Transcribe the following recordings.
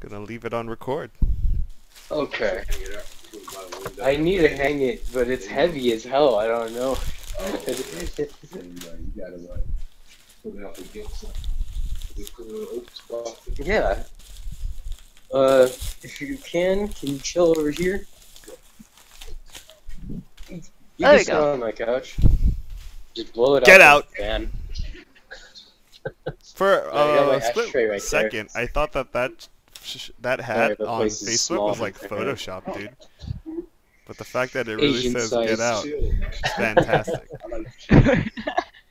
Gonna leave it on record. Okay. Hang it up. Put it by the window. I need to hang it, but it's heavy as hell. I don't know. Oh, okay. You, gotta like put it up against something. Just put it in an open spot. yeah. Uh, if you can, can you chill over here? You There can you sit go. on my couch. Just blow it Get out. out. Man. For I got my uh, a split ashtray right there. second, I thought that that sh- that Sorry, hat the on Facebook was like Photoshop, dude. But the fact that it really Asian says size. "get out" Chill. is fantastic. I like chill,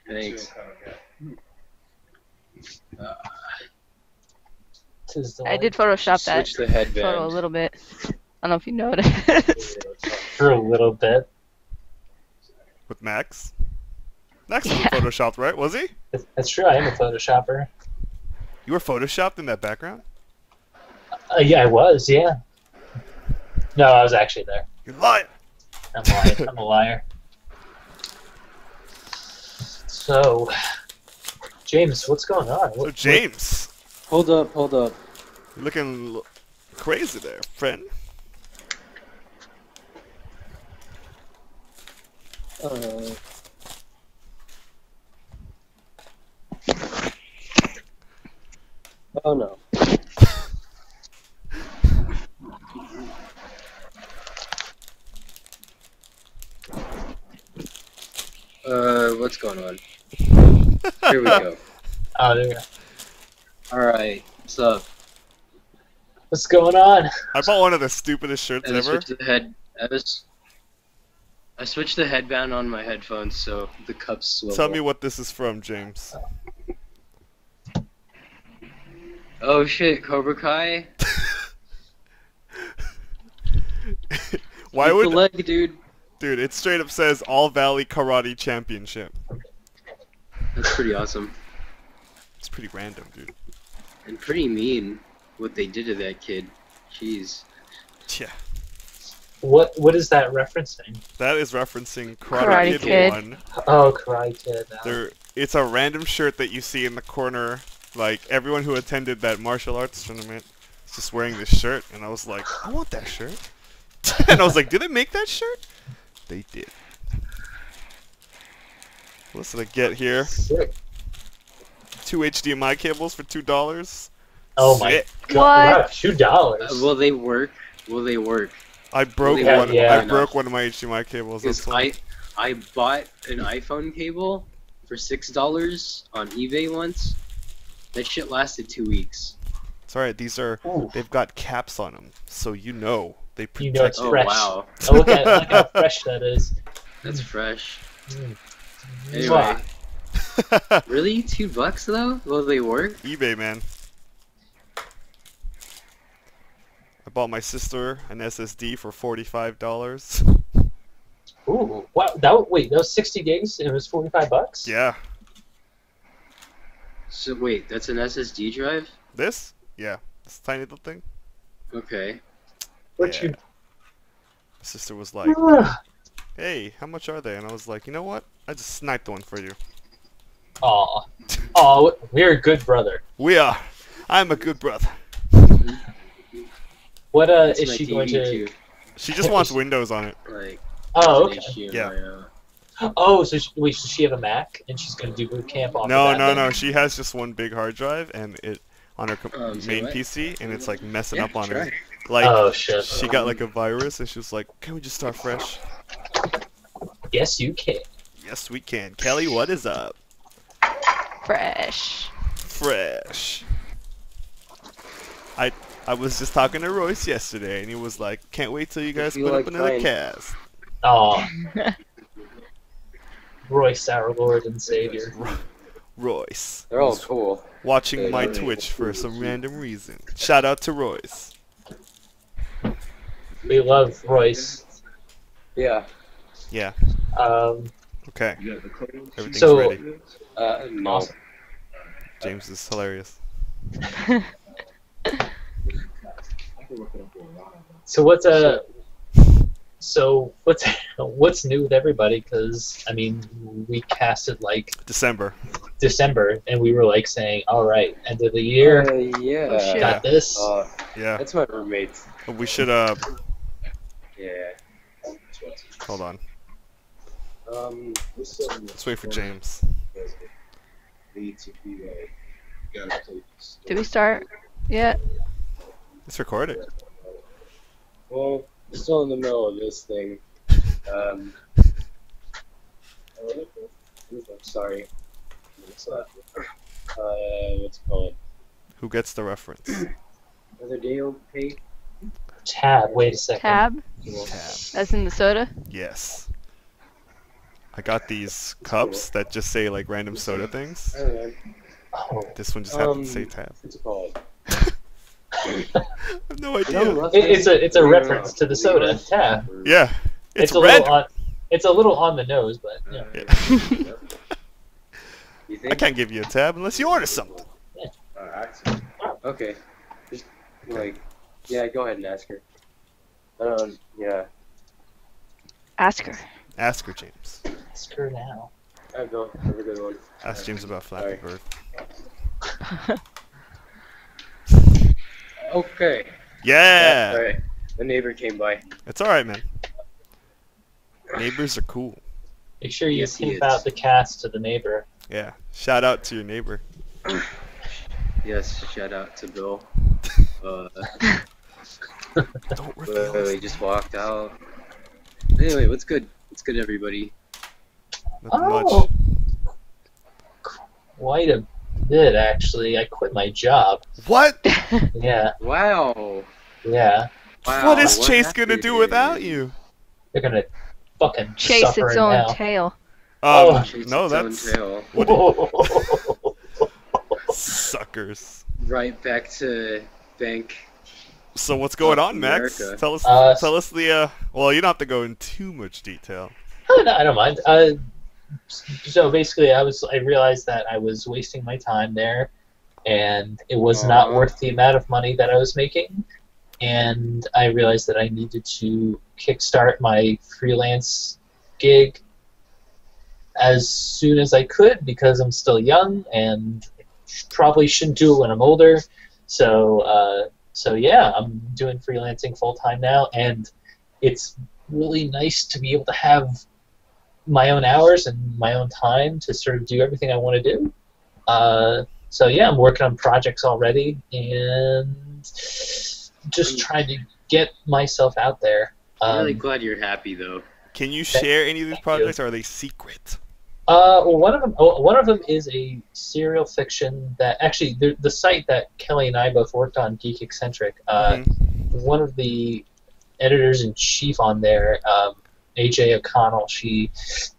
Thanks. chill kind of the I did Photoshop that the photo a little bit. I don't know if you noticed. for a little bit. With Max. Max was Yeah. photoshopped, right? Was he? That's- That's true. I am a photoshopper. You were photoshopped in that background. Uh, yeah, I was. Yeah. No, I was actually there. You're lying. I'm lying. I'm a liar. So, James, what's going on? So What- James, Hold up, hold up. you're looking l- crazy there, friend. Uh, oh no. Uh, what's going on? Here we go. Oh, there you go. Alright, what's up? What's going on? I bought one of the stupidest shirts I ever. switched the head. I was. I switched the headband on my headphones so the cups swivel. Tell me what this is from, James. Oh shit, Cobra Kai. Why Keep would the leg, dude? Dude? It straight up says All Valley Karate Championship. That's pretty awesome It's pretty random, dude. and pretty mean what they did to that kid. Jeez. Yeah, What What is that referencing? that is referencing Karate, Karate Kid, Kid. One. Oh, Karate Kid. uh, There, it's a random shirt that you see in the corner. Like everyone who attended that martial arts tournament is just wearing this shirt, and I was like, I want that shirt. and I was like, did they make that shirt? They did. What's did I get here? Sick. Two HDMI cables for two dollars. Oh my Sick. god! What? Wow, two dollars. Uh, will they work? Will they work? I broke Yeah, one. yeah. I broke one of my HDMI cables. Because That's. I I bought an iPhone cable for six dollars on eBay once. That shit lasted two weeks. It's alright. These are. Ooh, They've got caps on them, so you know they You know it's fresh. Oh fresh. wow, oh, look at look how fresh that is. that's fresh. Mm. Anyway, really, two bucks though? Will they work? eBay, man. I bought my sister an SSD for forty-five dollars. Ooh, wow! That w- wait, that was sixty gigs. and It was forty-five bucks. yeah, So wait, that's an SSD drive? this. Yeah, this tiny little thing. Okay. What Yeah. you? My sister was like, "Hey, how much are they?" And I was like, "You know what? I just sniped one for you." Aw, aw, we're a good brother. We are. I'm a good brother. What uh That's is my she going to? too. She just wants Windows on it. Like, Oh, okay. Yeah. HDMI, uh, Oh, so she, wait, does she have a Mac and she's going to do boot camp off? No, of that no, then? no. She has just one big hard drive and it on her com- Um, main what? PC, and it's like messing Yeah, up on try. her. Like oh shit! she got like a virus, and she was like, "Can we just start fresh?" Yes, you can. Yes, we can. Kelly, what is up? Fresh. Fresh. I I was just talking to Royce yesterday, and he was like, "Can't wait till you guys you put like up another mine. cast." Oh, Royce, our Lord and Savior. Royce They're all cool. watching Hey, my hey. Twitch for some random reason. Shout out to Royce. We love Royce. Yeah. Yeah. Um, Okay. You got the code? Everything's So- ready. Uh, no. Awesome. James is hilarious. I can look it up online. so what's uh, so what's what's new with everybody? Because I mean, we casted like December. December, and we were like saying, "All right, end of the year, Uh, yeah. shit. got this." Uh, Yeah. that's my roommate's. We should uh Yeah. hold on. Um, Let's wait for James. Need to be like, gotta play this. Did we start yet? It's recorded. Well, we're still in the middle of this thing. Um, I'm sorry. What's that? Uh, what's it called? Who gets the reference? Another day okay? Tab. Wait a second. Tab? Tab. That's in the soda? Yes. I got these cups that just say like random soda things. I don't know. Oh, This one just happens to say Um, tab. What's it called? I have no No, idea. Russ- it, it's a it's a Leroy- reference to the soda. Tab. Yeah. It's, a red. little on. It's a little on the nose, but yeah. Yeah. I can't give you a tab unless you order something. Uh. Okay. Just like, yeah, go ahead and ask her. Um, yeah. Ask her. Ask her, James. Ask her now. I go. Have a good one. Ask James about Flappy Sorry. Bird. Okay. Yeah. All right. The neighbor came by. It's alright, man. Neighbors are cool. Make sure you Yes, keep out the cast to the neighbor. Yeah. Shout out to your neighbor. Yes, shout out to Bill. Uh, Don't reveal but his he just walked out. Anyway, what's good? What's good, everybody? Nothing Oh. much. Quite a bit, actually. I quit my job. What? Yeah, Wow. yeah. Wow. what is Chase gonna do here? without you? They're gonna fucking Chase its own now. tail. Oh. Um, Chase no, its own that's tail. what suckers. Right back to bank. So what's going on, Max? America. Tell us. Uh, tell us the. Uh, well, you don't have to go in too much detail. Oh, no, I don't mind. Uh, so basically, I was I realized that I was wasting my time there, and it was not worth the amount of money that I was making. And I realized that I needed to kickstart my freelance gig as soon as I could because I'm still young and probably shouldn't do it when I'm older. So, uh, so yeah, I'm doing freelancing full time now, and it's really nice to be able to have my own hours and my own time to sort of do everything I want to do. Uh, so yeah, I'm working on projects already and just trying to get myself out there. I'm really Um, glad you're happy though. Can you share any of these projects, or are they secret? Uh, well, one of them, oh, one of them is a serial fiction that actually the, the site that Kelly and I both worked on, Geek Eccentric. Uh, Mhm. one of the editors in chief on there, um, AJ O'Connell. She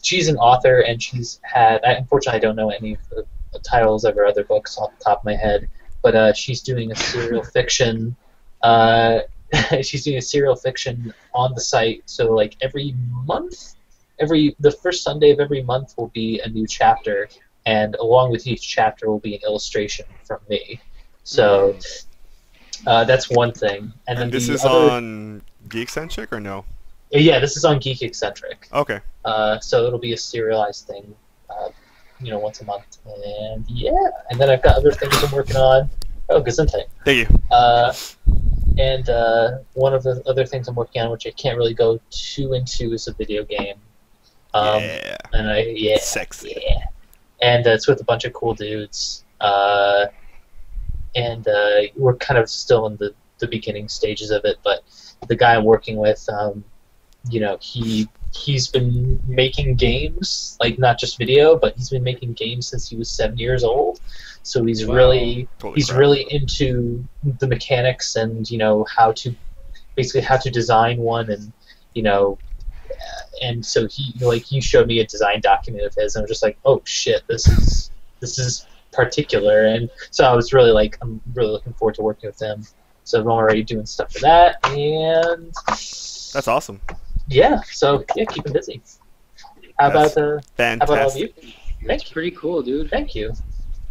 she's an author and she's had. I, unfortunately, I don't know any of the, the titles of her other books off the top of my head, but uh, she's doing a serial fiction. Uh, she's doing a serial fiction on the site. So like every month, every the first Sunday of every month will be a new chapter, and along with each chapter will be an illustration from me. So. Uh, that's one thing, and then And this the is other, on Geekcentric or no? yeah, this is on Geek Eccentric. Okay. Uh, so it'll be a serialized thing, uh, you know, once a month. And yeah, and then I've got other things I'm working on. Oh, Gesundheit. Thank you. Uh, and uh, one of the other things I'm working on, which I can't really go too into, is a video game. Um, yeah. And I yeah Sexy. yeah, and uh, it's with a bunch of cool dudes. Uh, and uh, we're kind of still in the, the beginning stages of it, but the guy I'm working with, um, you know, he he's been making games, like not just video, but he's been making games since he was seven years old. So he's Wow. really Holy he's crap. really into the mechanics and you know how to basically how to design one and you know and so he like he showed me a design document of his and I was just like oh shit this is this is particular and so I was really like I'm really looking forward to working with him so I'm already doing stuff for that and That's awesome. yeah so yeah keep him busy how That's about uh how about all of Fantastic. you That's pretty cool, dude. thank you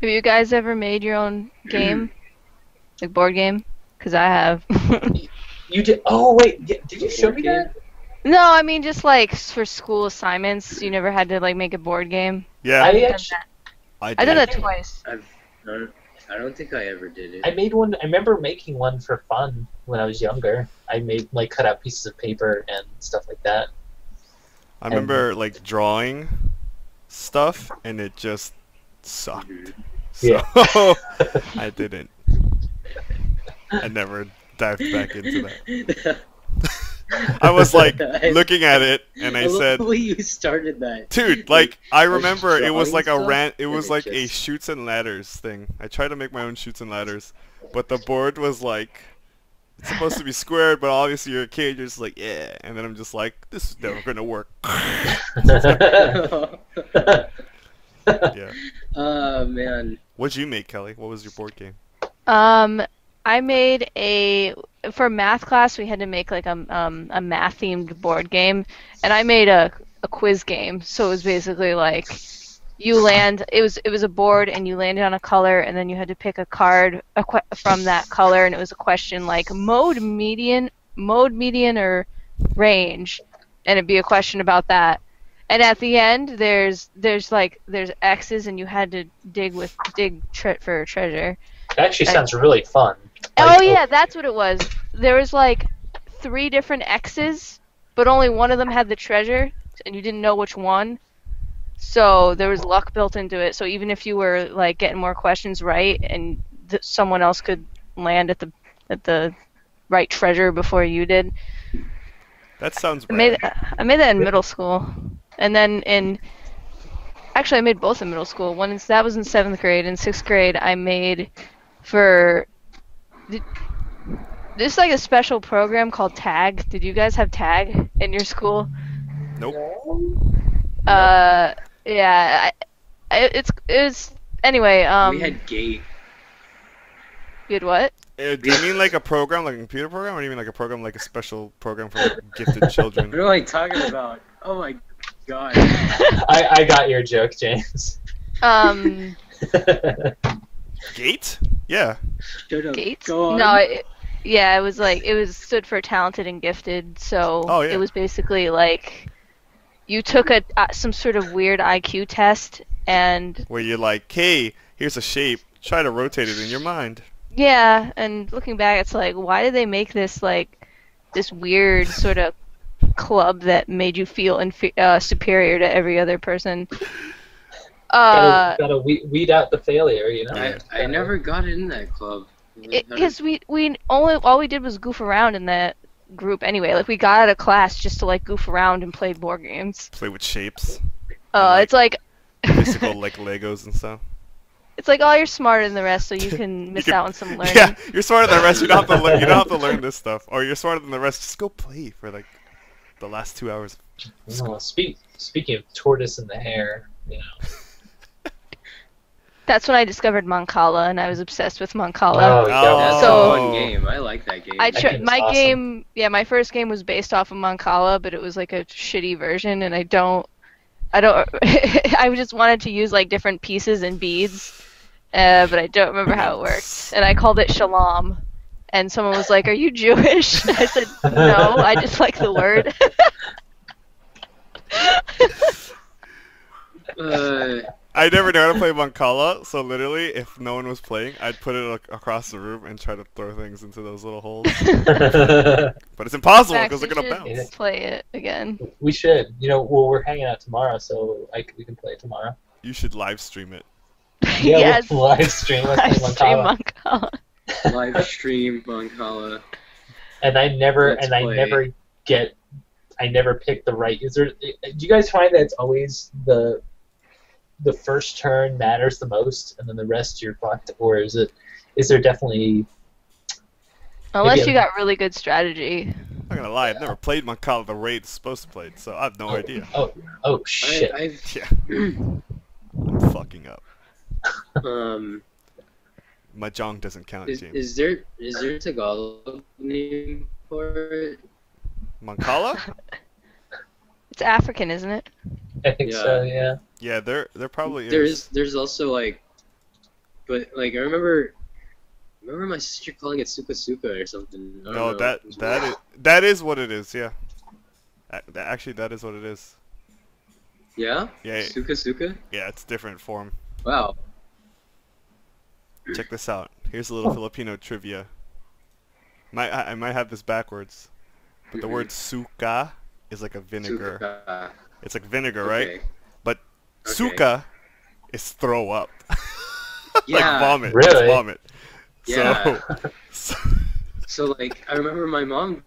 Have you guys ever made your own game? like board game? Because I have. you did oh wait did you show me that No, I mean just like for school assignments. You never had to like make a board game. Yeah, I I've done actually, I did. I done that twice. I don't, I don't think I ever did it. I made one. I remember making one for fun when I was younger. I made like cut out pieces of paper and stuff like that. I remember like drawing stuff, and it just sucked. Mhm. So Yeah. I didn't. I never dived back into that. I was like looking at it, and I love said, the way you started that. "Dude, like I remember it was drawing like a rant. It was it like a Chutes and Ladders thing. I tried to make my own Chutes and Ladders, but the board was like." It's supposed to be squared, but obviously you're a kid. You're just like, yeah, and then I'm just like, this is never gonna work. yeah. oh man. What'd you make, Kelly? What was your board game? Um, I made a for math class. We had to make like a um a math themed board game, and I made a a quiz game. So it was basically like you land. It was it was a board, and you landed on a color, and then you had to pick a card a que- from that color, and it was a question like mode, median, mode, median, or range, and it'd be a question about that. And at the end, there's there's like there's X's, and you had to dig with dig tre- for treasure. It actually sounds really fun. Oh Like, yeah, that's what it was. There was like three different X's, but only one of them had the treasure, and you didn't know which one. So there was luck built into it. So even if you were like getting more questions right, and th- someone else could land at the at the right treasure before you did, That sounds I made bad. I made that in middle school, and then in actually I made both in middle school. One that was in seventh grade. In sixth grade, I made for did, this like a special program called Tag. Did you guys have Tag in your school? Nope. Uh, yeah, I, I, it's it's anyway. Um, we had gate. you had what? Uh, do you mean like a program, like a computer program, or do you mean like a program, like a special program for like, gifted children? What am I talking about? Oh my god. I, I got your joke, James. Um, Gate? Yeah. Shut up. Gates? No, it, yeah, it was like it was stood for talented and gifted. So Oh, yeah. it was basically like you took a uh, some sort of weird IQ test, and Where you're like, hey, here's a shape. Try to rotate it in your mind. yeah, and looking back, it's like why did they make this like this weird sort of club that made you feel infe- uh, superior to every other person? Uh, gotta gotta weed, weed out the failure, you know. I, I never got in that club. Because we we only all we did was goof around in that group anyway. Like we got out of class just to like goof around and play board games. Play with shapes. Uh, like- it's like Physical, like Legos and stuff. it's like oh you're smarter than the rest, so you can miss can- out on some learning. Yeah, you're smarter than the rest. You don't have to. learn. you don't have to learn this stuff, or you're smarter than the rest. Just go play for like the last two hours. Well, speak, speaking of tortoise and the hare, you know. That's when I discovered Mancala, and I was obsessed with Mancala. Oh, Oh. That's So- a fun game. I like that game. I tr- game's my awesome. game, yeah, my first game was based off of Mancala, but it was like a shitty version, and I don't, I don't, I just wanted to use like different pieces and beads, uh, but I don't remember how it worked, and I called it Shalom, and someone was like, "Are you Jewish?" I said, "No, I just like the word." Uh, I never knew how to play Mancala, so literally, if no one was playing, I'd put it ac- across the room and try to throw things into those little holes. But it's impossible because they're gonna should bounce. Play it again. we should. You know, well, we're hanging out tomorrow, so I c we can play it tomorrow. You should live stream it. Yeah, yes. we'll live stream. Let's Live play stream Mancala. Mancala. live stream Mancala. and I never Let's and I never get I never pick the right. Is there? Do you guys find that it's always the the first turn matters the most, and then the rest you're fucked, or is it? Is there definitely? Unless you I'm- got really good strategy. I'm not gonna lie, I've never played Mancala the raid it's supposed to play, so I have no Oh. idea. Oh, oh shit! I've Yeah, I'm fucking up. um. Mahjong doesn't count, Is, James. is there is there a Tagalog name for it? Mancala? It's African, isn't it? I think so. Yeah. Yeah, there, there probably There is. is there's also like, but like I remember, remember my sister calling it suka suka or something. I don't No, know. that It was that weird. is that is what it is. Yeah. Actually, that is what it is. Yeah? Yeah, Suka Suka? yeah, it's different form. Wow. Check this out. Here's a little Filipino trivia. Might I, I might have this backwards, but the Mhm. word suka is like a vinegar. Suka. It's like vinegar, right? But Okay. suka is throw up. Yeah. like vomit. Really? It's vomit. Yeah. So, so So like I remember my mom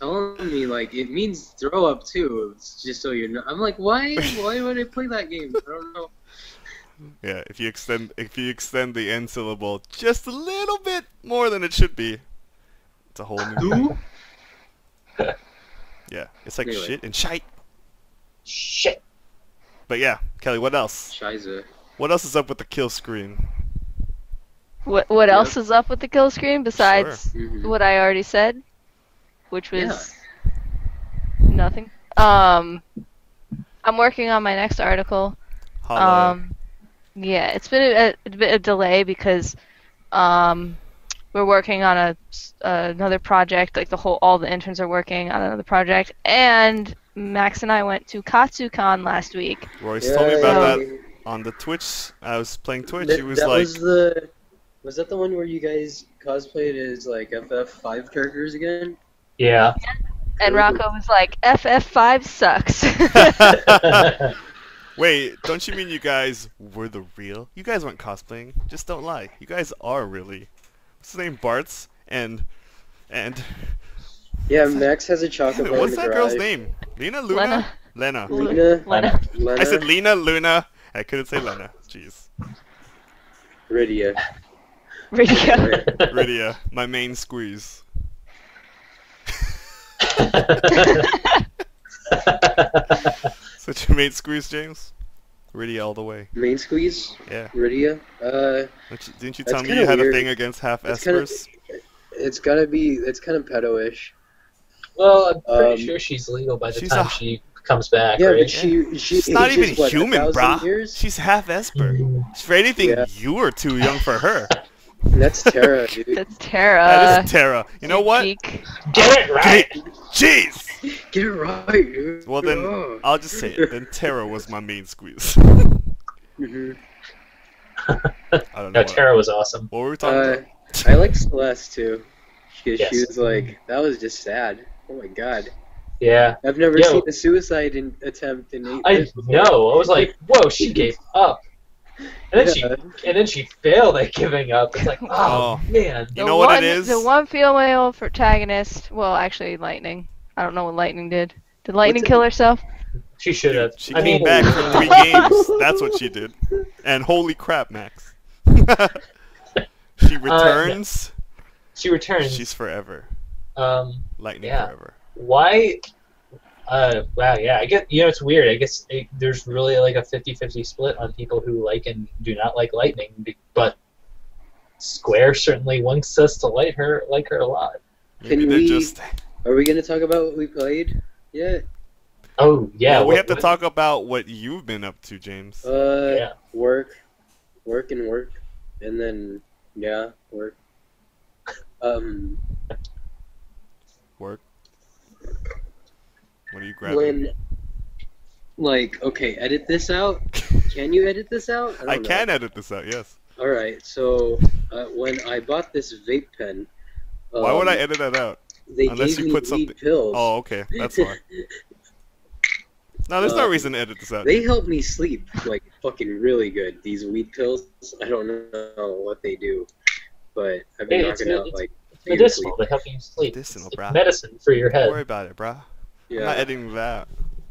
telling me like it means throw up too. It's just so you know. I'm like, why? Why would I play that game? I don't know. yeah, if you extend if you extend the end syllable just a little bit more than it should be, it's a whole new thing. Yeah, it's like Anyway. shit and shite. Shit. But yeah, Kelly, what else? Shiza. What else is up with the kill screen? What what Yep. else is up with the kill screen besides Mhm. what I already said, which Yeah. was nothing. Um, I'm working on my next article. Holla. Um, yeah, it's been a, a bit of delay because um, we're working on a s- another project. Like the whole, all the interns are working on another project, and Max and I went to KatsuCon last week. Royce told me about Yeah. that on the Twitch. I was playing Twitch. That, He was that like, was the. Was that the one where you guys cosplayed as like FF5 characters again? Yeah. And Rocco was like, "FF5 sucks." "Wait, don't you mean you guys were the real? You guys weren't cosplaying. Just don't lie. You guys are really. What's his name? Bart's and and Yeah, Max has a chocolate bar in what's the that girl's name? Lena, Luna, Lena. Lena. Lena. Lena. Lena. I said Lena, Luna. I couldn't say Lena. Jeez. Rydia. Radio. Rydia, my main squeeze. Such a main squeeze, James. Rydia all the way. Main squeeze. Yeah. Rydia. Uh, Don't didn't you tell me you had weird. a thing against half It's kinda- espers? it's gotta be. It's kind of pedo-ish. well, I'm pretty Um, sure she's legal by the time a- she comes back, Yeah, right? but she she She's not even what, human, thousand brah. Years? She's half esper. Mm, For anything, Yeah. you were too young for her. That's Terra, dude. That's Terra. that is Terra. You know what? Geek. Get it right. Jeez. Get it right, dude. Well then, Oh. I'll just say it. Then Terra was my main squeeze. Mhm. I don't know. No, what, Terra was awesome. what were we talking Uh, about? I like Celeste too. Because Yes. she was like, that was just sad. Oh my god. Yeah. I've never Yo. seen a suicide in, attempt in eight I know. I was like, whoa, she gave up. And then she and then she failed at giving up. It's like, oh, Oh. man. You The know what it one- is? The one female protagonist. Well, actually, Lightning. I don't know what Lightning did. Did Lightning What's it- kill herself? She should have. She I came mean, back for three games. That's what she did. And holy crap, Max. she Uh, returns. she returns. She's forever. Um, Lightning Yeah. forever. why? Uh, wow, yeah. I get. You know, it's weird. I guess it, there's really like a 50-50 split on people who like and do not like Lightning, but Square certainly wants us to like her, like her a lot. Maybe Can they're we- just. Are we gonna talk about what we played? Yeah. Oh yeah, Well, we what- have to what- talk about what you've been up to, James. Uh, Yeah. work, work and work, and then yeah, work. Um, Work. What are you grabbing? when Like, okay, edit this out. Can you edit this out? I, I don't know. can edit this out. Yes. All right. So uh, when I bought this vape pen, Why would I um, edit that out? They Unless gave you me put weed something- pills. Oh, okay. That's why. No, there's no Uh, reason to edit this out. They help me sleep like fucking really good. These weed pills. I don't know what they do, but I've been Hey, it's knocking good- out it's- like medicinal. They help you sleep. Medicinal, It's bruh. medicine for your head. Don't head. worry about it, bruh. I'm not editing that.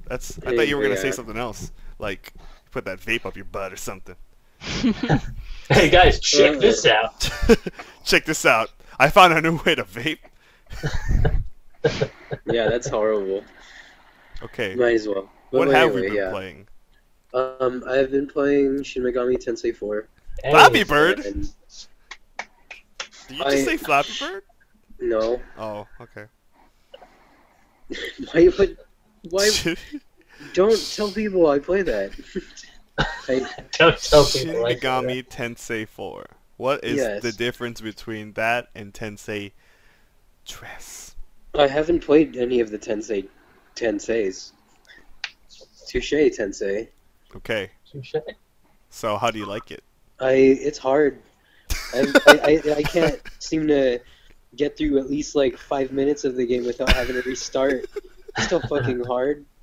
That's. I thought you were gonna say something else, like put that vape up your butt or something. Hey guys, check Uh, this out. Check this out. I found a new way to vape. yeah, that's horrible. Okay. Might as well. But What have we been yeah. playing? Um, I've been playing Shin Megami Tensei 4. Hey, Flappy Bird. And Did you just I- say Flappy Bird? no, Oh, okay. why would why don't tell people I play that? I, Don't tell Shin people like that. Megami Tensei 4. What is Yes. the difference between that and Tensei Dress? I haven't played any of the Tensei Tenseis. Touche, Tensei. Okay. Touche. So how do you like it? I it's hard. I, I, I, I can't seem to get through at least like five minutes of the game without having to restart. It's so fucking hard.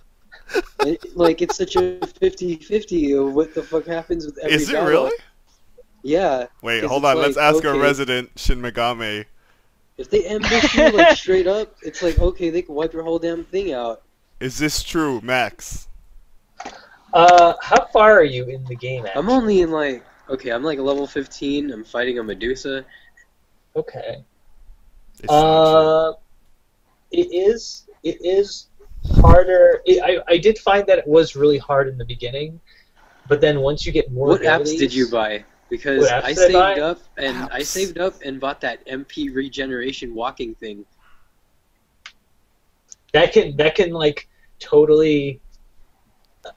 It- like it's such a 50-50 of what the fuck happens with every Is it battle. really? Yeah. Wait, hold it's on. Let's like, ask our resident Shin Megami. If they ambush you like straight up, it's like okay, they can wipe your whole damn thing out. Is this true, Max? Uh, how far are you in the game? Actually? I'm only in like okay, I'm like level 15. I'm fighting a Medusa. okay. It's. Uh, it is. It is harder. It, I I did find that it was really hard in the beginning, but then once you get more. What apps did you buy? Because I did I saved up and I saved up and bought that MP regeneration walking thing. That can that can like totally,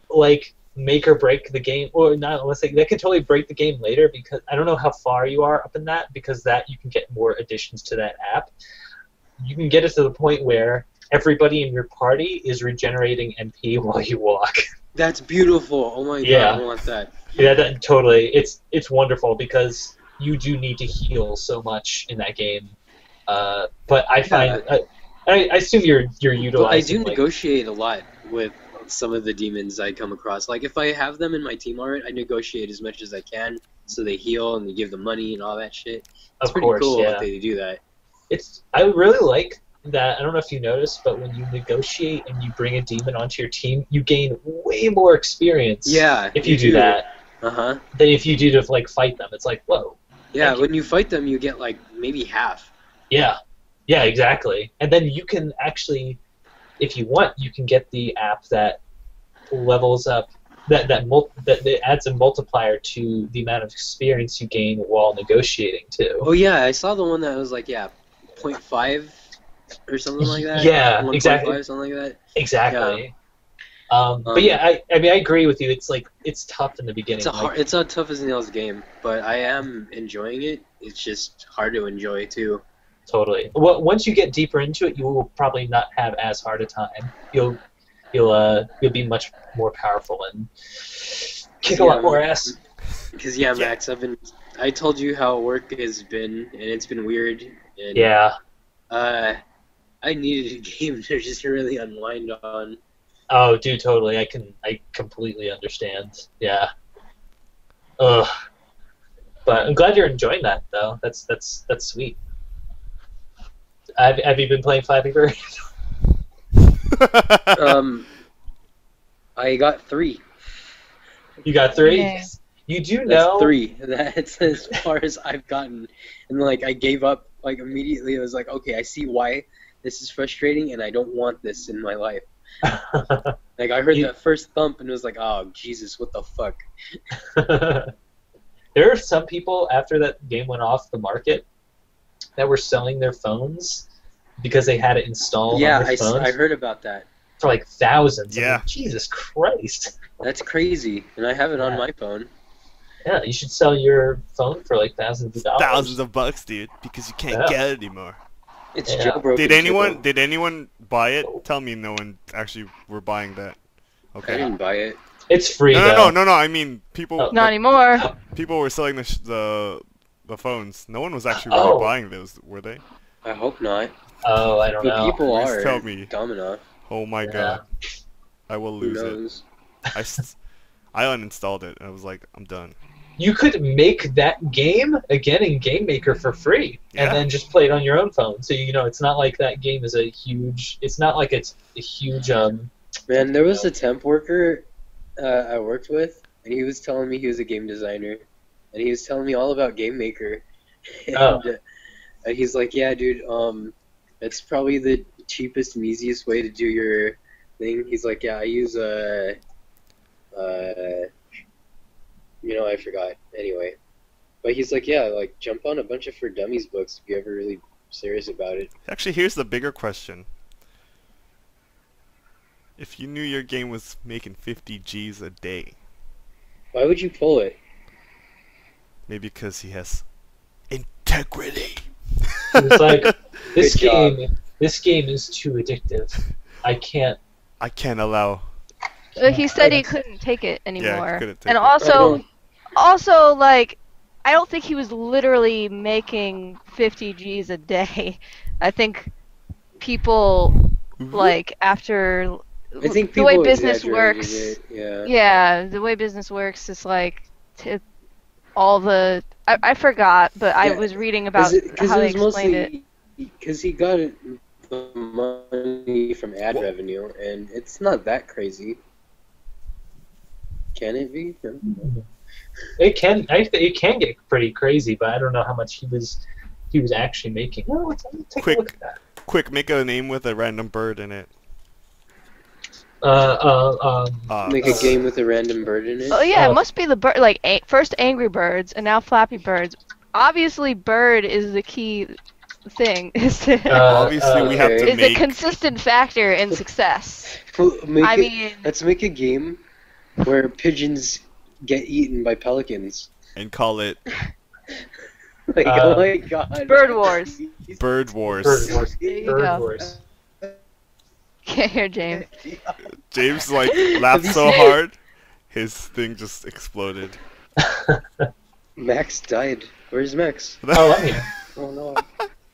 like make or break the game, or not. Let's say that can totally break the game later because I don't know how far you are up in that because that you can get more additions to that app. You can get it to the point where everybody in your party is regenerating MP while you walk. That's beautiful. Oh my Yeah. god, I want that. Yeah, that, totally. It's it's wonderful because you do need to heal so much in that game. Uh, but I find I, I, I assume you're you're But I do like, negotiate a lot with some of the demons I come across. Like if I have them in my team already, I negotiate as much as I can so they heal and they give them money and all that shit. It's of pretty course, cool yeah. that they do that. It's I really like that. I don't know if you noticed, but when you negotiate and you bring a demon onto your team, you gain way more experience. Yeah. If you do that, Uh huh. than if you do to like fight them. It's like whoa. Yeah, Thank you. when you fight them, you get like maybe half. Yeah, yeah, exactly. And then you can actually, if you want, you can get the app that levels up that that mul- that, that adds a multiplier to the amount of experience you gain while negotiating too. Oh yeah, I saw the one that was like yeah, 0.5 or something like that. Yeah, 1.5, exactly. something like that. Exactly. Um, but Um, yeah, I, I mean I agree with you. It's like it's tough in the beginning. It's a like- hard, it's a tough as nails game, but I am enjoying it. It's just hard to enjoy too. Totally. Well, once you get deeper into it, you will probably not have as hard a time. You'll you'll uh you'll be much more powerful and kick a lot more ass. Because yeah, Yeah. Max, I've been. I told you how work has been, and it's been weird. And, Yeah. Uh, I needed a game to just really unwind on. Oh, dude, totally. I can I completely understand. Yeah. Ugh. But I'm glad you're enjoying that though. That's that's that's sweet. Have, have you been playing Flappy Bird? Um, I got three. You got three. Yeah. You do That's know three. That's as far as I've gotten. And like I gave up like immediately. I was like, okay, I see why this is frustrating, and I don't want this in my life. Like I heard You- that first thump and it was like, oh Jesus, what the fuck? there are some people after that game went off the market that were selling their phones because they had it installed yeah, on their I, s- phones I heard about that. for like thousands. Yeah. like, Jesus Christ. That's crazy, and I have it on my phone. Yeah, you should sell your phone for like thousands of dollars. Thousands of bucks, dude, because you can't Yeah. get it anymore. It's Yeah. jailbroken. Did anyone though. did anyone buy it? Tell me no one actually were buying that. Okay. I didn't buy it. It's free No, no, no, no, no. I mean, people Oh. Not oh. anymore. people were selling the sh- the the phones. No one was actually really Oh. buying those, were they? I hope not. Oh, I don't But know. people Please are tell me. dumb enough. Oh my Yeah. god, I will Who lose it. knows? I, s- I uninstalled it. I was like, I'm done. You could make that game again in Game Maker for free, Yeah. and then just play it on your own phone. So you know it's not like that game is a huge. It's not like it's a huge. Um. Man, there was a temp worker uh, I worked with, and he was telling me he was a game designer, and he was telling me all about Game Maker. and, Oh. uh, and he's like, "Yeah, dude, um, it's probably the cheapest and easiest way to do your thing." He's like, "Yeah, I use uh, uh, you know, I forgot. Anyway, but he's like, "Yeah, like jump on a bunch of for dummies books if you're ever really serious about it." Actually, here's the bigger question. If you knew your game was making 50 G's a day, Why would you pull it? maybe because he has integrity. It's like this Good job. game. This game is too addictive. I can't. I can't allow. Uh, he said he couldn't take it anymore. Yeah, couldn't take and it. also, Oh. also like, I don't think he was literally making 50 G's a day. I think people like after I think the way business works. It. Yeah. Yeah, the way business works is like t- all the. I, I forgot, but I was reading about Because how it, they was explained it. because he got the money from ad Wha- revenue, and it's not that crazy. Can it be? I don't know. It can I, it can get pretty crazy, but I don't know how much he was he was actually making. Oh, let's, let's take Quick. a look at that. Quick, make a name with a random bird in it. Uh, uh, um, Uh, Make a game with a random bird in it. Oh yeah, it must be the bird. Like a- first Angry Birds and now Flappy Birds. Obviously, bird is the key thing. Is uh, Obviously, uh, we have to is a consistent factor in success. Well, make I it- mean, let's make a game where pigeons get eaten by pelicans. and call it Like, Uh, oh my god. Bird Wars. Bird Wars. Bird Wars. Bird. Wars. Can't hear James. James like laughed so hard, his thing just exploded. Max died. Where's Max? Oh, I'm here. Oh no.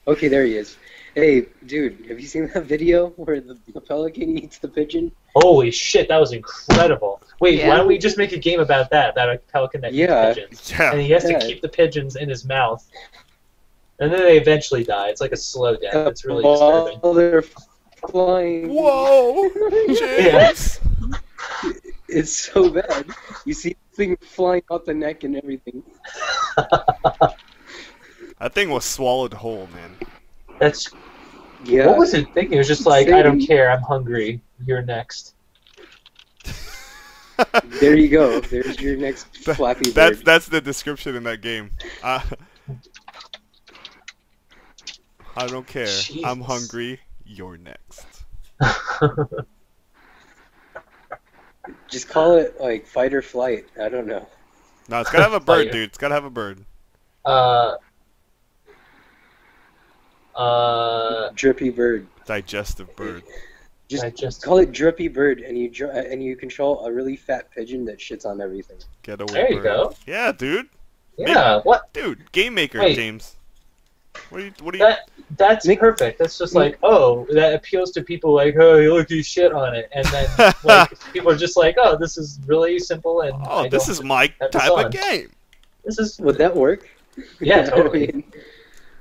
Okay, there he is. Hey, dude, have you seen that video where the, the pelican eats the pigeon? Holy shit, that was incredible. Wait, Yeah. why don't we just make a game about that? About a pelican that Yeah. eats pigeons. And he has Yeah. to keep the pigeons in his mouth. And then they eventually die. It's like a slow death. It's really disturbing. While they're flying. Whoa, James. It's so bad. You see the thing flying off the neck and everything. That thing was swallowed whole, man. That's Yeah. what was it thinking? It was just like, I don't care, I'm hungry. You're next. There you go. There's your next That- flappy bird. That's that's the description in that game. Uh, I don't care. I'm hungry. You're next. Just call it like fight or flight. I don't know. No, it's gotta have a bird, dude. It's gotta have a bird. uh, uh, Drippy bird. Digestive bird. Just I just call it drippy bird, and you dr- and you control a really fat pigeon that shits on everything. Get away. There you bird. go. Yeah, dude. yeah. What? Dude, game maker, Wait. James. What are you? What are you? That that's Make- perfect. That's just like, oh, that appeals to people like, oh, you look, you shit on it, and then like people are just like, oh, this is really simple, and oh, I this is my type of game. this is Would that work? Yeah, I totally. mean,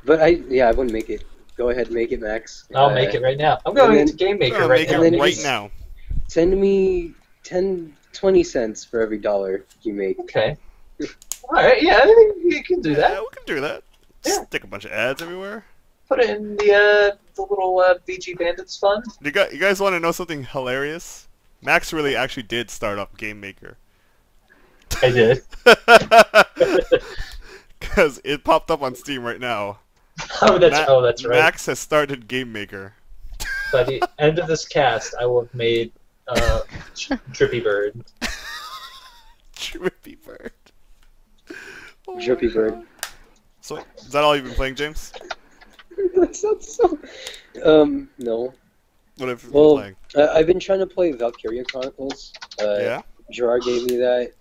but I yeah, I wouldn't make it. Go ahead, and make it, Max. I'll Uh, make it right now. I'm going and into Game Maker right make now. it right now. Send me 10, 20 cents for every dollar you make. Okay. All right. Yeah, I think you can do that. Yeah, that. we can do that. Yeah. Stick a bunch of ads everywhere. Put it in the uh, the little uh, VG Bandits fund. You guys, you guys want to know something hilarious? Max really actually did start up Game Maker. I did. Because it popped up on Steam right now. Oh, that's Ma- oh, that's right. Max has started Game Maker. By the end of this cast, I will have made uh, Trippy Bird. Trippy Bird. Oh my Drippy bird. God. So, is that all you've been playing, James? that sounds so. Um, no. What have you been Well, playing? I, I've been trying to play Valkyria Chronicles. Uh, Yeah? Gerard gave me that.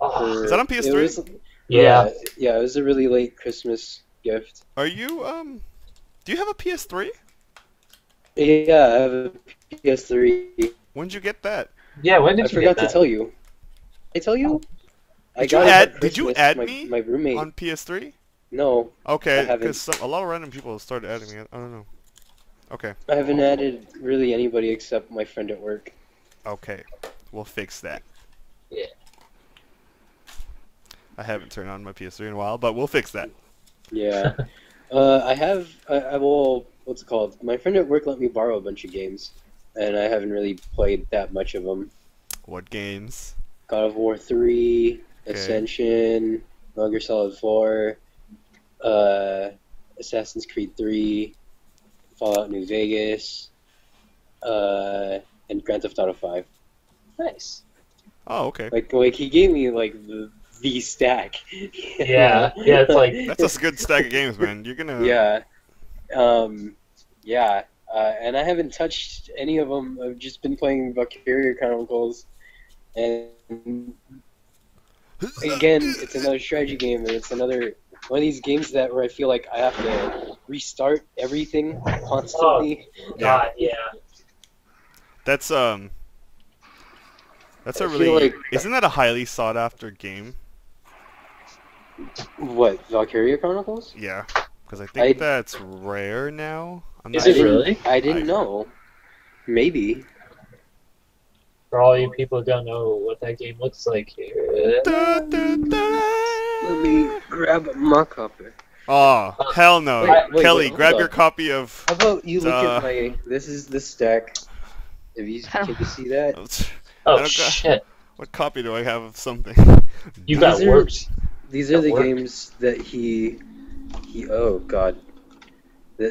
Oh, For, Is that on PS3? was- yeah. yeah, yeah, it was a really late Christmas gift. Are you, um... Do you have a PS3? Yeah, I have a PS3. When did you get that? Yeah. When did I you forgot get to tell you. I tell you? I Did you got it add- for did you add my, me My roommate. On PS3? No, Okay, because a lot of random people started adding me. I don't know. Okay, I haven't added really anybody except my friend at work. okay. We'll fix that. Yeah. I haven't turned on my PS3 in a while, but we'll fix that. Yeah. uh, I have. I, I will. What's it called? My friend at work let me borrow a bunch of games, and I haven't really played that much of them. What games? God of War three, Okay. Ascension, Gear Solid four, uh, Assassin's Creed three, Fallout New Vegas, uh, and Grand Theft Auto five. Nice. Oh, okay. Like, like he gave me like the the stack. Yeah. Yeah. It's like That's a good stack of games, man. You're gonna. yeah. Um, yeah. uh, and I haven't touched any of them. I've just been playing Valkyria Chronicles, and again, it's another strategy game, and it's another one of these games that where I feel like I have to restart everything constantly. God, yeah. That's um. That's a I really. like- Isn't that a highly sought after game? What Valkyria Chronicles? Yeah, because I think I- that's rare now. I'm Is not it sure. really? I didn't I- know. Maybe. For all you people who don't know what that game looks like here. Da, da, da. Let me grab my copy. Oh, hell no. Wait, wait, Kelly, wait, grab on. your copy of. How about you look Duh. at my? This is the stack. Have you? Can you see that? Oh don't got- shit! What copy do I have of something? You got These are- worked. These are the worked. games that he. He. Oh God.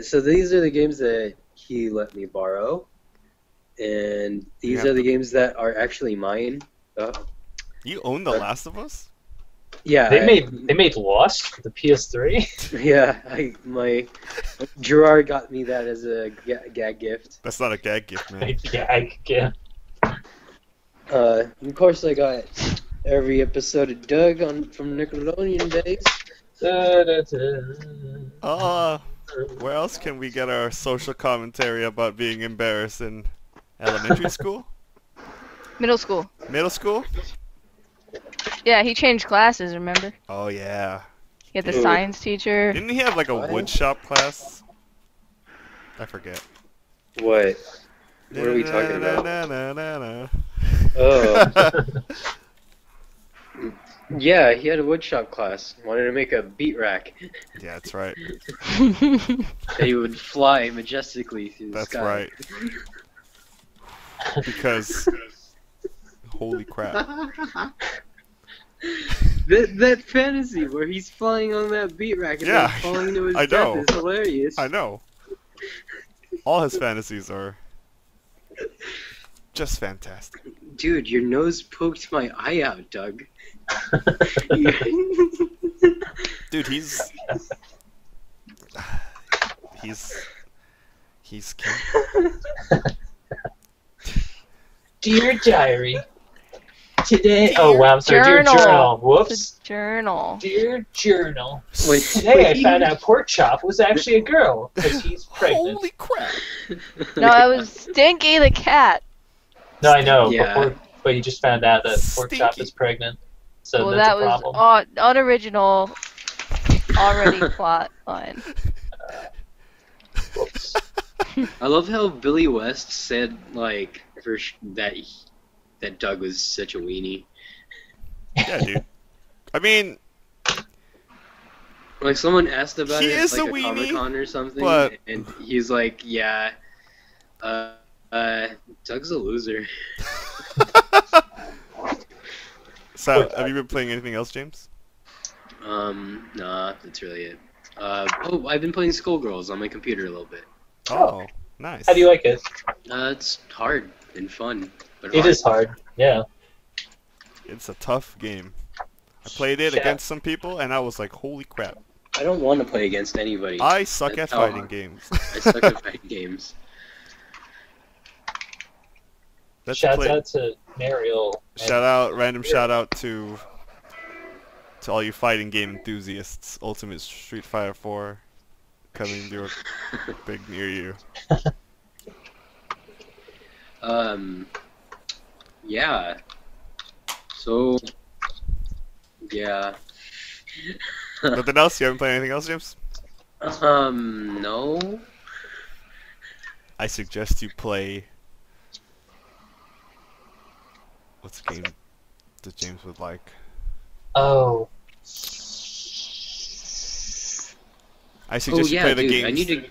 So these are the games that he let me borrow, and these are the games that are actually mine. Uh, You own The Last of Us? yeah. They I- made they made Lost for the PS3. Yeah, I my Gerard got me that as a ga- gag gift. That's not a gag gift, man. yeah, I yeah. Uh, of course, I got every episode of Doug on from Nickelodeon days. Da, da, da. Uh, where else can we get our social commentary about being embarrassed in elementary school? Middle school. Middle school? Yeah, he changed classes. Remember? Oh, yeah. He had the Ooh. science teacher. Didn't he have like a What? wood shop class? I forget. What? What are we talking about? Oh, yeah, he had a woodshop class. Wanted to make a beat rack Yeah, that's right. that he would fly majestically through the That's sky. right. Because, holy crap. that that fantasy where he's flying on that beat rack and Yeah, falling to his I death know. is hilarious. I know. All his fantasies are just fantastic. Dude, your nose poked my eye out, Doug. Dude, he's he's he's king. Dear diary. Today. Oh wow, I'm sorry. Dear Journal. journal. the Whoops. journal. Dear journal. Wait, Today I found out Pork Chop was actually a girl because he's pregnant. Holy crap! No, it was Stinky the cat. No, I know, Yeah. but, Pork, but you just found out that Pork Chop is pregnant, so well, that's that a was problem. uh, unoriginal, already plot line. Whoops. I love how Billy West said like for sh- that he- that Doug was such a weenie. Yeah, dude. I mean, Like someone asked about He it is like a a, weenie, Comic Con or something, but- and he's like, "Yeah, uh, uh, Doug's a loser." so have you been playing anything else, James? Um, nah, that's really it. Uh, oh, I've been playing Skullgirls on my computer a little bit. Oh, nice. How do you like it? Uh, it's hard and fun, but It is hard. Yeah. It's a tough game. I played it Yeah. against some people, and I was like, "Holy crap!" I don't want to play against anybody. I suck at That's how fighting hard. games. I suck at fighting games. Let's Shouts play. out to Mariel. Shout out, random shout out to to all you fighting game enthusiasts. Ultimate Street Fighter 4 coming to a big near you. Um, yeah. So, yeah. Nothing else? You haven't played anything else, James? um, no. I suggest you play. What's a game that James would like? Oh. I Oh suggest you yeah, play the dude. games. I need to.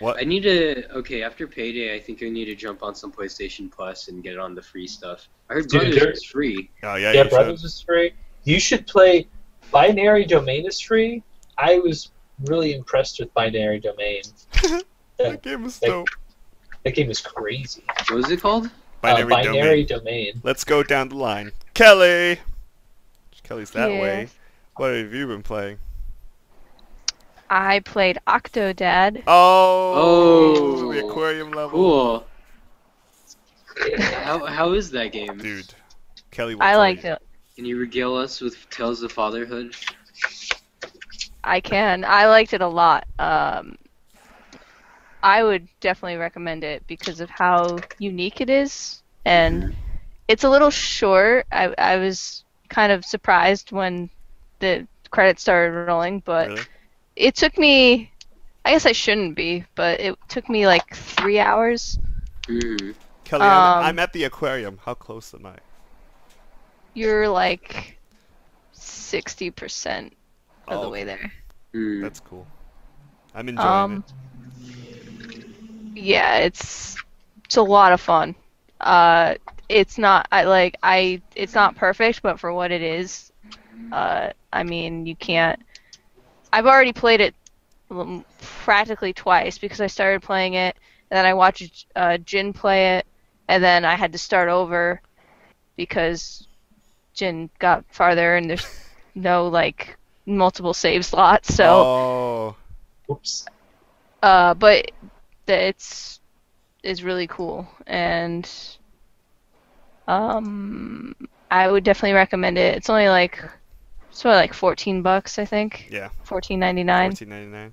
What? I need to. Okay, after payday, I think I need to jump on some PlayStation Plus and get on the free stuff. I heard Dude, Brothers is free. Oh yeah, Yeah, you Brothers is free. You should play Binary Domain is free. I was really impressed with Binary Domain. should. that game is Like- dope. That game is crazy. What was it called? Binary, uh, domain. Binary Domain. Let's go down the line. Kelly. Kelly's that way. What have you been playing? I played Octodad. Oh, Oh. the aquarium level. Cool. How how is that game? Dude, Kelly I tell liked you. it. Can you regale us with tales of fatherhood? I can. I liked it a lot. Um, I would definitely recommend it because of how unique it is, and it's a little short. I I was kind of surprised when the credits started rolling, but Really? It took me. I guess I shouldn't be, but it took me like three hours. Mm. Kelly, I'm, Um, I'm at the aquarium. How close am I? You're like sixty percent of Oh, the way there. Mm. That's cool. I'm enjoying Um, it. yeah, it's it's a lot of fun. Uh, it's not I like I it's not perfect, but for what it is, uh, I mean you can't. I've already played it um, practically twice because I started playing it, and then I watched uh, Jin play it, and then I had to start over because Jin got farther and there's no like multiple save slots. So. oh, Oops. Uh, but it's is really cool, and um, I would definitely recommend it. It's only like it's only like fourteen bucks, I think. Yeah. Fourteen ninety nine. fourteen ninety nine.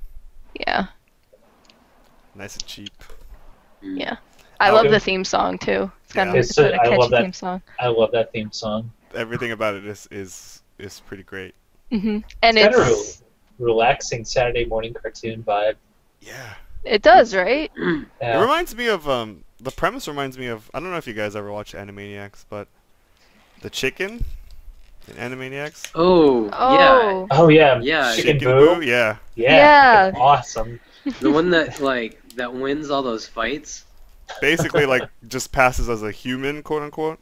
Yeah, Nice and cheap. yeah. I love the theme song too. It's kind got, Yeah. a, It's it's got a- a I love catchy that. theme song. I love that theme song. Everything about it is is is pretty great. hmm And It's got a it's relaxing Saturday morning cartoon vibe. Yeah. it does right. It Yeah. reminds me of um the premise reminds me of I don't know if you guys ever watched Animaniacs, but the chicken in Animaniacs. Oh, Oh, Oh yeah. Yeah. Chicken, Chicken Boo. Boo, yeah. Yeah. Yeah. Awesome. the one that like that wins all those fights. Basically like just passes as a human, quote unquote.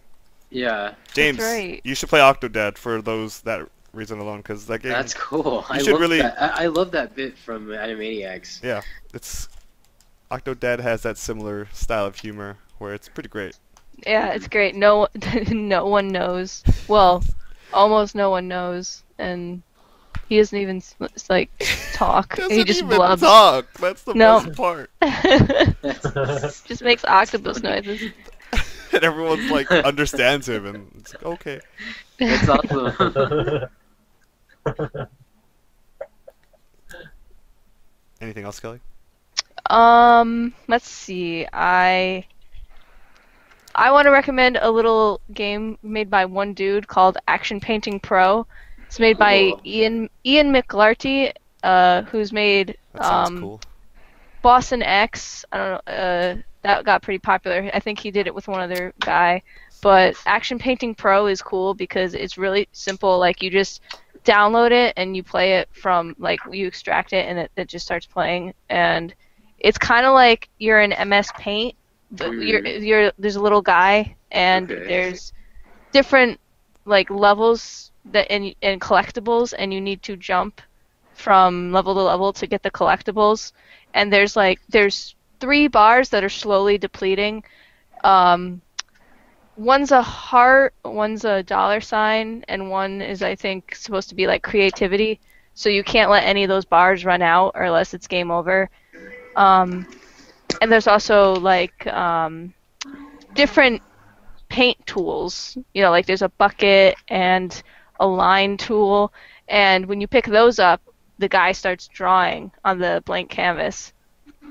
Yeah, James, right. you should play Octodad for those that reason alone, because that game that's cool. I should love really- that. I, I love that bit from Animaniacs. Yeah, it's Octodad has that similar style of humor where it's pretty great. yeah, it's great. No, no one knows. Well, almost no one knows, and he doesn't even s- s- like talk. Doesn't he just even blubs. talk. That's the No. best part. just makes octopus noises. and everyone's like understands him, and it's like, okay. That's awesome. Anything else, Kelly? Um, let's see. I I want to recommend a little game made by one dude called Action Painting Pro. It's made by Ian Ian MacLarty, uh, who's made um, cool. Boson X. I don't know. Uh, that got pretty popular. I think he did it with one other guy. But Action Painting Pro is cool because it's really simple. Like you just download it and you play it from like you extract it and it, it just starts playing. And it's kind of like you're in MS Paint, you're you're there's a little guy and Okay. there's different like levels that and and collectibles and you need to jump from level to level to get the collectibles and there's like there's three bars that are slowly depleting. Um, one's a heart, one's a dollar sign, and one is I think supposed to be like creativity. So you can't let any of those bars run out, or else it's game over. Um, and there's also like um, different paint tools. You know, like there's a bucket and a line tool, and when you pick those up, the guy starts drawing on the blank canvas.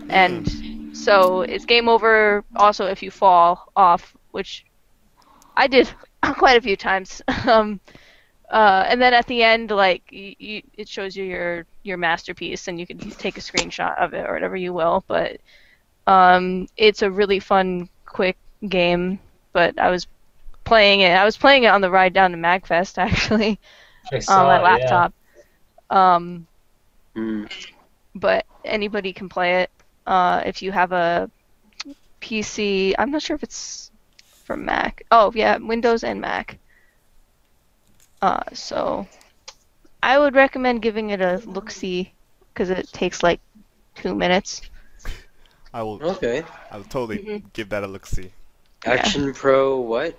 And so it's game over also if you fall off, which I did quite a few times. um, uh, and then at the end, like you, you, it shows you your your masterpiece, and you can take a screenshot of it or whatever you will. But um, it's a really fun, quick game. But I was playing it. I was playing it on the ride down to Magfest actually on saw my it, yeah. laptop. Um, Mm. but anybody can play it. Uh, if you have a PC, I'm not sure if it's for Mac. Oh yeah, Windows and Mac. Uh, so I would recommend giving it a look see because it takes like two minutes. I will. Okay. I will totally Mhm. give that a look. See. Yeah. Action Pro what?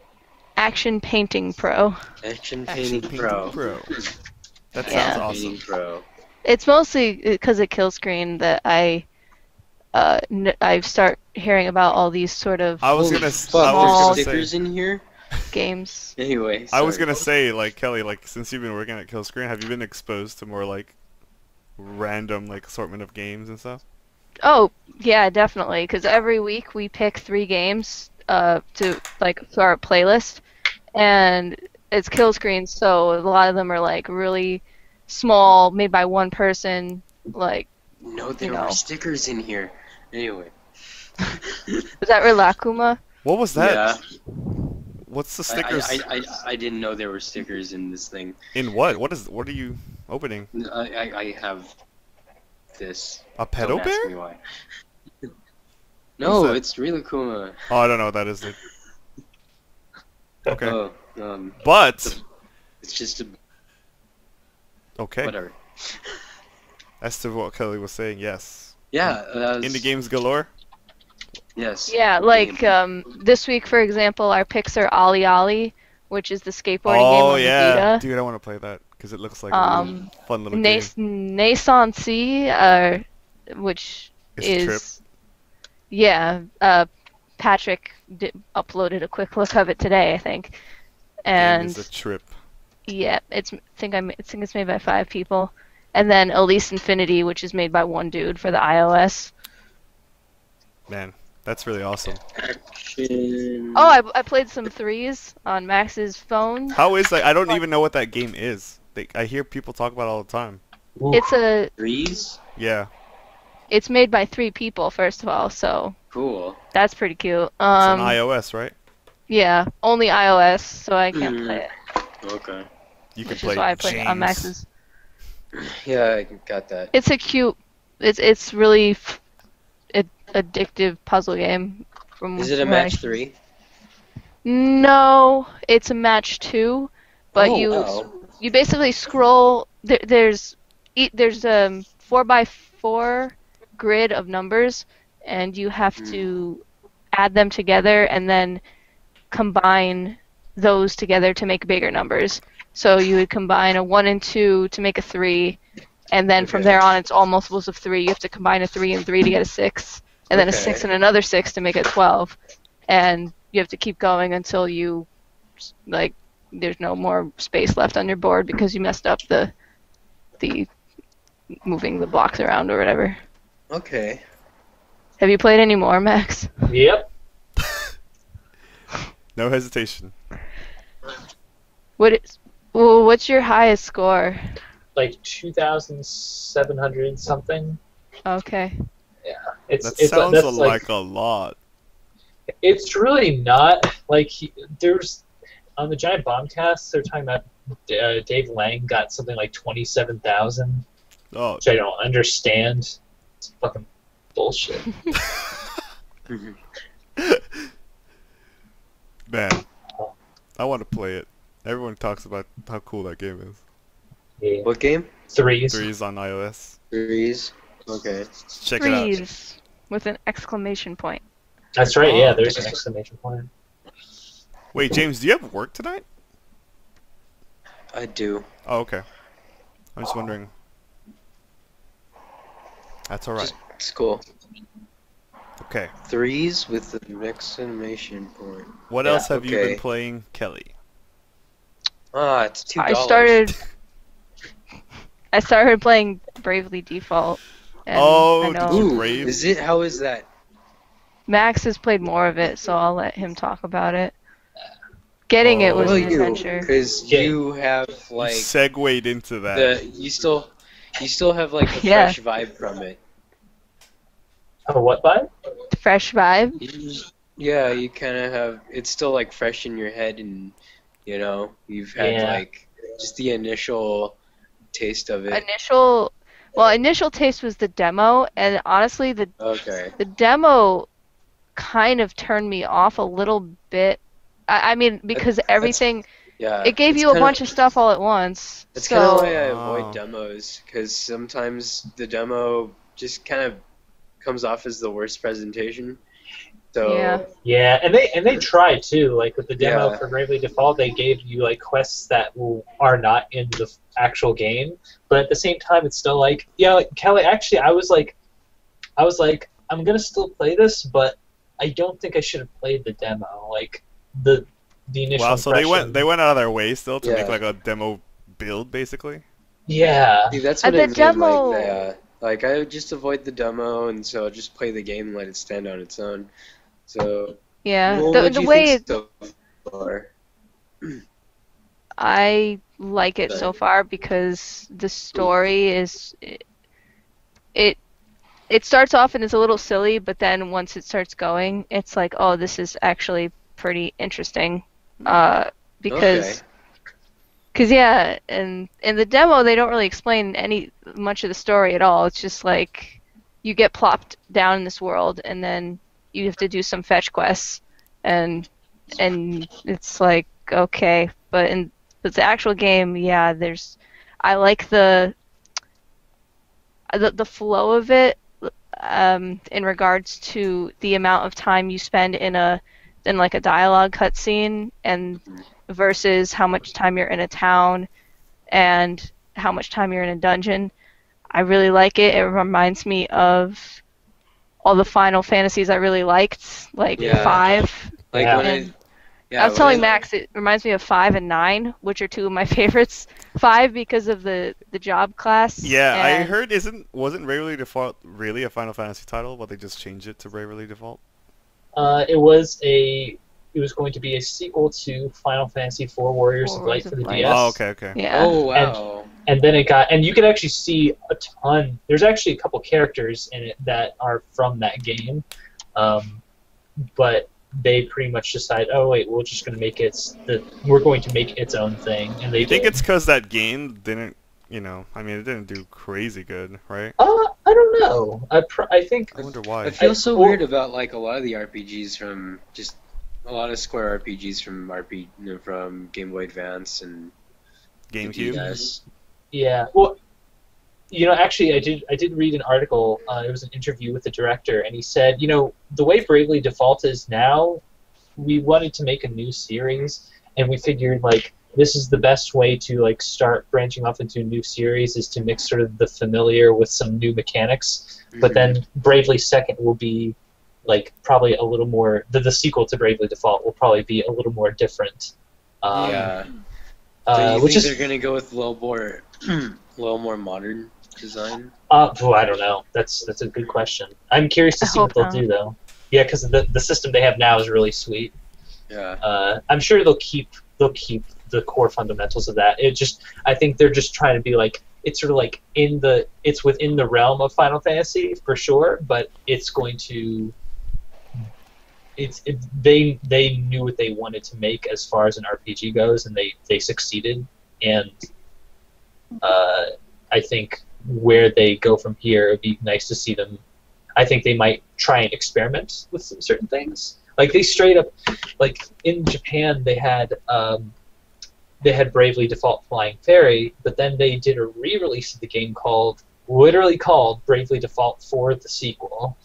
Action Painting Pro. Action Action Painting Painting Pro. Pro. That Yeah. sounds awesome. Painting Pro. It's mostly because of Kill Screen that I uh, n- I start hearing about all these sort of I was gonna. s- fuck, I Small was gonna say. stickers in here. games. Anyway, I was gonna say, like Kelly, like since you've been working at Kill Screen, have you been exposed to more like random like assortment of games and stuff? Oh yeah, definitely. Because every week we pick three games uh, to like for our playlist, and it's kill screens, so a lot of them are like really small, made by one person. Like, No, there you know. were stickers in here. Anyway. is that Rilakkuma? What was that? Yeah. What's the stickers I, I, I, I didn't know there were stickers in this thing. in what? What is? What are you opening? I, I, I have this. A pedo Don't ask bear? me why. No, it's really cool. Oh, I don't know what that is. Dude. Okay, Oh, um, but it's just a okay. whatever. As to what Kelly was saying, yes. Yeah, that was, Indie games galore. Yes. Yeah, like um, this week, for example, our picks are OlliOlli, which is the skateboarding game Oh on yeah, the Vita. dude, I want to play that because it looks like a Um, fun little game. Nas- NaissanceE, uh, which It's a trip. is yeah. Uh, Patrick di- uploaded a quick look of it today, I think, and is a trip. yeah, it's I think I'm, I think it's made by five people, and then Eliss Infinity, which is made by one dude for the iOS. Man, that's really awesome. Action. Oh, I, I played some threes on Max's phone. How is that? I don't even know what that game is. They, I hear people talk about it all the time. Ooh, It's a Threes? Yeah, it's made by three people first of all, so Cool. that's pretty cute. it's Um, on iOS, right? yeah, only iOS, so I can't Hmm. play it. Okay. You can Which play is why I played it on James. Max's. Yeah, I got that. It's a cute. It's it's really f- a- addictive puzzle game. From Is it a what I- match three? No, it's a match two, but Oh, you wow. You basically scroll. There, there's there's um four by four grid of numbers, and you have Hmm. to add them together and then combine those together to make bigger numbers. So you would combine a one and two to make a three, and then from there on it's all multiples of three. You have to combine a three and three to get a six, and then a six and another six to make a twelve, and you have to keep going until you like there's no more space left on your board because you messed up the the moving the blocks around or whatever. Okay. Have you played any more, Max? Yep. No hesitation. What is, well, what's your highest score? Like 2,700 something. Okay. Yeah, It's That it's sounds that's a- like, like a lot. it's really not like he, there's on the giant bombcast they're talking about uh, Dave Lang got something like 27,000, Oh, which I don't understand. It's fucking bullshit. man, I want to play it. Everyone talks about how cool that game is. Yeah. What game? Threes. Threes on iOS. Threes. Okay. Check it out. Freeze with an exclamation point. That's right. Yeah, there's an exclamation point. Wait, James, do you have work tonight? I do. Oh, okay. I'm just wondering. That's all right. Just- It's cool. Okay. Threes with an exclamation point. What Yeah, else have you been playing, Kelly? Ah, it's two I started. I started playing Bravely Default. And Oh, I know you- Ooh, Brave? is it? How is that? Max has played more of it, so I'll let him talk about it. Getting it was Oh, an you, adventure. because Yeah. you have like you segued into that. the you still you still have like a Yeah. fresh vibe from it. Oh, what vibe? Fresh vibe. Just- yeah, you kind of have it's still like fresh in your head, and you know you've had Yeah. like just the initial taste of it. Initial, well, initial taste was the demo, and honestly, the Okay. the demo kind of turned me off a little bit. I, I mean, because that's- everything Yeah. it gave you a kinda- bunch of stuff all at once. That's kind so of why I Oh. avoid demos because sometimes the demo just kind of comes off as the worst presentation. So Yeah. Yeah, and they and they try too. Like with the demo Yeah. for Bravely Default, they gave you like quests that will, are not in the actual game, but at the same time, it's still like yeah, like Kelly. Actually, I was like, I was like, I'm gonna still play this, but I don't think I should have played the demo. Like the the initial. Wow, so they went they went out of their way still to make like a demo build basically. Yeah. See, that's Uh, what the I really demo- like. Yeah, like I would just avoid the demo, and so I just play the game and let it stand on its own. So, Yeah, well, the, the you way think it, so far? I like it so far because the story is it it starts off and it's a little silly, but then once it starts going, it's like, oh, this is actually pretty interesting. Uh, because Okay. Cause yeah, and in the demo they don't really explain any much of the story at all. It's just like you get plopped down in this world, and then you have to do some fetch quests, and and it's like okay, but in but the actual game, yeah, there's I like the the the flow of it, um, in regards to the amount of time you spend in a in like a dialogue cutscene and versus how much time you're in a town and how much time you're in a dungeon. I really like it. It reminds me of all the Final Fantasies I really liked, like Yeah. five. Like Yeah. when I, yeah, I was telling I- Max it reminds me of five and nine, which are two of my favorites. Five because of the the job class. Yeah, I heard isn't wasn't Bravely Default really a Final Fantasy title, but they just changed it to Bravely Default. Uh, it was a. It was going to be a sequel to Final Fantasy IV Warriors of Light for the Light. DS. Oh, okay, okay. Yeah. Oh wow. and then it got and you can actually see a ton there's actually a couple characters in it that are from that game um, but they pretty much decide oh wait we're just going to make it the we're going to make its own thing and they You think did. it's because that game didn't, you know, I mean, it didn't do crazy good, right? uh, i don't know i, pr- I think I wonder why. I feel so well- weird about like a lot of the RPGs from just a lot of Square RPGs from RP you know, from Game Boy Advance and the GameCube. Yeah. Well, you know, actually, I did. I did read an article. Uh, it was an interview with the director, and he said, you know, the way Bravely Default is now, we wanted to make a new series, and we figured like this is the best way to like start branching off into a new series is to mix sort of the familiar with some new mechanics. Mm-hmm. But then Bravely Second will be like probably a little more. The, the sequel to Bravely Default will probably be a little more different. Um, yeah. So Uh, you which is they're gonna go with a little more, a little more modern design? Uh, oh, I don't know. That's that's a good question. I'm curious to I see what they'll not. do though. Yeah, because the the system they have now is really sweet. Yeah. Uh, I'm sure they'll keep they'll keep the core fundamentals of that. It just I think they're just trying to be like it's sort of like in the it's within the realm of Final Fantasy for sure, but it's going to it's it, they they knew what they wanted to make as far as an RPG goes, and they they succeeded. And uh, I think where they go from here, it'd be nice to see them. I think they might try and experiment with some certain things. Like they straight up, like in Japan, they had um, they had Bravely Default Flying Fairy, but then they did a re-release of the game called literally called Bravely Default for the sequel,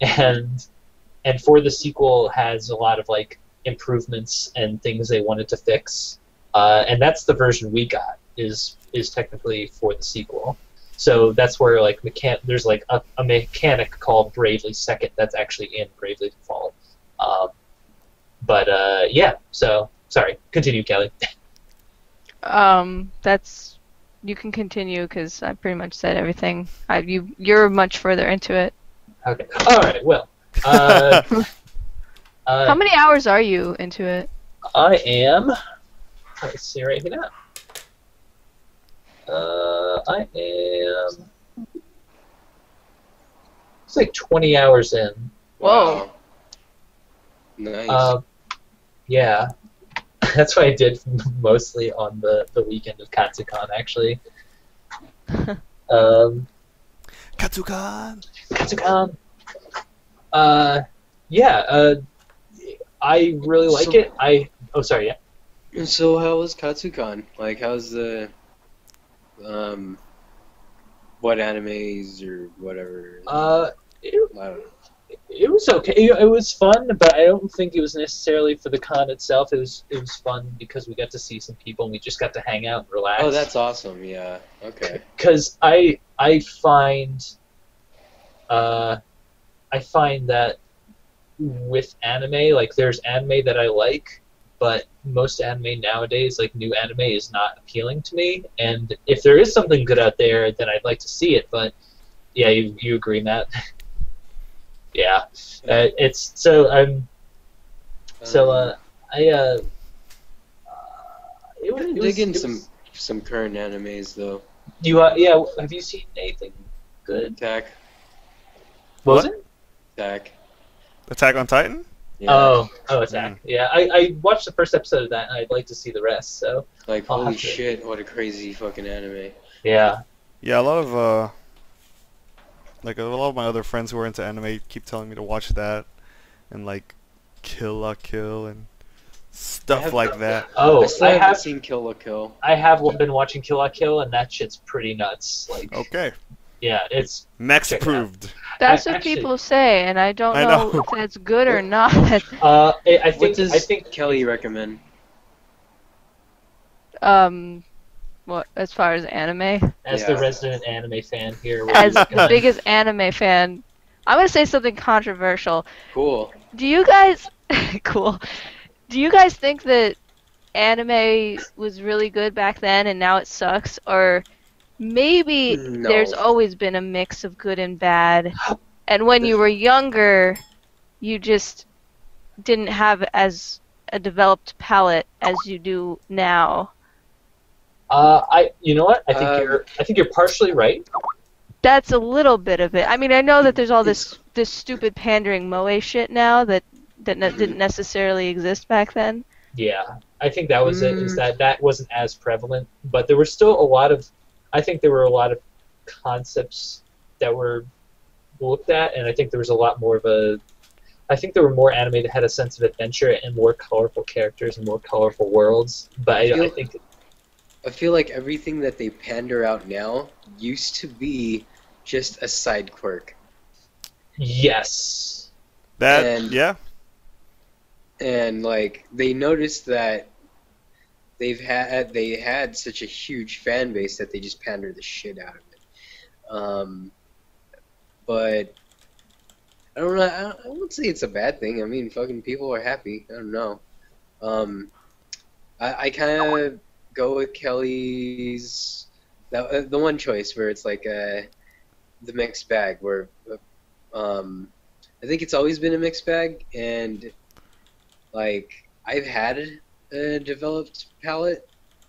and and for the sequel has a lot of like improvements and things they wanted to fix, uh, and that's the version we got is is technically for the sequel. So that's where like mechan- there's like a, a mechanic called Bravely Second that's actually in Bravely Default. Um, but uh, yeah, so sorry, continue, Kelly. Um, that's you can continue because I pretty much said everything. I you you're much further into it. Okay, all right, well, uh, uh, How many hours are you into it? I am. Let's see right here now. Uh, I am. It's like 20 hours in. Whoa. Nice. Uh, yeah, that's what I did mostly on the, the weekend of Katsucon, actually. um, Katsukan. Katsucon. Uh, yeah, uh, I really like So- it. I oh sorry, yeah. So how was Katsucon? Like, how's the, um, what animes or whatever? Uh, it, I don't know. It was okay. It, was fun, but I don't think it was necessarily for the con itself. It was it was fun because we got to see some people and we just got to hang out and relax. Oh, that's awesome. Yeah. Okay. because I I find uh, I find that with anime, like there's anime that I like, but most anime nowadays, like new anime, is not appealing to me. And if there is something good out there, then I'd like to see it. But yeah, you you agree, Matt? yeah, uh, it's so I'm so Um, uh I uh. uh, It, I'm was- it was- digging it some was- some current animes though. You uh, yeah? Have you seen anything good? Attack, What was What? it? Attack. Attack on Titan? Yeah. Oh, oh, Attack. Yeah, I, I watched the first episode of that, and I'd like to see the rest. So like I'll holy shit! What a crazy fucking anime. yeah, Yeah, a lot of uh, like a lot of my other friends who are into anime keep telling me to watch that, and like Kill la Kill and stuff have- like that. Oh, I still I haven't seen Kill la Kill. I have been watching Kill la Kill, and that shit's pretty nuts. Like, Okay, yeah, it's Max Check approved. That's I- what actually- people say, and I don't I know, know. if that's good or not. uh, I, I think does I think Kelly recommend? um, what as far as anime, as the resident anime fan here, as the biggest anime fan, I'm gonna say something controversial. Cool. Do you guys, cool? Do you guys think that anime was really good back then and now it sucks, or maybe No. there's always been a mix of good and bad, and when you were younger, you just didn't have as a developed palate as you do now. Uh, I you know what? I think Um, you're I think you're partially right. That's a little bit of it. I mean, I know that there's all this this stupid pandering moe shit now that that ne- didn't necessarily exist back then. Yeah, I think that was it. Is Mm. that that wasn't as prevalent, but there were still a lot of. I think there were a lot of concepts that were looked at, and I think there was a lot more of a. I think there were more anime that had a sense of adventure and more colorful characters and more colorful worlds. But I, I feel- think I feel like everything that they pander out now used to be just a side quirk. yes, That And- yeah, and like they noticed that they've had they had such a huge fan base that they just pander the shit out of it. Um, but I don't know. I, don't- I won't say it's a bad thing. I mean, fucking people are happy. I don't know. Um, I, I kind of go with Kelly's that uh, the one choice where it's like uh, the mixed bag where uh, um, I think it's always been a mixed bag and like I've had a developed palate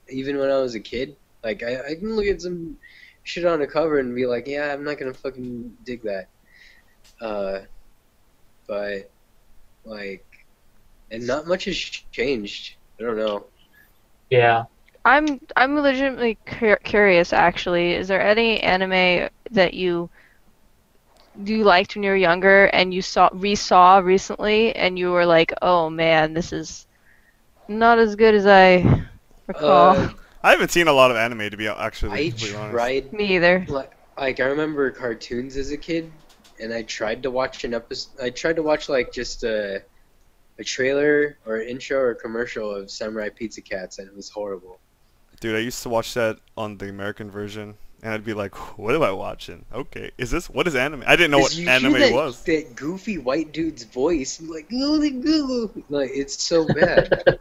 even when I was a kid. Like I, I can look at some shit on a cover and be like, yeah, I'm not gonna fucking dig that. Uh, but like, and not much has changed. I don't know. yeah. I'm I'm legitimately cur- curious. Actually, is there any anime that you you liked when you were younger and you saw resaw recently and you were like, oh man, this is not as good as I recall. Uh, I haven't seen a lot of anime to be actually I completely honest. tried Me either. like like I remember cartoons as a kid, and I tried to watch an episode. I tried to watch like just a a trailer or an intro or commercial of Samurai Pizza Cats, and it was horrible. Dude, I used to watch that on the American version, and I'd be like, "What am I watching? Okay, is this what is anime? I didn't know what you hear anime that, was." That goofy white dude's voice, and like "Gooly goo," like it's so bad.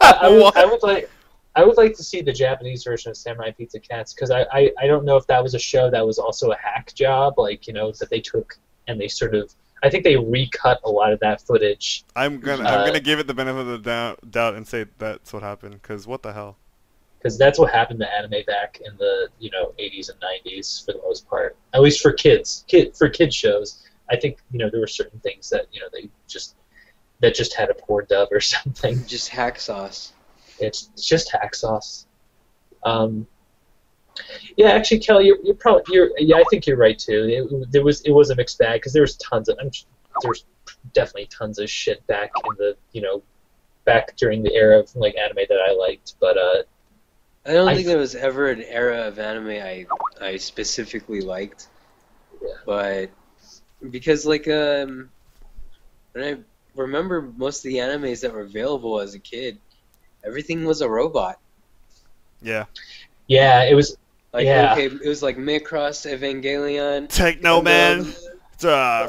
I, I would, What? I would like I would like to see the Japanese version of Samurai Pizza Cats because I, I, I don't know if that was a show that was also a hack job like you know that they took and they sort of I think they recut a lot of that footage I'm gonna Uh, I'm gonna give it the benefit of the doubt, doubt and say that's what happened. Cause what the hell? because that's what happened to anime back in the you know 80s and 90s for the most part at least for kids kid for kid shows I think you know there were certain things that you know they just that just had a poor dub or something just hack sauce. It's it's just hack sauce. Um, yeah, actually, Kelly, you're, you're probably you're yeah. I think you're right too. It, there was it was a mixed bag because there was tons of I'm, there's definitely tons of shit back in the you know back during the era of like anime that I liked, but uh, I don't I- think there was ever an era of anime I I specifically liked. Yeah. But because like um when I remember most of the animes that were available as a kid, everything was a robot. Yeah, yeah, it was Like Yeah. okay, it was like Macross, Evangelion. Teknoman, uh,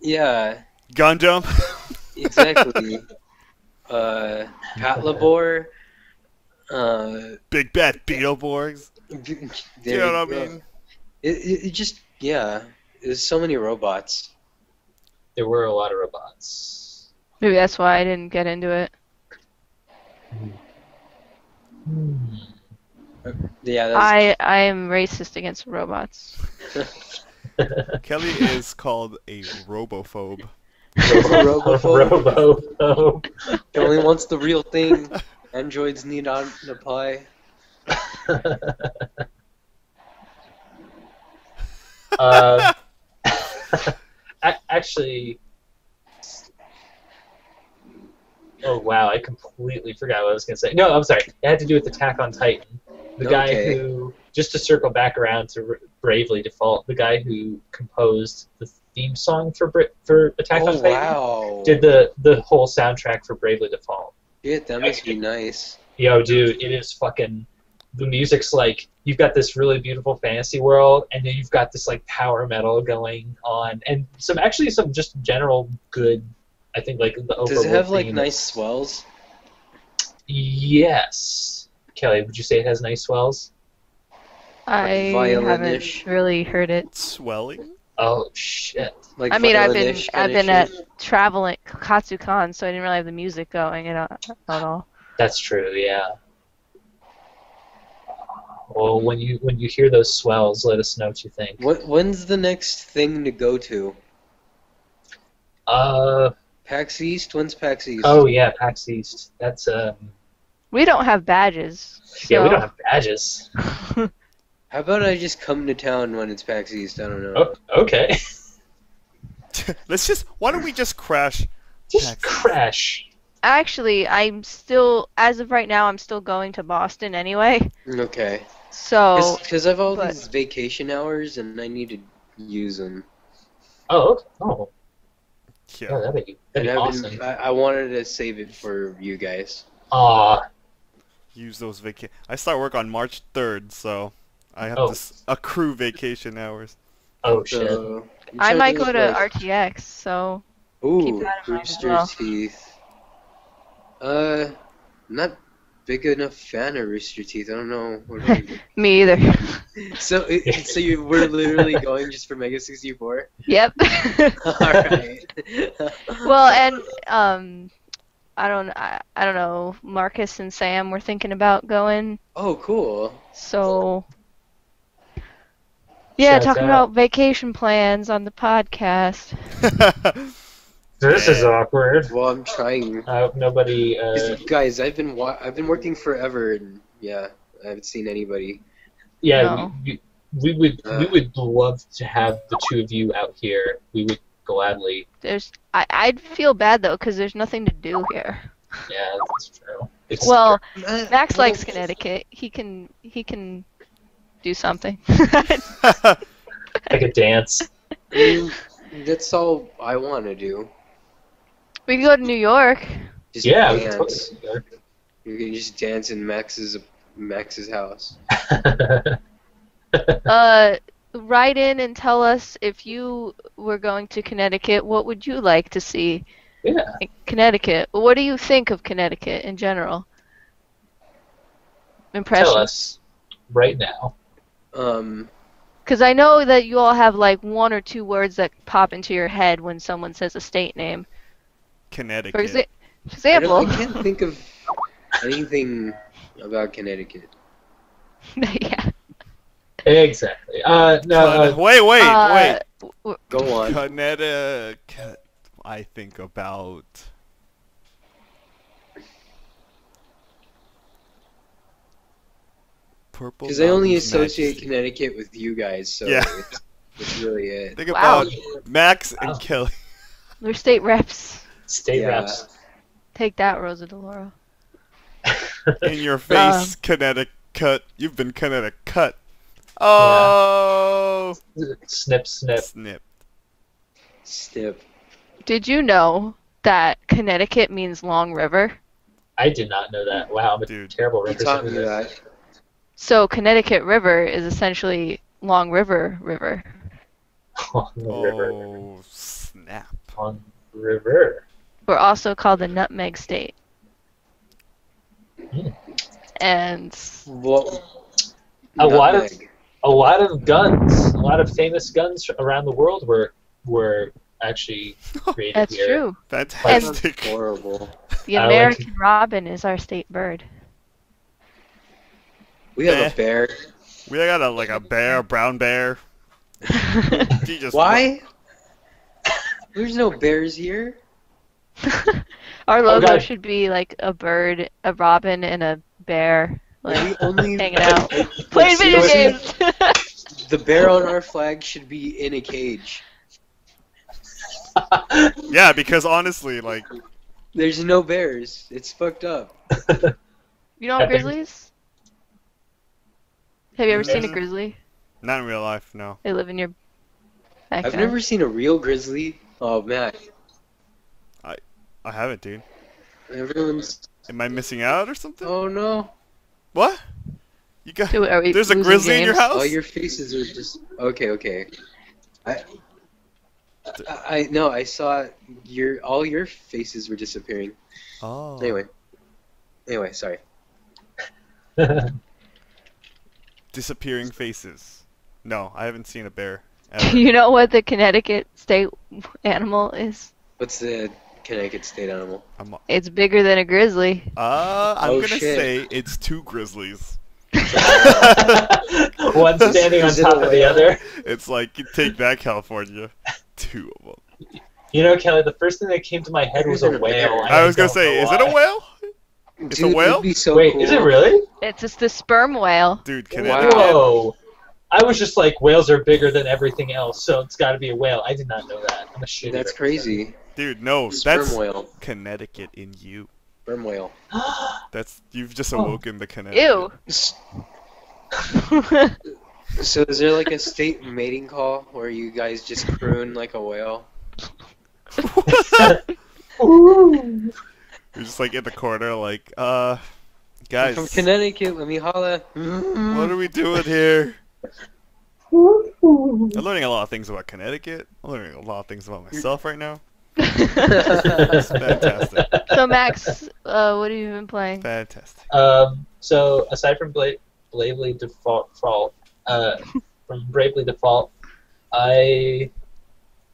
Yeah, Gundam. exactly. uh, Patlabor. Uh, Big Bad Beetleborgs. You know what I mean? It, it, it just yeah. There's so many robots. There were a lot of robots. Maybe that's why I didn't get into it. Hmm. Yeah, that's I I am racist against robots. Kelly is called a robophobe. Robophobe. Robo. He only wants the real thing. Androids need on the pie. uh, actually, oh wow, I completely forgot what I was gonna say. No, I'm sorry. It had to do with Attack on Titan. The guy who, just to circle back around to Bravely Default, the guy who composed the theme song for Bra- for Attack on Oh Titan wow! did the the whole soundtrack for Bravely Default. Shit, that must be nice. Yo, dude, it is fucking. The music's like you've got this really beautiful fantasy world, and then you've got this like power metal going on, and some actually some just general good. I think like the overall. Does it have like nice swells? Yes, Kelly, would you say it has nice swells? I haven't really heard it. Swelling. Oh shit! Like I mean, I've been violin-ish I've kinda been at shit? traveling Katsucon, so I didn't really have the music going at all. At all. That's true. Yeah. Well, when you when you hear those swells, let us know what you think. What, when's the next thing to go to? Uh PAX East? When's PAX East? oh yeah, PAX East. That's um We don't have badges. yeah we don't have badges. How about I just come to town when it's PAX East? I don't know. Oh, okay. Let's just. Why don't we just crash? Just PAX East. crash. Actually, I'm still, as of right now, I'm still going to Boston anyway. Okay. So Because I've all but- these vacation hours and I need to use them. Oh, okay. oh, Yeah. yeah, that'd be, that'd be I've awesome. been, I, I wanted to save it for you guys. Aw, Use those vaca. I start work on March third, so I have Oh. to s- accrue vacation hours. oh shit. So, I'm I trying might go to of, like- RTX. So Ooh, keep that in mind Rooster well. Teeth. Uh, not big enough fan of Rooster Teeth. I don't know. Do me either. so, so you were literally going just for Mega 64? yep. All right. well, and um, I don't I, I don't know. Marcus and Sam were thinking about going. oh, cool. So yeah, Shouts talking out. about vacation plans on the podcast. This is awkward. Well, I'm trying. I hope nobody. Uh, 'Cause, Guys, I've been wa- I've been working forever, and yeah, I haven't seen anybody. yeah, No. we, we, we would we Uh. would love to have the two of you out here. We would gladly. There's I I'd feel bad though because there's nothing to do here. Yeah, that's true. It's, Well, Uh, Max likes Connecticut. He can he can do something. like a dance. I mean, that's all I want to do. we can go to New York. Just Yeah, we could dance. totally You can just dance in Max's Max's house. Uh, write in and tell us if you were going to Connecticut, what would you like to see yeah. in Connecticut? What do you think of Connecticut in general? Impressions? Tell us right now. Um, Because I know that you all have like one or two words that pop into your head when someone says a state name. Connecticut. For, exa- for I, example, I can't think of anything about Connecticut. yeah. Exactly. Uh, no. Uh, wait, wait, Uh, wait. Go on. Connecticut. I think about. Purple. Because I only associate Majesty. Connecticut with you guys, so Yeah. it's, that's really it. Think Wow. about Max Wow. and Kelly. They're state reps. state Yeah. reps. Take that, Rosa DeLauro. In your face, Um, Connecticut. You've been Connecticut. Oh. snip, snip. Snip. Snip. Did you know that Connecticut means Long River? I did not know that. Wow, I'm a Dude. terrible You taught me representative. that. So Connecticut River is essentially Long River River. on the river. Oh snap! On the river. We're also called the Nutmeg State. Hmm. And What? A lot of Nutmeg. A lot of guns, a lot of famous guns around the world were were actually created here. that's here. true. Fantastic. horrible. The I like- American robin is our state bird. We have Eh. a bear. We got a like a bear, a brown bear. Just Why? There's no bears here. our logo God. should be like a bird, a robin, and a bear, We like only hanging out, Like, playing video seriously, games. The bear on our flag should be in a cage. Yeah, because honestly, like There's no bears. It's fucked up. you know what Epic. grizzlies? Have you ever seen a grizzly? not in real life, no. They live in your Backyard. I've never seen a real grizzly. Oh man, I I haven't, dude. everyone's. Am I missing out or something? Oh no! What? You got? Do- are we There's a losing grizzly in your games? house? All your faces are just okay. Okay. I. I, I no, I saw your all your faces were disappearing. Oh. Anyway, anyway, sorry. Disappearing faces. No, I haven't seen a bear. Ever. you know what the Connecticut state animal is? What's the Connecticut state animal? I'm, uh, It's bigger than a grizzly. I'm Oh, gonna shit. say it's two grizzlies. One standing on top of the other. It's like you take that, California. Two of them. You know, Kelly, the first thing that came to my head was a Isn't it a whale. bear? I was gonna say, is it a why. whale? It's a whale? Be so Wait, cool. is it really? It's just the sperm whale. Dude, Wow. Connecticut. Whoa. I was just like, whales are bigger than everything else, so it's got to be a whale. I did not know that. I'm a shitty. That's representative. crazy. Dude, no, Sperm that's whale. Connecticut in you. Sperm whale. That's you've just Oh. awoken the Connecticut. Ew. So is there like a state mating call where you guys just croon like a whale? You're just like in the corner, like, uh, I'm guys, from Connecticut, let me holla. what are we doing here? I'm learning a lot of things about Connecticut. I'm learning a lot of things about myself right now. It's fantastic. so Max, uh, what have you been playing? Fantastic. Um, so aside from Bla- Bravely Default, Fault, uh, from Bravely Default, I,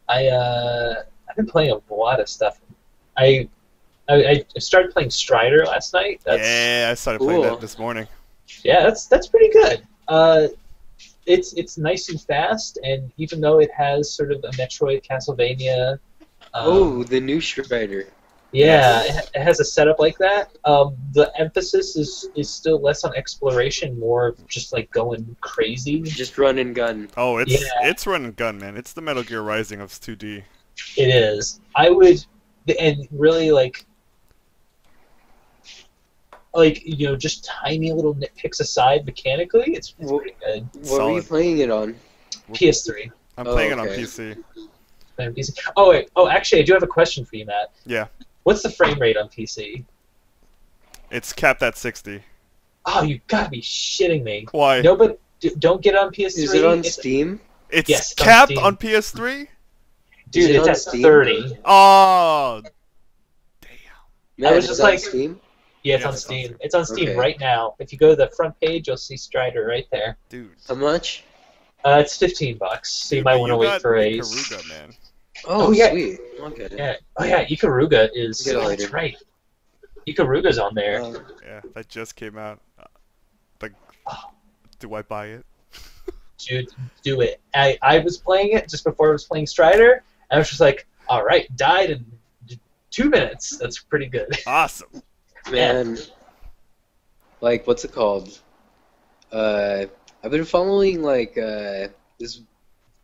I, uh, I've been playing a lot of stuff. I, I, I started playing Strider last night. That's, yeah, I started playing that this morning. Yeah, that's that's pretty good. Uh, it's it's nice and fast, and even though it has sort of a Metroid Castlevania, um, oh, the new Strider. yeah, it, it has a setup like that. Um, the emphasis is is still less on exploration, more of just like going crazy. Just run and gun. Oh, it's Yeah. it's run and gun, man. It's the Metal Gear Rising of 2D. It is. I would, and really like, like you know, just tiny little nitpicks aside, mechanically, it's, it's pretty good. What are you playing it on? PS3. I'm Oh, playing it on. PC. On PC. Oh wait. Oh, actually, I do have a question for you, Matt. Yeah. What's the frame rate on PC? It's capped at 60. Oh, you gotta be shitting me. Why? No, but d- don't get on PS3. Is it on It's- Steam? It's Yes, it's on capped Steam. on PS3. dude, it it's on at Steam? 30. Oh, damn. Man, was just on like- Steam. Yeah, it's Yeah, on it's on Steam. Steam. It's on Steam Okay. right now. If you go to the front page, you'll see Strider right there. Dude. How much? Uh, it's 15 bucks, so you might want to wait for a. Ikaruga, man. Oh, Oh, yeah. sweet. Okay. Yeah. Oh yeah, Ikaruga is. Get oh, that's right. Ikaruga's on there. Uh, Yeah, that just came out. Uh, Like, do I buy it? Dude, do it. I, I was playing it just before I was playing Strider, and I was just like, all right, died in two minutes. That's pretty good. Awesome. man, like what's it called? Uh, I've been following like uh this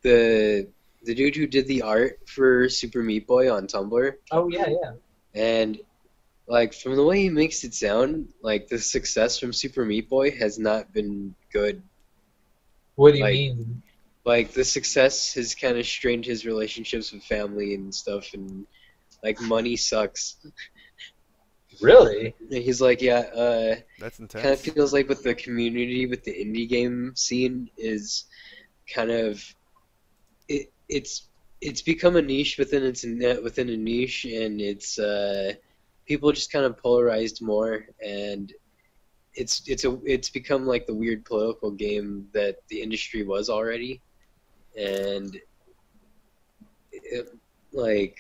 the the dude who did the art for Super Meat Boy on Tumblr, Oh yeah, yeah. and like from the way he makes it sound, like the success from Super Meat Boy has not been good. What do you Like- mean? Like the success has kind of strained his relationships with family and stuff, and like money sucks. Really? He's like, yeah, uh, That's kind of intense. feels like with the community with the indie game scene is kind of it it's it's become a niche within its net within a niche and it's uh people just kind of polarized more and it's it's a it's become like the weird political game that the industry was already. And it, like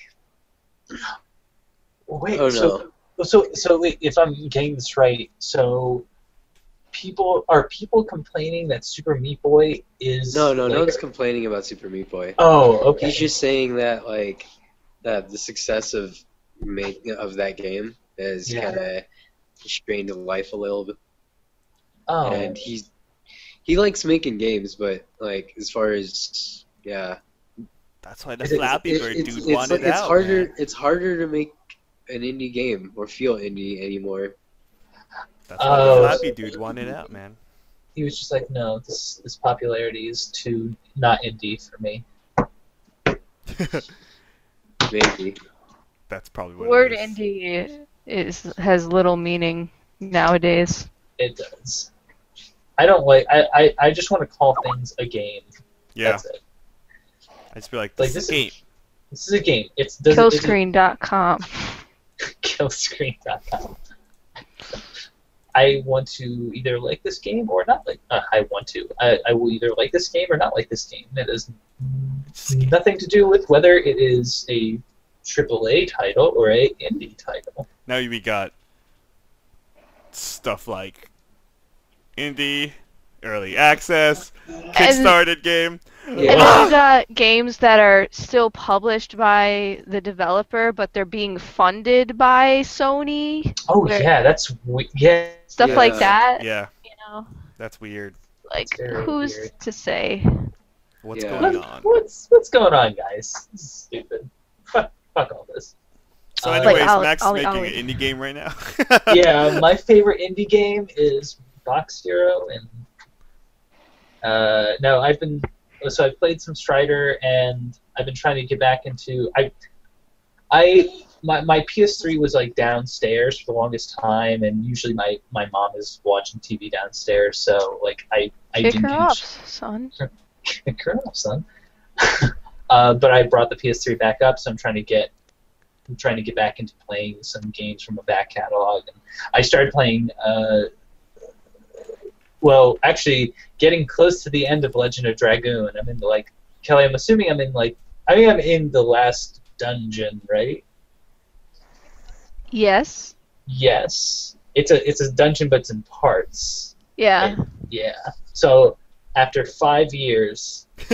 Wait, Oh, so so so wait, if I'm getting this right, so people are people complaining that Super Meat Boy is no no no like- one's complaining about super meat boy Oh, okay. He's just saying that like that the success of make of that game has Yeah. kind of strained the life a little bit, oh. and he's he likes making games, but like as far as yeah, That's why the Is it- Flappy it- Bird it's, dude it's, wanted it's out. harder man. it's harder to make an indie game or feel indie anymore. That's why Oh. the Flappy dude wanted out, man. he was just like, no, this this popularity is too not indie for me. Maybe That's probably what Word it is. indie is has little meaning nowadays. It does. I don't like. I I, I just want to call things a game. Yeah, That's it. I just be like, Like, this this is a game. This is a game. It's does it- is it- Killscreen.com. killscreen.com. I want to either like this game or not like. Uh, I want to. I, I will either like this game or not like this game. It has nothing to do with whether it is a AAA title or a indie title. Now we got stuff like indie, early access, kickstarted game. And Yeah. then you got games that are still published by the developer, but they're being funded by Sony. Oh Where- yeah, that's we- yeah. Stuff like that. Yeah, You know, that's weird. like It's very who's weird. to say? What's Yeah. going on? What's what's going on, guys? This is stupid. Fuck, fuck all this. So, Uh, anyways, Like, Ollie- Max is Ollie- making Ollie. an indie game right now. yeah, my favorite indie game is Box Hero, and uh, no, I've been so I've played some Strider, and I've been trying to get back into I, I my, my PS3 was like downstairs for the longest time, and usually my, my mom is watching TV downstairs, so like I I Kick didn't her off, son. kick her off, son. uh, but I brought the PS3 back up, so I'm trying to get I'm trying to get back into playing some games from a back catalog. And I started playing. Uh, well, actually, getting close to the end of Legend of Dragoon. I'm in the like Kelly. I'm assuming I'm in like I think I'm in the last dungeon, right? Yes. Yes. It's a it's a dungeon, but it's in parts. Yeah. Yeah. So after five years,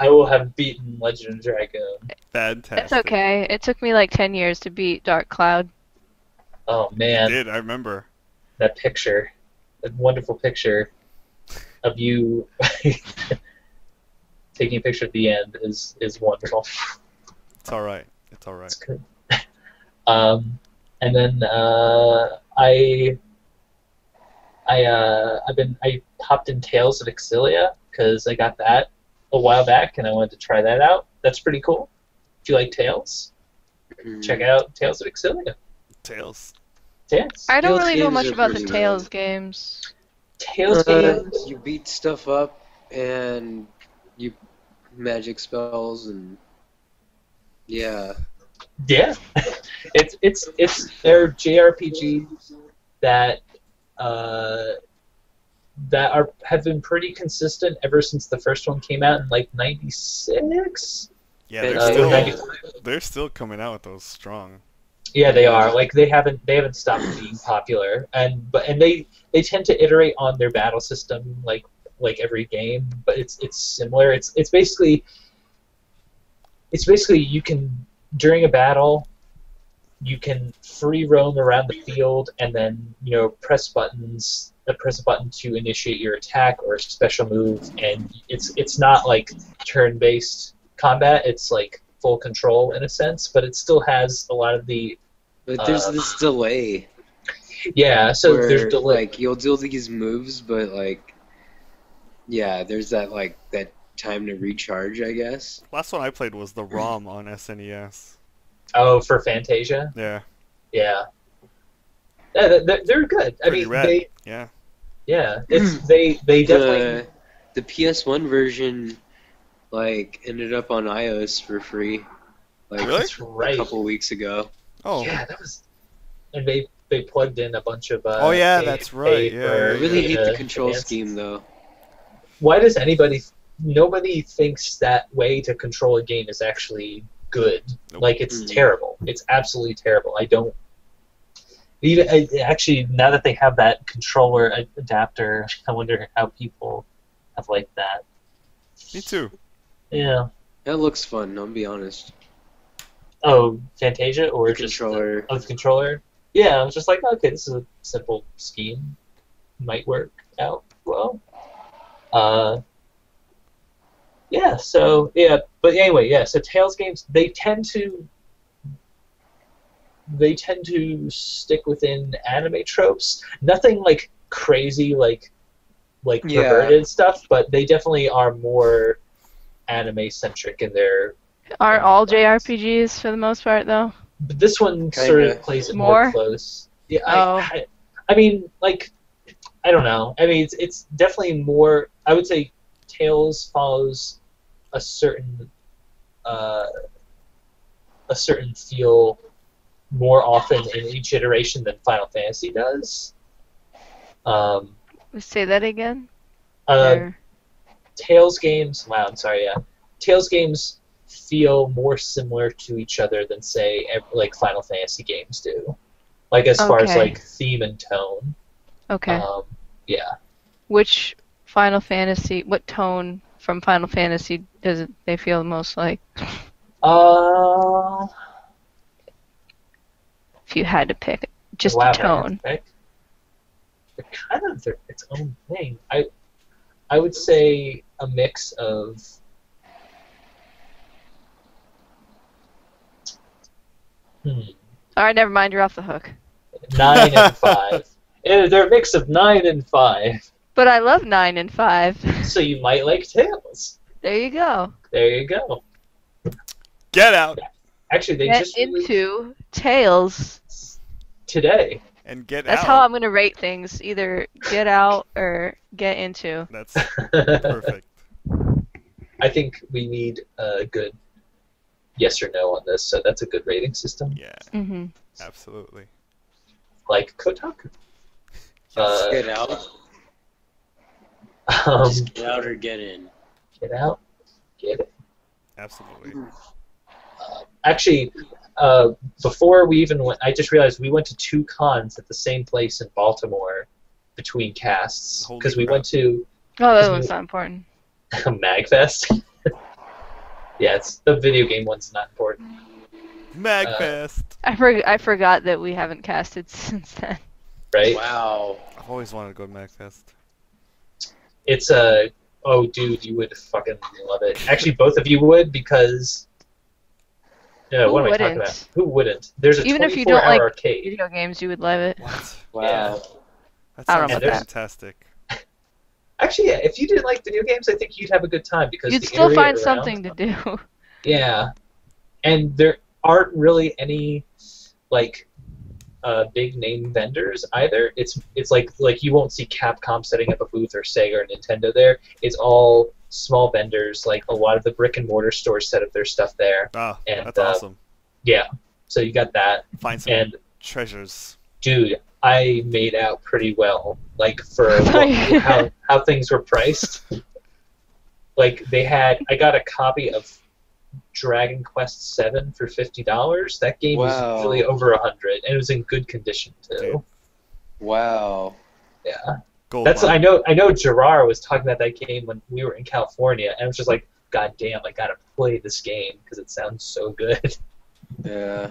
I will have beaten Legend of Dragoon. Fantastic. It's okay. It took me like 10 years to beat Dark Cloud. Oh I man, did. I remember. that picture, that wonderful picture of you taking a picture at the end is is wonderful. It's all right. It's all right. It's good. Um, and then uh, I I uh, I've been I popped in Tales of Xillia because I got that a while back and I wanted to try that out. That's pretty cool. If you like Tales, check out Tales of Xillia. Tales. I don't Tales really know much about the pretty Tales games. Tales Uh, games. you beat stuff up and you magic spells and yeah. Yeah, it's it's it's they're JRPGs that uh, that are have been pretty consistent ever since the first one came out in like '96. Yeah, Uh, they're Uh, still they're still coming out with those strong. Yeah, they are. Like they haven't they haven't stopped being popular, and but and they they tend to iterate on their battle system like like every game, but it's it's similar. It's it's basically it's basically you can during a battle you can free roam around the field and then you know press buttons uh, press a button to initiate your attack or a special move and it's it's not like turn based combat. It's like full control in a sense but it still has a lot of the But there's Uh, this delay. yeah so where, there's delay like you'll do these moves, but like yeah, there's that like that time to recharge, I guess. Last one I played was the ROM on SNES. oh for Phantasia Yeah. yeah Yeah, they're- they're, they're good. I Pretty mean, rad. they Yeah. yeah, it's they they definitely the the PS1 version like ended up on iOS for free. Like Really? that's a couple weeks ago. Oh. Yeah, that was, and they they plugged in a bunch of. Uh, Oh, yeah, pay- that's right, yeah, for, I really Yeah, hate uh, the control advanced- scheme though. Why does anybody? Nobody thinks that way to control a game is actually good. Nope. Like it's Mm. terrible. It's absolutely terrible. I don't. Even I, actually, now that they have that controller adapter, I wonder how people have liked that. Me too. Yeah. That looks fun. I'll be honest. Oh, Phantasia or The just controller. The, oh, the controller. Yeah, I was just like, okay, this is a simple scheme. Might work out well. Uh, yeah. So yeah, but anyway, yeah. So Tales games they tend to they tend to stick within anime tropes. Nothing like crazy like like Yeah. perverted stuff, but they definitely are more anime centric in their Aren't all JRPGs for the most part though? but this one sort Kinda. of plays it more, More? close. Yeah, Oh. I, I, I mean, like, I don't know. I mean, it's it's definitely more. I would say Tales follows a certain uh, a certain feel more often in each iteration than Final Fantasy does. Um, Say that again. uh, Or- Tales games. Wow, I'm sorry. Yeah, Tales games feel more similar to each other than say like Final Fantasy games do. Like as far as like theme and tone. okay. Um, yeah. Which Final Fantasy? What tone from Final Fantasy does it, they feel the most like? Uh, If you had to pick, just wow, a tone. They're kind of their, its own thing. I I would say a mix of hmm, All right, never mind. You're off the hook. nine and five. They're a mix of nine and five. But I love nine and five. So you might like Tales. there you go. There you go. Get out Actually, they Get just released into Tales. today. and get That's out. how I'm gonna rate things. Either get out or get into. That's perfect. I think we need a good yes or no on this, so that's a good rating system, Yeah, hmm absolutely. like Kotaku. Uh, get out. Um, Just get out or get in. get out, get it. Absolutely. Actually, uh, before we even went, I just realized we went to two cons at the same place in Baltimore between casts because we crap. went to Oh, that Isn't one's not important. Magfest. Yeah, it's the video game one's not important, Magfest. I for- I forgot that we haven't casted since then. right? Wow. I've always wanted to go to Magfest. It's a oh, dude, you would fucking love it. Actually, both of you would because. Yeah, Who what am I talking wouldn't? about? Who wouldn't? There's a Even if you 24 don't like arcade. Video games, you would love it. What? Wow. Yeah. That I don't sounds know about that. fantastic. Actually, yeah, if you didn't like video games, I think you'd have a good time because You'd still find around- something to do. Yeah, and there aren't really any like uh, big name vendors either. It's it's like like you won't see Capcom setting up a booth or Sega or Nintendo there. It's all small vendors. Like a lot of the brick and mortar stores set up their stuff there. Ah, And, that's uh, awesome. Yeah, so you got that. Find some And treasures. dude, I made out pretty well. Like for what, how how things were priced. Like they had, I got a copy of Dragon Quest Seven for fifty dollars. That game Wow. was usually over a hundred, and it was in good condition too. Dude. Wow. Yeah, Gold that's mine. I know. I know Gerard was talking about that game when we were in California, and I was just like, God damn, I gotta play this game because it sounds so good. Yeah.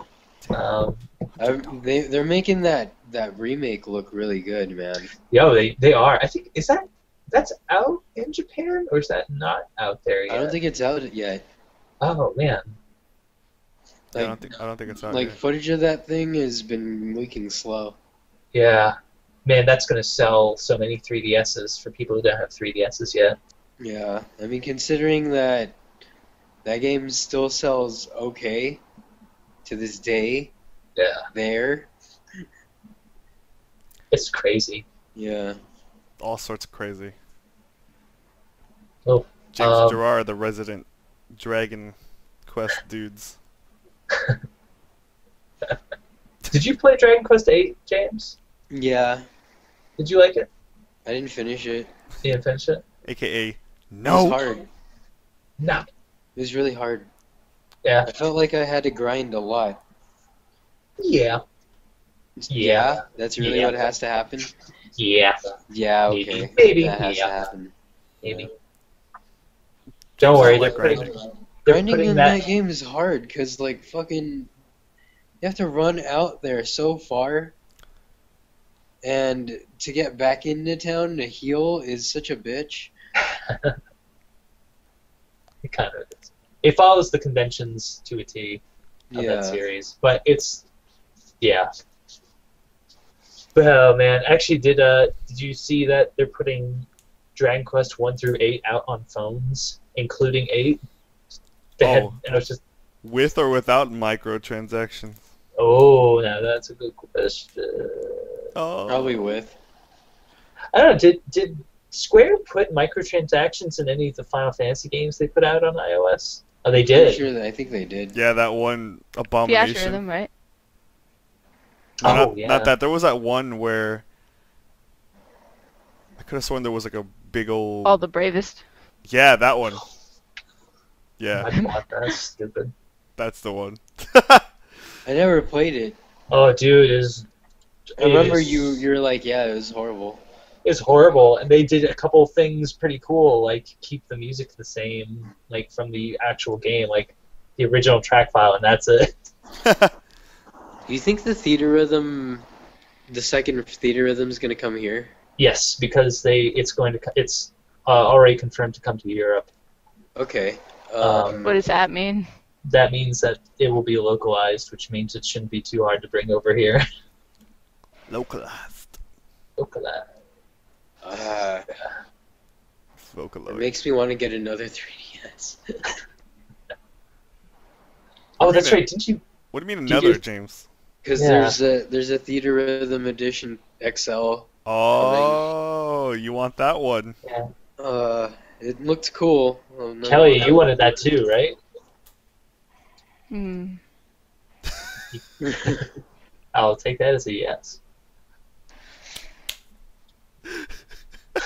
Um, I, they they're making that that remake look really good, man. yo, they they are. I think is that that's out in Japan or is that not out there yet? I don't think it's out yet. Oh man, I don't think I don't think it's out like yet. footage of that thing has been leaking slow. yeah, man, that's gonna sell so many 3DSs for people who don't have 3DSs yet. Yeah. I mean, considering that that game still sells okay to this day Yeah, there. It's crazy. Yeah. All sorts of crazy. Oh, James um, and Gerard, the resident Dragon Quest dudes. Did you play Dragon Quest VIII, James? Yeah. Did you like it? I didn't finish it. You didn't finish it? AKA, It was no. It was really hard. Yeah. I felt like I had to grind a lot. Yeah. Yeah. That's really Yeah. what has to happen? Yeah. Yeah, okay. Maybe, That has yeah. to happen. Maybe. Don't worry. They're like putting, grinding. they're Grinding putting in that. that game is hard because, like, fucking. You have to run out there so far. And to get back into town to heal is such a bitch. It kind of is. It follows the conventions to a T of Yeah. that series, but it's yeah. But oh man, actually, did uh did you see that they're putting Dragon Quest one through eight out on phones, including eight? They had, Oh. and it was just With or without microtransactions? oh, now that's a good question. Oh. Probably with. I don't know. Did did Square put microtransactions in any of the Final Fantasy games they put out on iOS? Oh, they Pretty did. sure that I think they did. Yeah, that one abomination. Yeah, abomination. sure them, right? No, Oh, not, yeah. not that. There was that one where I could have sworn there was like a big old. All the bravest. Yeah, that one. Yeah, I bought that. Stupid. that's the one. I never played it. Oh, dude, is. I remember you. You're like, yeah, it was horrible. It's horrible, and they did a couple things pretty cool, like keep the music the same, like from the actual game, like the original track file, and that's it. Do you think the Theatrhythm, the second Theatrhythm, is gonna come here? Yes, because they it's going to it's uh, already confirmed to come to Europe. Okay. Um, Um, What does that mean? That means that it will be localized, which means it shouldn't be too hard to bring over here. Localized. Localized. uh, it makes me want to get another 3DS. Oh, that's mean, right. Didn't you? What do you mean Do you another, James? Because Yeah. there's a there's a Theatrhythm edition XL. Oh, you want that one? Yeah. Uh, it looked cool. Oh, no, Kelly, no. you wanted that too, right? Hmm. I'll take that as a yes.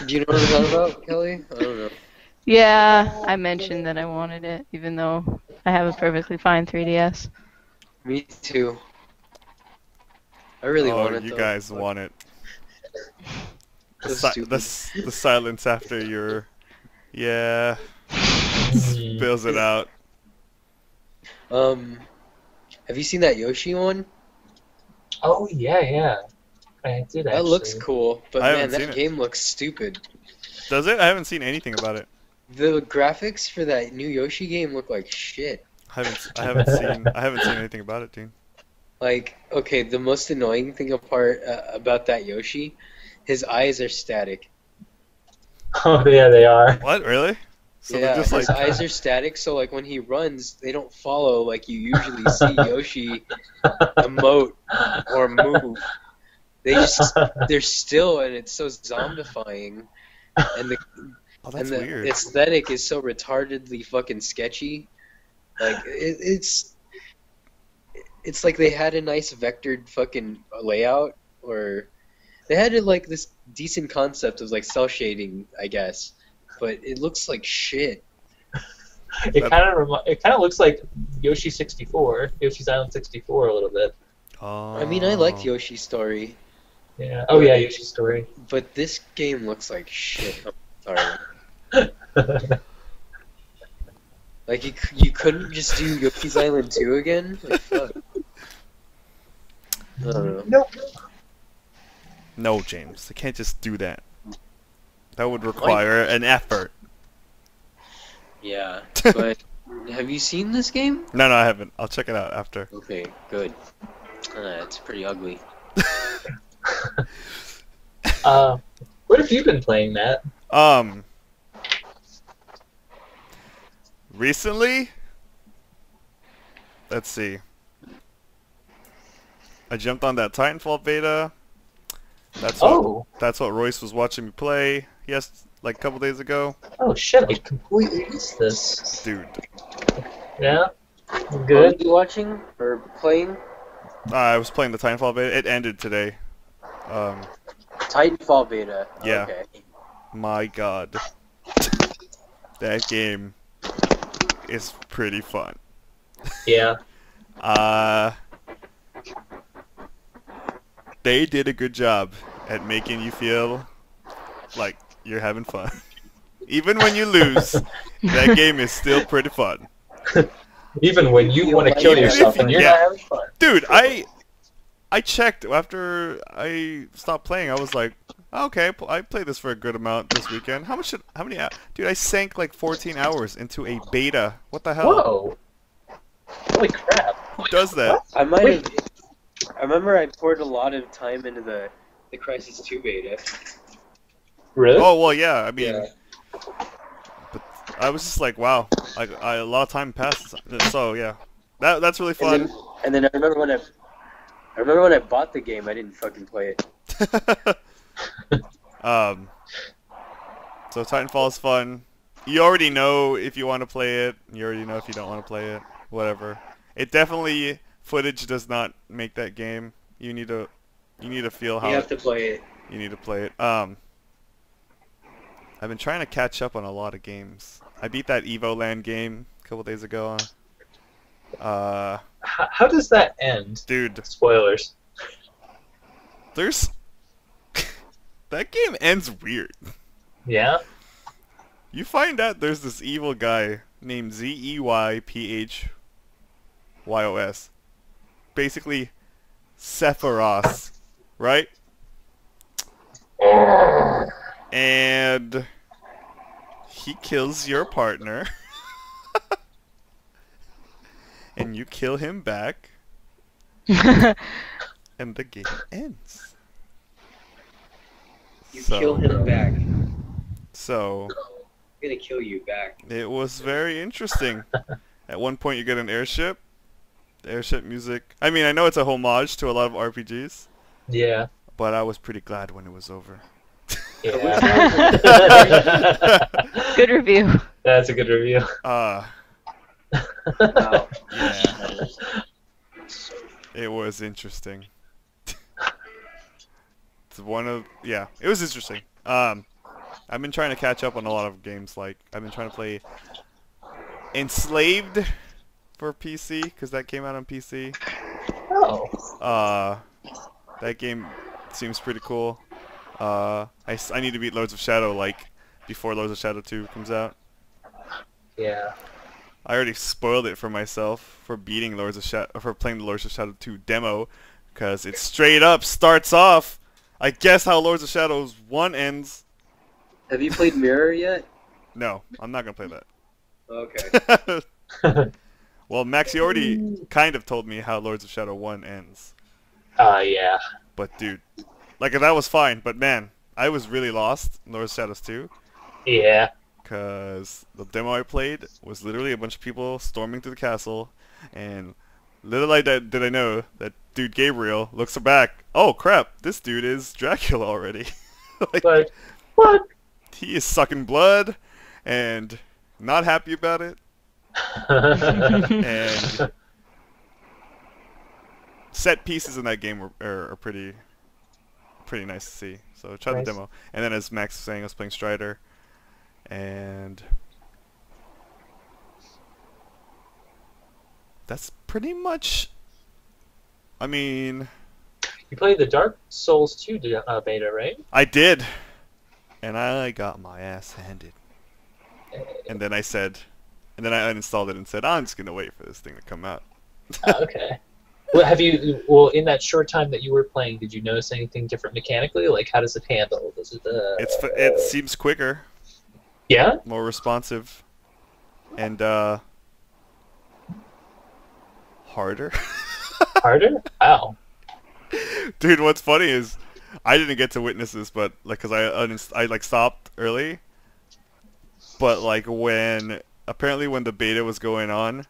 Do you know what I'm talking about, Kelly? I don't know. Yeah, I mentioned that I wanted it, even though I have a perfectly fine 3DS. Me too. I really oh, want it you though. guys want it. The, si- the, the silence after your. Yeah. Spills it out. Um, have you seen that Yoshi one? Oh yeah, yeah. I did actually. That looks cool, but I man, that seen it. game looks stupid. Does it? I haven't seen anything about it. The graphics for that new Yoshi game look like shit. I haven't. I haven't seen. I haven't seen anything about it, dude. Like, okay, the most annoying thing apart uh, about that Yoshi, his eyes are static. Oh yeah, they are. What? Really? So yeah, just his like. eyes are static, so like when he runs, they don't follow like you usually see Yoshi emote or move. They just they're still, and it's so zombifying, and the Oh, that's and the weird. aesthetic is so retardedly fucking sketchy. Like it, it's it's like they had a nice vectored fucking layout, or they had like this decent concept of like cell shading, I guess, but it looks like shit. It kind of remi- it kind of looks like Yoshi 64, Yoshi's Island 64 a little bit. Oh. I mean, I liked Yoshi's story, Yeah. Oh yeah, Yoshi's story. but this game looks like shit. I'm sorry. Like you, you couldn't just do Yoshi's Island 2 again? Like, fuck. I don't know. Nope. No, James. I can't just do that. That would require an effort. Yeah, but have you seen this game? No, no, I haven't. I'll check it out after. Okay, good. Uh, it's pretty ugly. Uh, what have you been playing, Matt? Um. Recently, let's see. I jumped on that Titanfall beta. That's what Oh, that's what Royce was watching me play. Yes, like a couple days ago. oh shit! I completely missed this. Dude, Yeah, What good. are you watching or playing? I was playing the Titanfall beta. It ended today. Um, Titanfall beta. Yeah. Okay. my God, that game is pretty fun. Yeah, Uh, they did a good job at making you feel like you're having fun. Even when you lose, that game is still pretty fun. even when you want to kill Even yourself and you're yeah. not having fun. Dude, I I checked after I stopped playing. I was like, okay, I played this for a good amount this weekend. How much? Should, how many? hou- Dude, I sank like 14 hours into a beta. What the hell? Whoa! Holy crap! Who does that? I might Wait. have. I remember I poured a lot of time into the the Crysis 2 beta. Really? Oh well, yeah. I mean, Yeah. I was just like, wow, like I, a lot of time passed. So yeah, that that's really And fun. then, and then I remember when I, I remember when I bought the game, I didn't fucking play it. um, so Titanfall is fun. You already know if you want to play it. You already know if you don't want to play it. Whatever. It definitely footage does not make that game. You need to you need to feel how You have to play it. you need to play it. Um, I've been trying to catch up on a lot of games. I beat that Evoland game a couple days ago. Uh, How, how does that end? dude, Spoilers. there's that game ends weird. Yeah. You find out there's this evil guy named Z E Y P H Y O S. Basically, Sephiroth, right? And he kills your partner. and you kill him back, and the game ends. You So- kill him back. So. I'm So, gonna kill you back. It was very interesting. At one point, you get an airship. The airship music. I mean, I know it's a homage to a lot of RPGs, Yeah. but I was pretty glad when it was over. Yeah. Good review. That's a good review. Uh, Wow. yeah, it was interesting. it's one of yeah, it was interesting. Um, I've been trying to catch up on a lot of games. Like I've been trying to play Enslaved for PC because that came out on PC. Oh. Uh, that game seems pretty cool. Uh, I, I need to beat Lords of Shadow like before Lords of Shadow 2 comes out. Yeah. I already spoiled it for myself for beating Lords of Shadow for playing the Lords of Shadow 2 demo because it straight up starts off. I guess how Lords of Shadows 1 ends. Have you played Mirror yet? No, I'm not gonna play that. Okay. that. well, Max, you already kind of told me how Lords of Shadow 1 ends. Uh, yeah. But dude, like that was fine. But man, I was really lost in Lords of Shadows 2. Yeah. because the demo I played was literally a bunch of people storming through the castle, and little I did, did I know that dude Gabriel looks back. Oh crap! This dude is Dracula already. like But what? he is sucking blood, and not happy about it. And set pieces in that game are, are, are pretty pretty nice to see. So try Nice. the demo. And then as Max was saying, I was playing Strider, and that's pretty much. I mean, you played the Dark Souls 2 uh, beta, right? I did, and I got my ass handed. And then I said, and then I uninstalled it and said, oh, I'm just gonna wait for this thing to come out. Ah, okay. Well, have you? Well, in that short time that you were playing, did you notice anything different mechanically? Like, how does it handle? Does it? Uh, It's it seems quicker. yeah. more responsive, and uh, harder. Harder? Wow. Dude, what's funny is I didn't get to witness this, but like, cause I uninst- I like stopped early. But like when apparently when the beta was going on,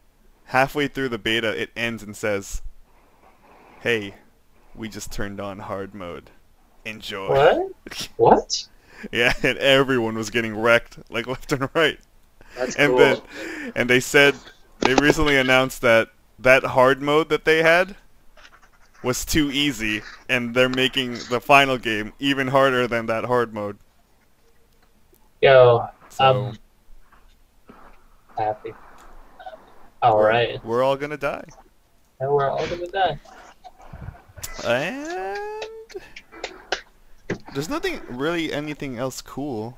halfway through the beta it ends and says, "Hey, we just turned on hard mode." enjoy. What? What? Yeah, and everyone was getting wrecked like left and right. That's and cool. then and they said they recently announced that that hard mode that they had was too easy and they're making the final game even harder than that hard mode. Yo, So um, happy. All right, we're all gonna die. and we're all gonna die. And there's nothing really anything else cool.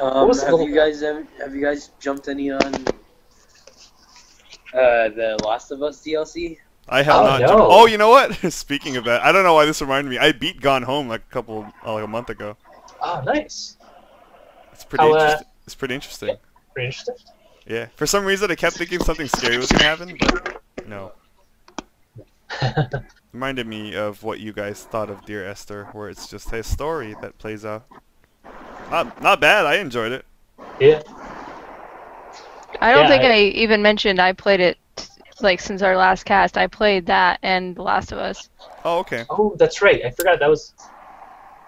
Um, have little- you guys ever, have you guys jumped any on uh, the Last of Us DLC? I have Oh, not. no. Oh, you know what? Speaking of that, I don't know why this reminded me. I beat Gone Home like a couple, uh, like a month ago. Oh, nice. It's pretty How, uh. It's pretty interesting. Pretty interesting. Yeah. For some reason, I kept thinking something scary was gonna happen, but no. Reminded me of what you guys thought of Dear Esther, where it's just a story that plays out. Not, not bad. I enjoyed it. yeah. I don't Yeah, think I- I even mentioned I played it like since our last cast. I played that and The Last of Us. Oh, okay. Oh, that's right. I forgot that was.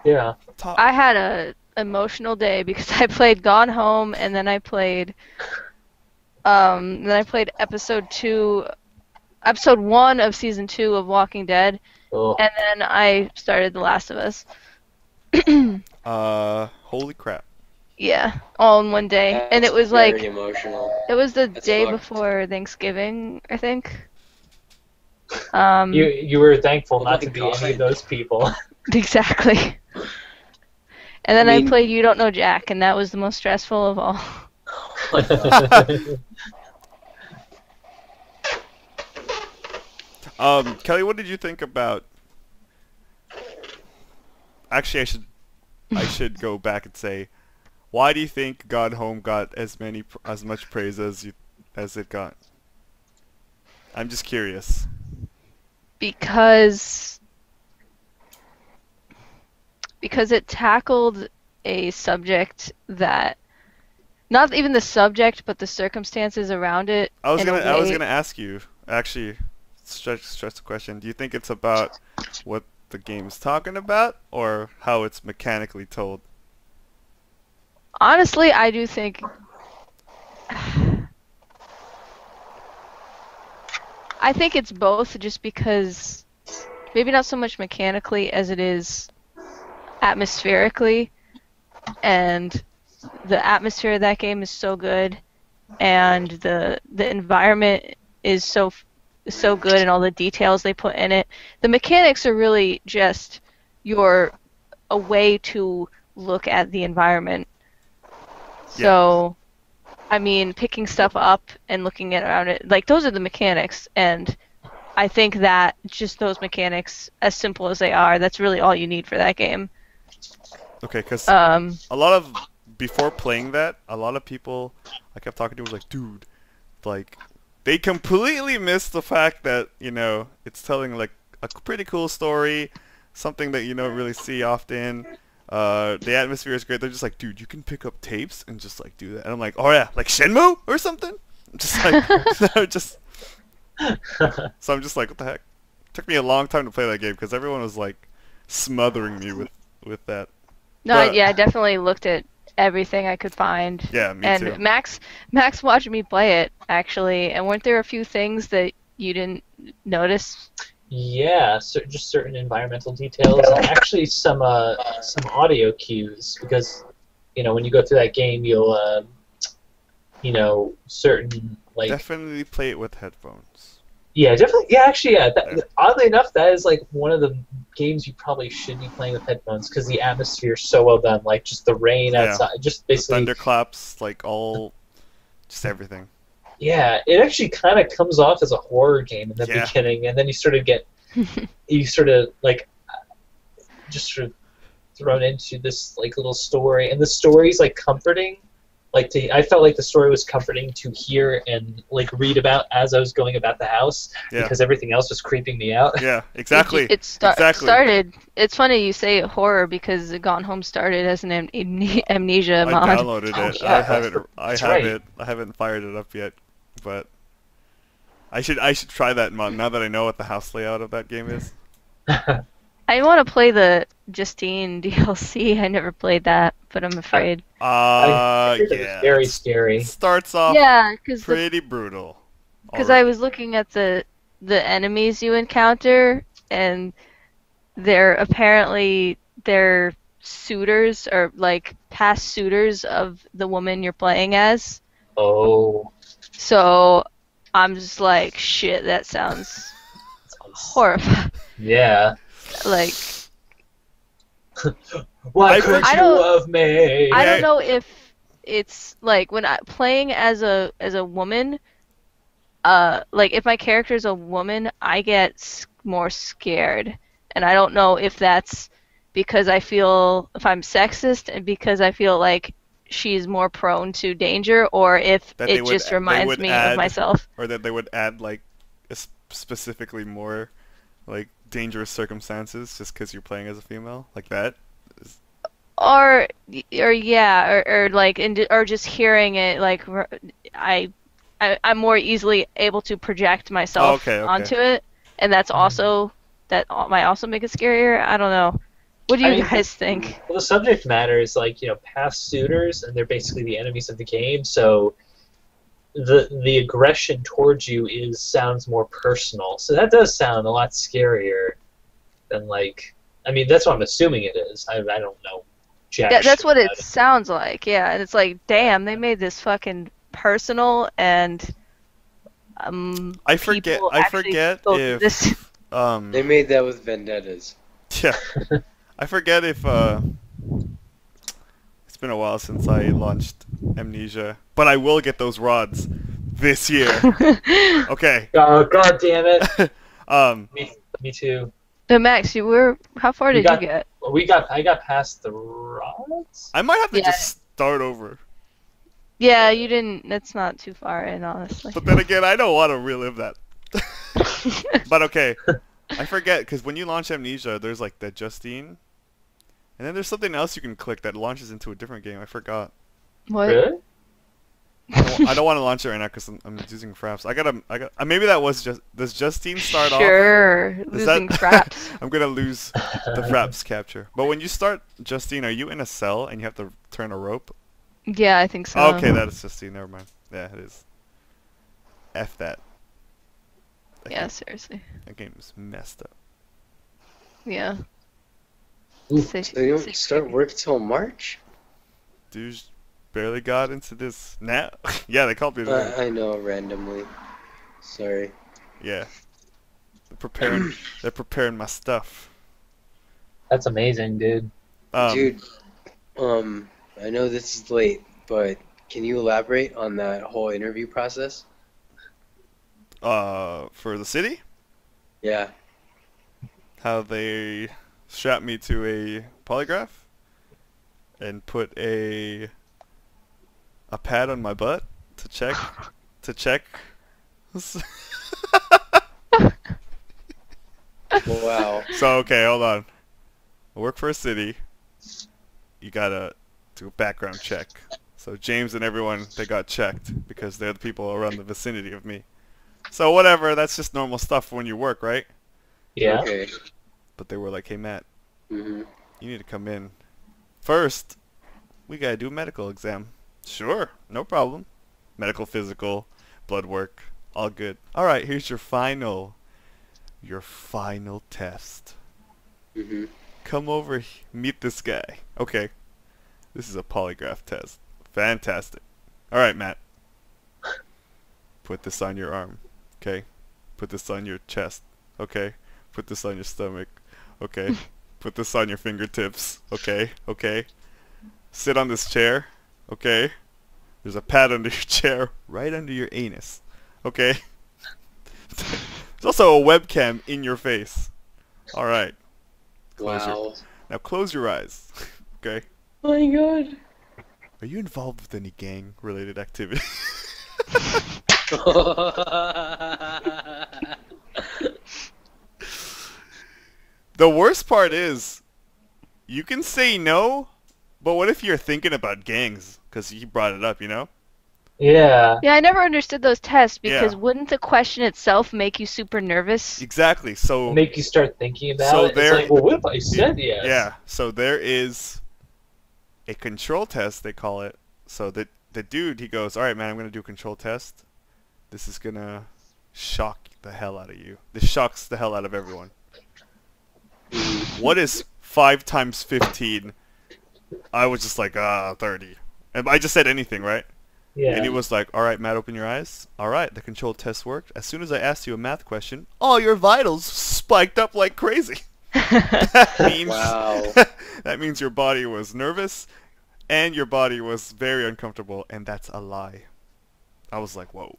Yeah. Top. I had a emotional day because I played Gone Home and then I played um then I played episode 2 episode 1 of season 2 of Walking Dead Oh, and then I started The Last of Us. Uh, holy crap. yeah, all in one day. and it was very like emotional. it was the That's day fucked. before Thanksgiving, I think. Um you you were thankful Oh not to be God. any of those people. exactly. And then I I, played You Don't Know Jack and that was the most stressful of all. Um, Kelly, what did you think about? Actually, I should, I should go back and say, why do you think Gone Home got as many, as much praise as you, as it got? I'm just curious. because because it tackled a subject that not even the subject but the circumstances around it I was gonna, I was gonna ask you. Actually, stretch, stretch the question. Do you think it's about what the game's talking about, or how it's mechanically told? honestly i do think i think it's both just because maybe not so much mechanically as it is atmospherically and the atmosphere of that game is so good and the the environment is so so good and all the details they put in it. The mechanics are really just your a way to look at the environment. Yeah. so i mean picking stuff up and looking at around it like those are the mechanics and i think that just those mechanics as simple as they are that's really all you need for that game Okay, because um a lot of before playing that, a lot of people I kept talking to was like, dude, like they completely missed the fact that you know it's telling like a pretty cool story, something that you don't really see often. Uh, the atmosphere is great. They're just like, dude, you can pick up tapes and just like do that. And I'm like, oh yeah, like Shenmue or something. I'm just like, just. So I'm just like, what the heck? It took me a long time to play that game because everyone was like smothering me with with that. No But- yeah i definitely looked at everything i could find Yeah, me and too. max max watched me play it actually and weren't there a few things that you didn't notice Yeah, so just certain environmental details and actually some uh, some audio cues because you know when you go through that game you'll uh, you know certain like Definitely play it with headphones. yeah definitely yeah actually yeah, that, Yeah. oddly enough that is like one of the games you probably should be playing with headphones because the atmosphere is so well done like just the rain Yeah. outside just The basically thunderclaps, like all, just everything. Yeah, it actually kind of comes off as a horror game in the Yeah. beginning, and then you sort of get, you sort of like, just sort of thrown into this like little story, and the story's like comforting. Like to, I felt like the story was comforting to hear and like read about as I was going about the house Yeah. because everything else was creeping me out. Yeah, exactly. It, it sta- Exactly. started. It's funny you say horror because Gone Home started as an am- amne- amnesia I mod. downloaded Oh, it. yeah, I have it. that's- I that's have right. it. I haven't fired it up yet, but I should. I should try that mod now that I know what the house layout of that game is. I I want to play the Justine DLC. I never played that, but I'm afraid. Uh, It was yeah. very scary. Starts off Yeah, because pretty brutal. because I was looking at the the enemies you encounter, and they're apparently they're suitors or like past suitors of the woman you're playing as. Oh, So I'm just like, shit, that sounds horrifying. Yeah. Like Why I could I you don't- love me? I don't know if it's like when I playing as a as a woman. Uh, like if my character is a woman, I get more scared, and I don't know if that's because I feel if I'm sexist and because I feel like she's more prone to danger, or if That it would- just they reminds me add- of myself. or that they would add like specifically more like dangerous circumstances just because you're playing as a female like that. or or yeah or, or like and or just hearing it like I, I am more easily able to project myself Okay, okay. onto it and that's mm-hmm. also that might also make it scarier i don't know what do I you mean, guys think Well, the subject matter is like you know past suitors, and they're basically the enemies of the game. So the the aggression towards you is sounds more personal. So that does sound a lot scarier than like. I mean, that's what I'm assuming it is. I, I don't know. Jack yeah, that's what it about sounds like yeah and it's like damn they made this fucking personal and um I forget. I forget if this um They made that with vendettas. yeah. I forget if uh it's been a while since I launched Amnesia, but I will get those rods this year. Okay. Oh god damn it! Um me, me too. so max you were how far We did got- you get We got I got past the rods. I might have to Yeah. just start over. yeah you didn't that's not too far in honestly But then again, I don't want to relive that. But okay, I forget because when you launch Amnesia, there's like the Justine, and then there's something else you can click that launches into a different game. I forgot. What Really? I don't, I don't want to launch it right now because I'm, I'm using Fraps. I gotta, I got. Uh, maybe that was just. Does Justine start off? Sure, losing that- Fraps. I'm gonna lose the Fraps capture. But when you start Justine, are you in a cell and you have to turn a rope? yeah, I think so. okay, that is Justine. Never mind. Yeah, it is. F that. That Yeah, game- seriously. that game is messed up. Yeah. Ooh, So you don't start work till March? Dude, barely got into this now. yeah, they called me. today. Uh, I know, randomly. Sorry. Yeah. They're preparing. they're preparing my stuff. That's amazing, dude. Um, Dude, um, I know this is late, but can you elaborate on that whole interview process? Uh, for the city, Yeah. how they strapped me to a polygraph and put a a pad on my butt to check to check. Wow. So okay, hold on. I work for a city. You gotta do a background check. So James and everyone they got checked because they're the people around the vicinity of me. So whatever, that's just normal stuff when you work, right? Yeah. Okay. But they were like, "Hey Matt, hmm you need to come in. First, we gotta do a medical exam." Sure, no problem. Medical, physical, blood work, all good. All right, here's your final, your final test. hmm come over, meet this guy. Okay. This is a polygraph test. Fantastic. All right, Matt. Put this on your arm. Okay. Put this on your chest. Okay. Put this on your stomach. Okay. Put this on your fingertips. Okay. Okay. Sit on this chair. Okay. There's a pad under your chair, right under your anus. Okay. There's also a webcam in your face. All right. Close your- now close your eyes. okay. Oh my god. Are you involved with any gang related activity? the worst part is you can say no, but what if you're thinking about gangs? Because he brought it up, you know? Yeah. Yeah, I never understood those tests Yeah. because wouldn't the question itself make you super nervous? Exactly. So Make you start thinking about So it. It's there- like, well, what if I said yes? yeah, so there is a control test they call it. So the the dude he goes, "All right, man, I'm going to do a control test. This is going to shock the hell out of you. This shocks the hell out of everyone. What is 5 times 15?" I was just like, "Ah, 30." And I just said anything, right? Yeah. And he was like, "All right, Matt, open your eyes. All right, the control test worked. As soon as I asked you a math question, all your vitals spiked up like crazy." that means Wow. that means your body was nervous and your body was very uncomfortable, and that's a lie. I was like, whoa.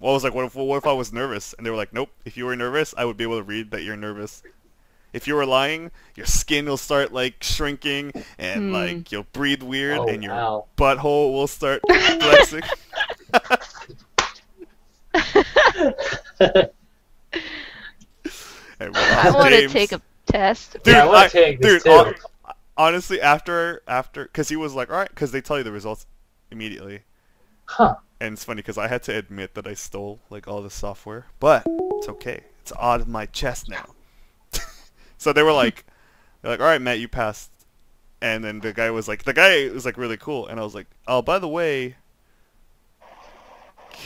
Well, I was like, what if, what if I was nervous? And they were like, nope. If you were nervous, I would be able to read that you're nervous. If you were lying, your skin will start like shrinking, and Hmm. like you'll breathe weird, oh, and your wow. butthole will start flexing. And I want to take a test. Dude, yeah, I want I- to take this dude, too. hon- honestly, after after, because he was like, all right, because they tell you the results immediately, huh. and it's funny because I had to admit that I stole like all the software, but it's okay. It's out of my chest now. So they were like, they're like, all right, Matt, you passed, and then the guy was like, the guy was like really cool, and I was like, oh, by the way,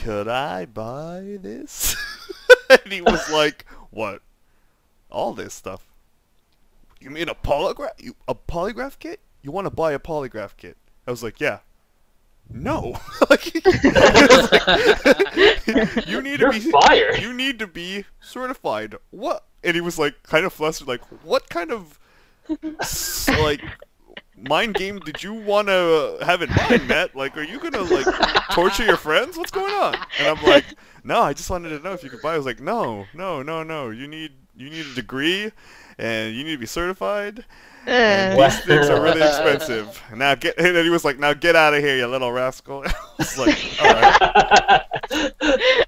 could I buy this? and he was like, what? All this stuff. You mean a polygraph? You, a polygraph kit? You want to buy a polygraph kit? I was like, yeah. No. like, you need You're to be fired. you need to be certified. What? And he was like kind of flustered, like, what kind of like mind game did you want to have in mind, Matt? Like, are you gonna like torture your friends? What's going on? And I'm like, no, I just wanted to know if you could buy. I was like, no, no, no, no. You need you need a degree, and you need to be certified. And Uh, these things are really expensive. Now get. And then he was like, now get out of here, you little rascal. I was like, all right.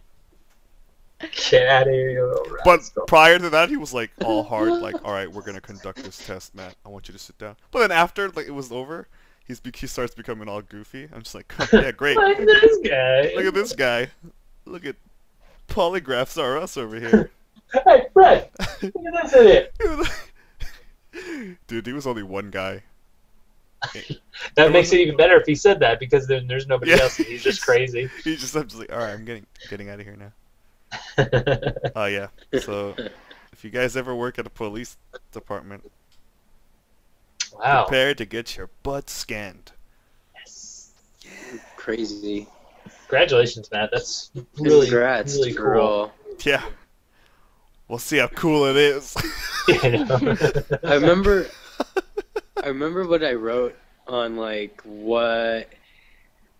Get out of here, you But prior to that, he was like all hard, like, "All right, we're gonna conduct this test, Matt. I want you to sit down." But then after, like, it was over, he's he starts becoming all goofy. I'm just like, "Yeah, great. Like this guy. Look at this guy. Look at polygraphs are us over here." Hey, Fred. Look at this idiot. Dude, he was only one guy. That makes it even better if he said that because then there's nobody Yeah. else and he's just crazy. he's just I'm just like, "All right, I'm getting getting out of here now." Oh yeah. So if you guys ever work at a police department, wow. prepare to get your butt scanned. Yes. Crazy. Congratulations, Matt. That's really, Congrats, really cool. girl. Yeah. We'll see how cool it is. You know? I remember. I remember what I wrote on like what,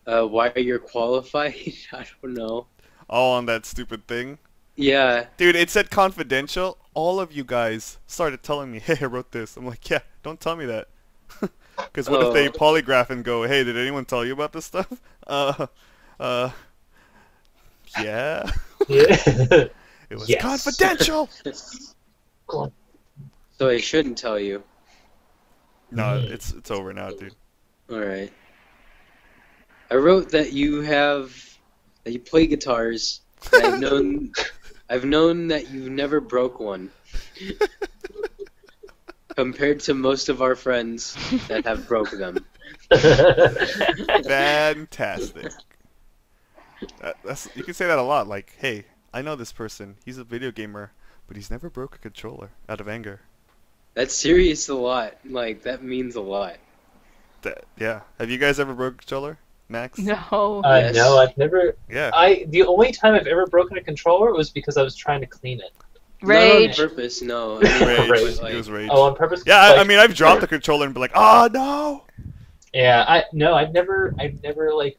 uh, why you're qualified. I don't know. All on that stupid thing. Yeah, Dude, it said confidential. All of you guys started telling me, hey, I wrote this. I'm like, yeah, don't tell me that. Because what if they Oh. polygraph and go, hey, did anyone tell you about this stuff? Uh, uh, yeah. yeah. It was Yes. confidential. so I shouldn't tell you. no, it's it's over now, dude. All right. I wrote that you have that you play guitars. I've known I've known that you never broke one. Compared to most of our friends that have broke them. Fantastic. That, that's you can say that a lot. Like, hey, I know this person. He's a video gamer, but he's never broke a controller out of anger. That's serious a lot. Like that means a lot. That, yeah. Have you guys ever broke a controller, Max? no. I Yes. know. I've never. Yeah. I the only time I've ever broken a controller was because I was trying to clean it. Rage. Not on purpose, no. I mean, Rage. Rage. like- It was rage. Oh, on purpose. Yeah, I, I mean, I've dropped the controller and be like, oh no. Yeah, I no, I've never, I've never like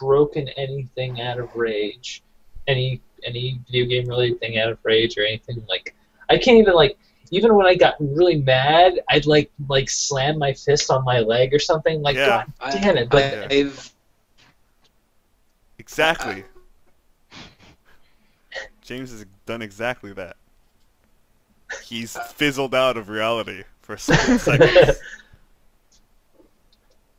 broken anything out of rage, any any video game related thing out of rage or anything like. I can't even like, even when I got really mad, I'd like like slam my fist on my leg or something. Like, Yeah. God damn it! But Yeah. I've Exactly. James has done exactly that. He's fizzled out of reality for a split second.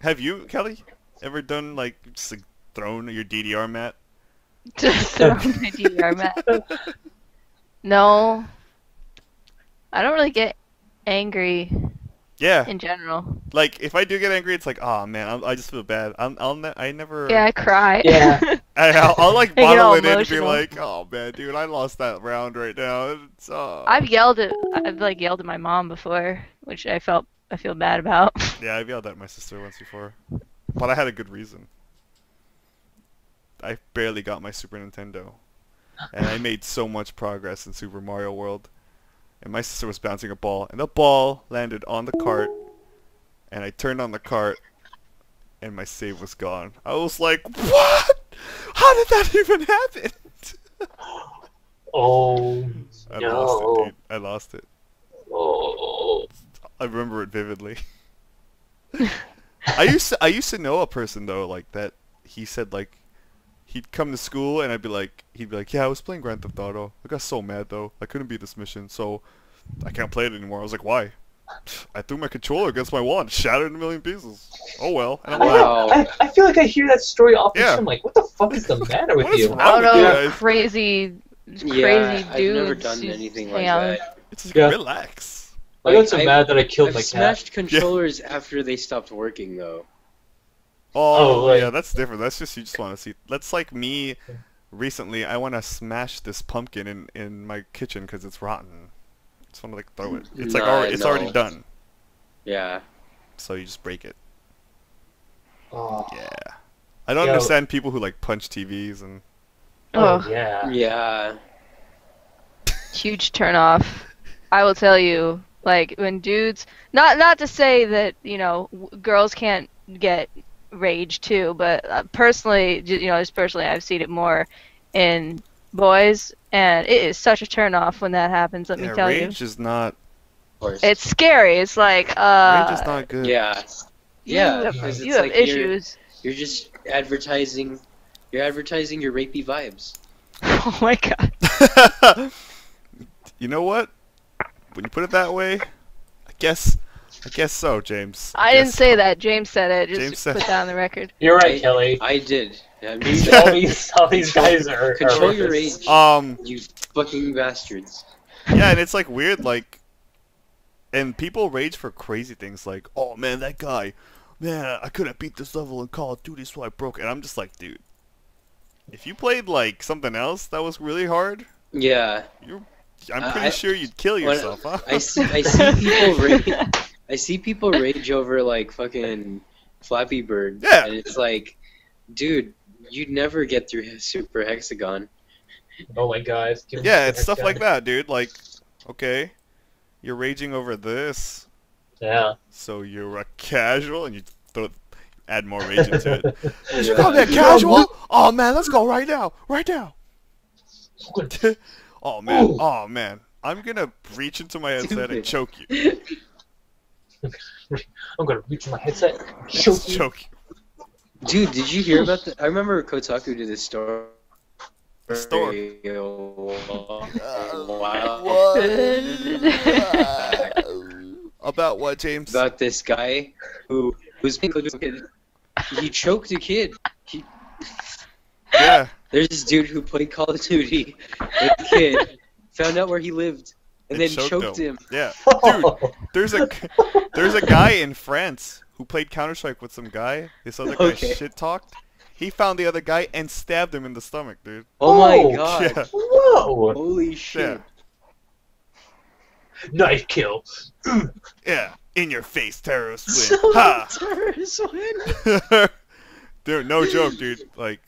Have you, Kelly, ever done like just like thrown your DDR mat? Just throw my DDR mat. No. I don't really get angry Yeah, in general. like if I do get angry, it's like, oh man, I'll, I just feel bad. I'll, I'll ne- I never. Yeah, I cry. Yeah. I, I'll, I'll like I bottle all it in and be like, oh man, dude, I lost that round right now. It's, uh... I've yelled at I've like yelled at my mom before, which I felt I feel bad about. Yeah, I've yelled at my sister once before, but I had a good reason. I barely got my Super Nintendo, and I made so much progress in Super Mario World. And my sister was bouncing a ball, and the ball landed on the cart, and I turned on the cart, and my save was gone. I was like, "What? How did that even happen?" Oh I no. lost it, dude. I lost it. Oh. I remember it vividly. I used to, I used to know a person though like that. He said like he'd come to school and I'd be like he'd be like yeah I was playing Grand Theft Auto. I got so mad though I couldn't beat this mission so I can't play it anymore. I was like why? I threw my controller against my wall and shattered in a million pieces. Oh well. And I'm like, Wow. I, I feel like I hear that story often. Yeah. I'm like, what the fuck is the matter with What is you? wrong? I don't with you know, guys? crazy, crazy Yeah, I've never done anything like out. that. it's just Yeah. relax. I got so Like, mad that I killed I've my cat. smashed controllers after they stopped working though. Oh, Oh, like- yeah, that's different. That's just you just want to see. That's like me. Recently, I want to smash this pumpkin in in my kitchen because it's rotten. Just want to like throw it. It's like Nah, already, it's already done. Yeah. So you just break it. Oh, Yeah. I don't Yo. understand people who like punch TVs and oh, Oh, yeah. Yeah. huge turn off. I will tell you, like when dudes, not not to say that you know w- girls can't get rage too, but uh, personally, you know, just personally, I've seen it more in boys, and it is such a turn off when that happens. Let yeah, me tell you, rage is not it's scary. It's like uh, rage is not good. yeah. you Yeah, have, because you have like you're- issues. You're just advertising. You're advertising your rapey vibes. oh my god. you know what? When you put it that way, I guess I guess so, James. I didn't say so. that. James said it. Just James said- put that on the record. You're right, Kelly. I did. I mean, all these, all these guys are. are Control your rage. Um, you fucking bastards. yeah, and it's like weird, like, and people rage for crazy things, like, oh man, that guy, man, I couldn't beat this level in Call of Duty, so I broke it. And I'm just like, dude, if you played like something else that was really hard, Yeah. you're I'm pretty I- sure you'd kill yourself, huh? I see. I see people rage. I see people rage over like fucking Flappy Bird. Yeah. And it's like, dude, you'd never get through Super Hexagon. Oh my god. yeah, it's stuff like that, dude. Like, okay, you're raging over this, Yeah. so you're a casual, and you throw, add more rage into it. Did you call me a casual? Oh man, let's go right now, right now. oh man, Ooh. oh man, I'm gonna reach into my headset and choke you. I'm gonna reach my headset, choke you. choke you. Dude, did you hear about the? I remember Kotaku did a story. The store. Wow. About what, James? About this guy who was being a kid. He choked a kid. He, yeah, there's this dude who played Call of Duty with a kid, found out where he lived, and And then choked choked him. him. yeah. Dude, there's a there's a guy in France who played Counter Strike with some guy. This other guy Okay. shit talked. He found the other guy and stabbed him in the stomach, dude. Oh my Oh, god. Yeah. Whoa! Holy shit. Knife kill. Yeah, in your face, terrorist win. Ha! terrorist win. dude, no joke, dude. Like,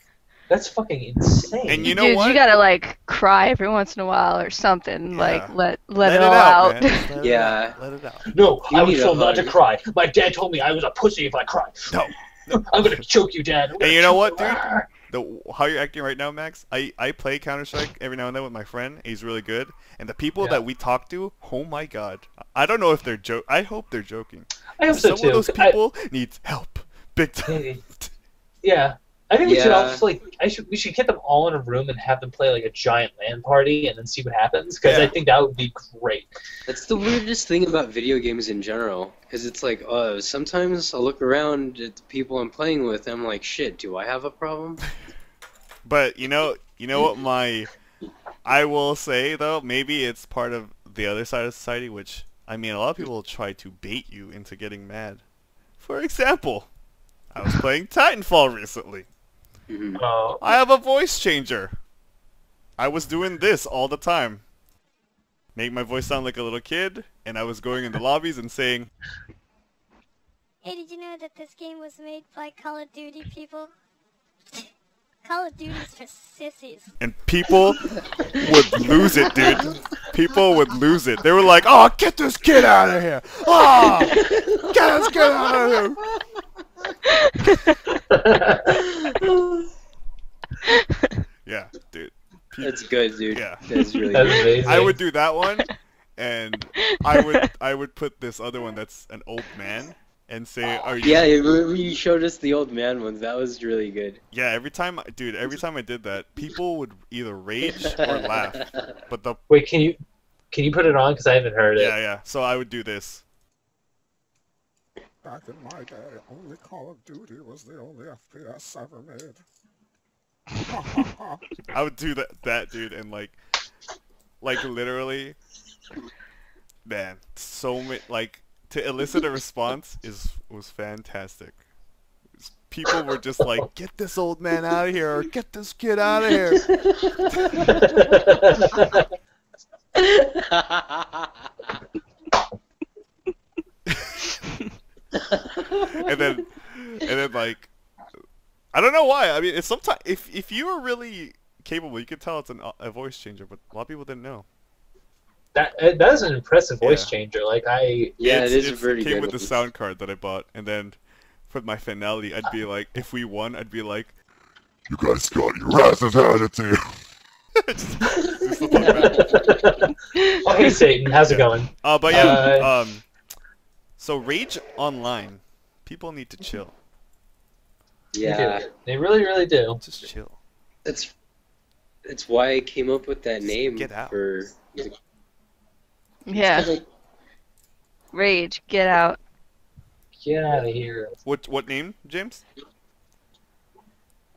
That's fucking insane. And you know Dude, what? you gotta like cry every once in a while or something. Yeah. Like let let, let it all out, out. man. Just let it Yeah. out. Let it out. no, You I was need a told not to cry. My dad told me I was a pussy if I cried. No. I'm gonna choke you, Dad. And you know what, dude? The how you're acting right now, Max. I I play Counter Strike every now and then with my friend. He's really good. And the people Yeah. that we talk to, oh my god. I don't know if they're joke. I hope they're joking. I hope so Some too. of those I- people need help, big time. yeah, I think we should Yeah. also like I should we should get them all in a room and have them play like a giant LAN party and then see what happens because Yeah. I think that would be great. That's the weirdest thing about video games in general, because it's like, uh, sometimes I look around at the people I'm playing with, and I'm like, shit, do I have a problem? But you know, you know what my I will say though, maybe it's part of the other side of society, which I mean, a lot of people try to bait you into getting mad. For example, I was playing Titanfall recently. Mhm. Oh, I have a voice changer. I was doing this all the time. Make my voice sound like a little kid, and I was going in the lobbies and saying, Hey, did you know that this game was made by Call of Duty people? Call of Duty's for sissies. and people would lose it, dude. People would lose it. They were like, "Oh, get this kid out of here! Oh, get this kid out of here!" Yeah, dude. That's good, dude. Yeah. That's really that's good. amazing. I would do that one, and I would I would put this other one that's an old man and say, "Are you?" Yeah, you you showed us the old man ones. That was really good. Yeah, every time, dude. Every time I did that, people would either rage or laugh. But the Wait, can you can you put it on because I haven't heard it. yeah, yeah. So I would do this. Back in my day, only Call of Duty was the only FPS ever made. I would do that, that dude, and like, like literally, man, so many like to elicit a response is was fantastic. People were just like, "Get this old man out of here!" or "Get this kid out of here!" and then, and then like, I don't know why. I mean, it's sometimes if if you were really capable, you could tell it's an, a voice changer, but a lot of people didn't know. That uh, that is an impressive voice Yeah. changer. Like I Yeah, It's- it is a it's- pretty came good. with the one. sound card that I bought, and then for my finale, I'd be like, if we won, I'd be like, you guys got your asses handed to you. just, just look like that. oh hey Satan, how's it going? Uh, but yeah, Uh, um, so Rage Online, people need to chill. Yeah, do. They really really do. Just chill. that's that's why I came up with that Just name get out. for. Yeah. Rage, get out. Get out of here. What what name, James?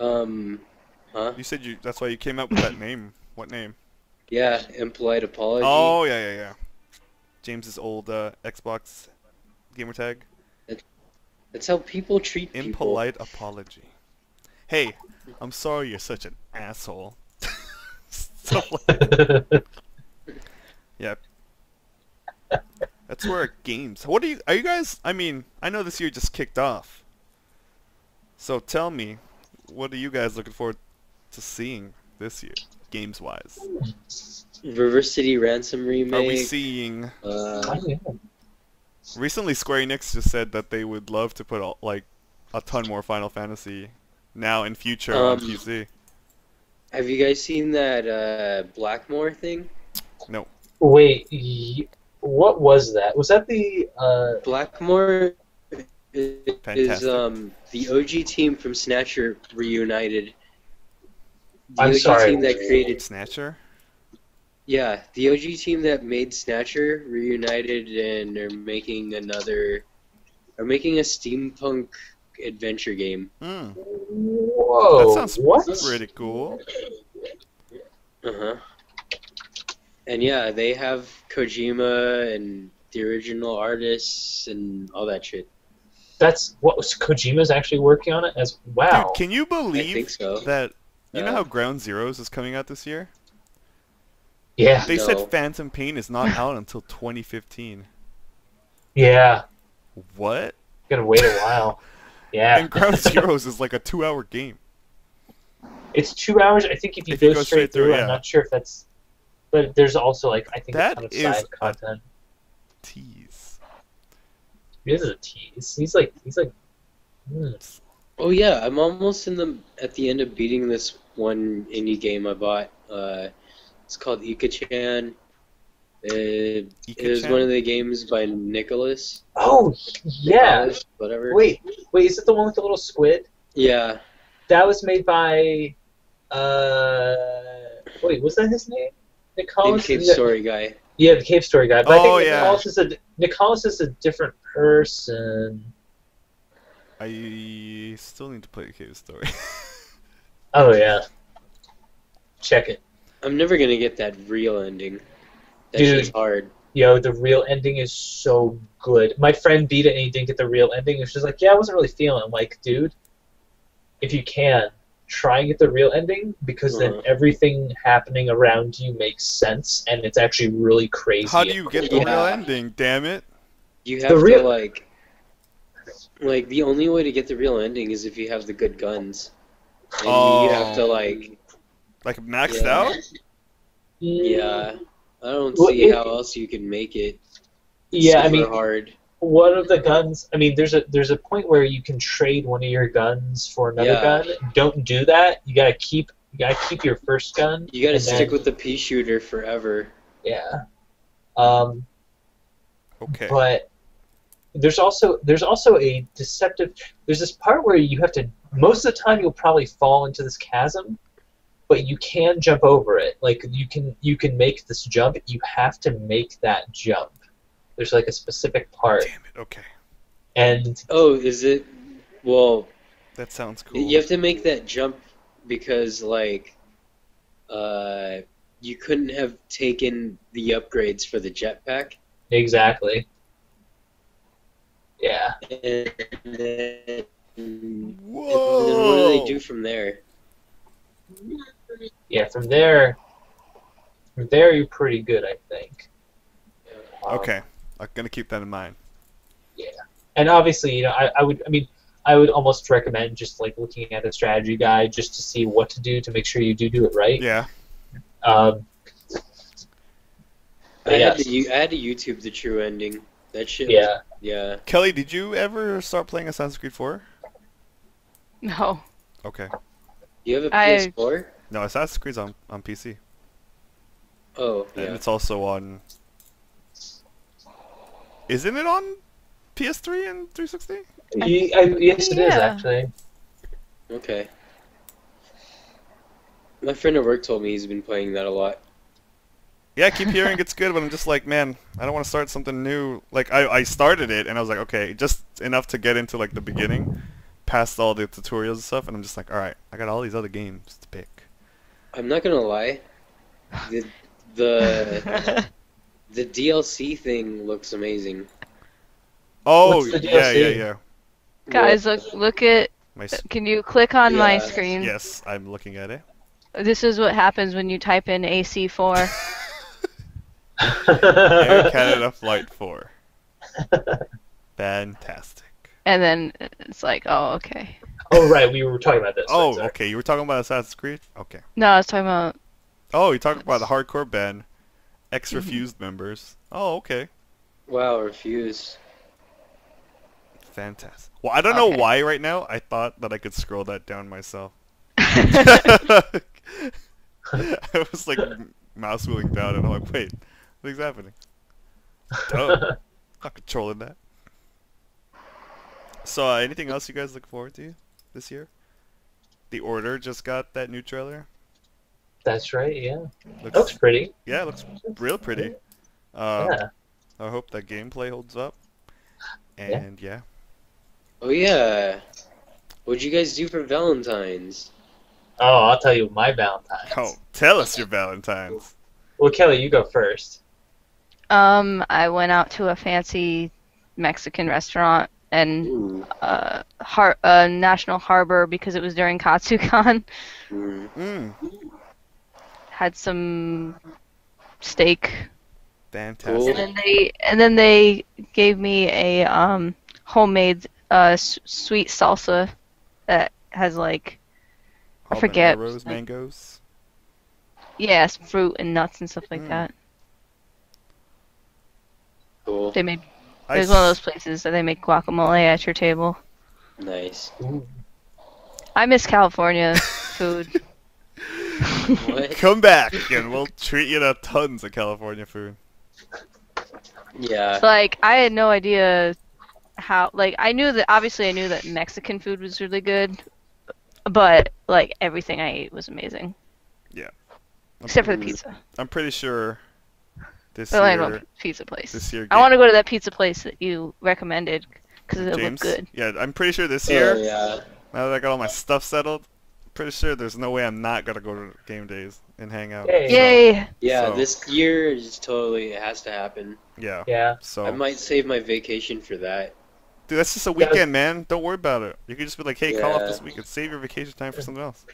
Um, huh? You said you. That's why you came up with that name. What name? Yeah, impolite apology. Oh yeah yeah yeah. James's old uh, Xbox gamer tag. That's how people treat people. Impolite apology. Hey, I'm sorry you're such an asshole. Stuff like That's where games. What are you? Are you guys? I mean, I know this year just kicked off. So tell me, what are you guys looking forward to seeing this year, games wise? River City Ransom remake. Are we seeing? uh, Oh, yeah. Recently, Square Enix just said that they would love to put all, like a ton more Final Fantasy now and future on Um, PC. have you guys seen that uh, Blackmore thing? No. Wait, y- what was that? Was that the uh Blackmore is, is um the OG team from Snatcher reunited. The I'm OG sorry. team that created Snatcher. Yeah, the OG team that made Snatcher reunited and are making another are making a steampunk adventure game. Hmm. Whoa? that sounds what? pretty cool. Uh-huh. And yeah, they have Kojima and the original artists and all that shit. That's what was Kojima's actually working on it as wow. Dude, can you I think believe so. that? You know Uh, how Ground Zeroes is coming out this year? Yeah, They No. said Phantom Pain is not out until 2015. yeah. What? Gonna wait a while. Yeah, And Ground Zeroes is like a two-hour game. it's two hours. I think if you If go, you go straight, straight through, through, yeah. I'm not sure if that's. But there's also like I think That a ton of is side a- content. Tease. This is a tease. He's like he's like. hmm. Oh yeah, I'm almost in the at the end of beating this one indie game I bought. Uh, it's called Ika-chan. It, it was one of the games by Nicalis. Oh yeah. Nicholas, whatever. Wait, wait. Is it the one with the little squid? Yeah, that was made by. Uh, wait, was that his name? Nicholas. Big Hollis. Cave Is that- Story guy. Yeah, the Cave Story guy. But Oh, I think yeah. Nicalis is a Nicalis is a different person. I still need to play the Cave Story. Oh yeah. Check it. I'm never gonna get that real ending. That Dude. shit's hard. Yo, the real ending is so good. My friend beat it and he didn't get the real ending. It was just like, yeah, I wasn't really feeling. I'm like, dude, if you can, try and get the real ending because Uh-huh. then everything happening around you makes sense and it's actually really crazy. How do you get the Yeah. real ending? Damn it! You have real- to like, like the only way to get the real ending is if you have the good guns. And Oh. you have to like, Like maxed Yeah. out? yeah. I don't Well, see it- how else you can make it. Yeah, I mean, hard. one of the guns. I mean, there's a there's a point where you can trade one of your guns for another Yeah. gun. Don't do that. You gotta keep you gotta keep your first gun. You gotta stick then- with the pea shooter forever. Yeah. Um, Okay. but there's also there's also a deceptive there's this part where you have to most of the time you'll probably fall into this chasm but you can jump over it like you can you can make this jump you have to make that jump there's like a specific part Damn it. Okay. and Oh, is it? Well, That sounds cool. you have to make that jump because like, uh, you couldn't have taken the upgrades for the jetpack. exactly yeah And then, and then what do they do from there? Yeah from there from there you're pretty good i think Um, Okay. I'm gonna keep that in mind. Yeah, and obviously, you know, I, I would, I mean, I would almost recommend just like looking at a strategy guide just to see what to do to make sure you do do it right. Yeah. Um, I Yes. had to you I had to YouTube the true ending. That shit. was- yeah. yeah. Kelly, did you ever start playing Assassin's Creed 4? No. Okay. You have a PS4? No, Assassin's Creed's on on PC. Oh, And it's also on. Isn't it on PS3 and 360? Ye- I- yes, it is Yeah. actually. Okay. My friend at work told me he's been playing that a lot. Yeah, I keep hearing it's good, but I'm just like, man, I don't want to start something new. Like, I, I started it, and I was like, okay, just enough to get into, like, the beginning, past all the tutorials and stuff, and I'm just like, alright, I got all these other games to pick. I'm not gonna lie. The the the DLC thing looks amazing. Oh, What's yeah, yeah, yeah. Guys, look look at. My, s- Can you click on my screen? yes, I'm looking at it. This is what happens when you type in AC4. Air Canada Flight 4. Fantastic. and then it's like, oh, okay. Oh right, we were talking about this. Oh, sorry. okay, you were talking about Assassin's Creed? Okay. No, I was talking about. Oh, you're talking about the hardcore band, ex-refused members. Oh, okay. Wow, refuse. Fantastic. Well, I don't know why right now I thought that I could scroll that down myself. I was like mouse wheeling down, and I'm like, wait, what's happening? Oh, not controlling that. So, uh, anything else you guys look forward to this year? The Order just got that new trailer. That's right. Yeah, Looks, looks pretty. yeah, it looks real pretty. Um, yeah. I hope that gameplay holds up. And yeah. Oh yeah. What'd you guys do for Valentine's? Oh, I'll tell you my Valentine's. Oh, tell us your Valentine's. Well, Kelly, you go first. Um, I went out to a fancy Mexican restaurant and uh, har- uh, National Harbor because it was during Katsucon. Mm. Mm, Had some steak, fantastic. and then they and then they gave me a um homemade uh s- sweet salsa that has like I forget. Habaneros, mangoes. yes fruit and nuts and stuff like Mm. that. Cool. They made I there's one of those places that they make guacamole at your table. Nice. Ooh. I miss California food. Come back and we'll treat you to tons of California food. Yeah. It's like I had no idea how like I knew that obviously I knew that Mexican food was really good. but like everything I ate was amazing, I'm, except for the mm. pizza. I'm pretty sure this But I year. want pizza place. This year. I want to go to that pizza place that you recommended because it James. looked good. Yeah, I'm pretty sure this Oh, year. yeah. Now that I got all my stuff settled, pretty sure there's no way I'm not gonna go to game days and hang out. Yay. So, Yeah, So- this year is totally it has to happen. Yeah. Yeah. So, I might save my vacation for that. dude, that's just a Yeah. weekend, man. Don't worry about it. You can just be like, hey, call off Yeah. this weekend. Save your vacation time for something else.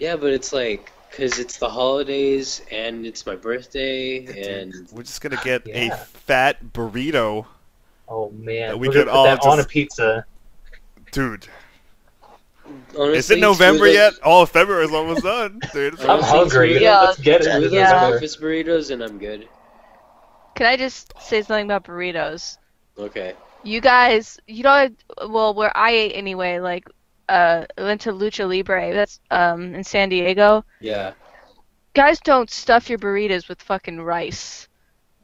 Yeah, but it's like because it's the holidays and it's my birthday and We're just gonna get a fat burrito, Oh man. That we We're could gonna all put that on a pizza. dude. honestly, Is it November two of yet? Oh, February is almost done, dude. I'm I'm hungry. Yeah. Let's get Two it. of This those is better. breakfast burritos and I'm good. Can I just say something about burritos? Okay. You guys, you know, well, where I ate anyway, like, uh, went to Lucha Libre. That's um in San Diego. Yeah. Guys, don't stuff your burritos with fucking rice.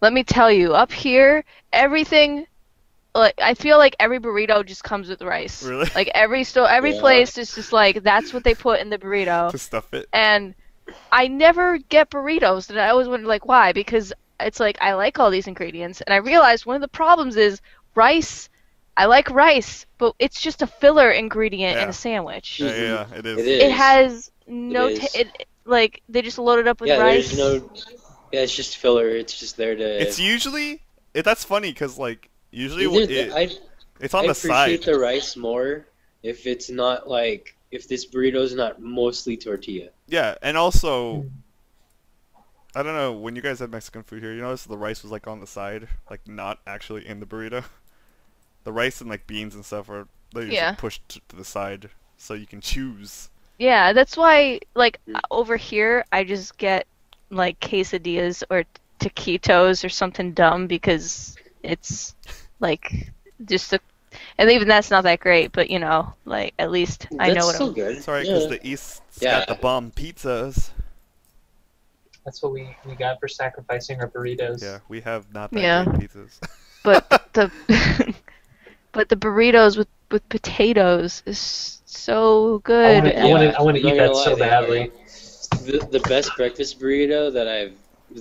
Let me tell you, up here, everything, like, I feel like every burrito just comes with rice. Really? Like every store, every Yeah. place is just like that's what they put in the burrito. to stuff it. and I never get burritos, and I always wonder like why because it's like I like all these ingredients, and I realized one of the problems is rice. I like rice, but it's just a filler ingredient in a sandwich. Yeah, yeah, it is. It is. It has no It ta- it like they just load it up with yeah, rice. there's no. Yeah, it's just filler. It's just there to. It's usually it, that's funny because like usually it, the- I it's on I the appreciate side. the rice more if it's not like if this burrito is not mostly tortilla. Yeah, and also I don't know when you guys had Mexican food here. You notice the rice was like on the side, like not actually in the burrito. The rice and like beans and stuff are they usually Yeah. pushed to to the side so you can choose. Yeah, that's why like Mm. over here I just get like quesadillas or taquitos or something dumb because it's like just a and even that's not that great, but you know, like at least I know what still I'm good. Sorry, because Yeah. the East's Yeah. got the bomb pizzas. That's what we, we got for sacrificing our burritos. Yeah, we have not that Yeah. great pizzas. but the but the burritos with with potatoes is so good. I wanna, Yeah, I wanna eat that so lie, they- badly. The, the best breakfast burrito that I've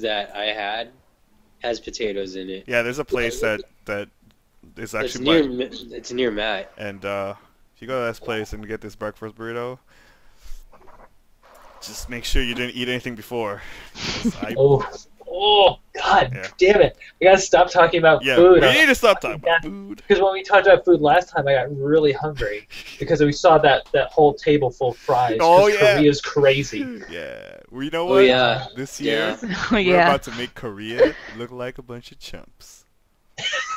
that I had has potatoes in it. yeah, there's a place that that is actually It's actually near by, it's near Matt. and uh, if you go to this place and get this breakfast burrito, just make sure you didn't eat anything before. I, Oh, oh, God Yeah. damn it! We gotta stop talking about yeah, food. we need to stop talking about food. Because when we talked about food last time, I got really hungry because we saw that, that whole table full of fries. Oh, yeah. Korea's crazy. Yeah, well, you know Oh what? yeah. This year Yeah. oh we're yeah. about to make Korea look like a bunch of chumps.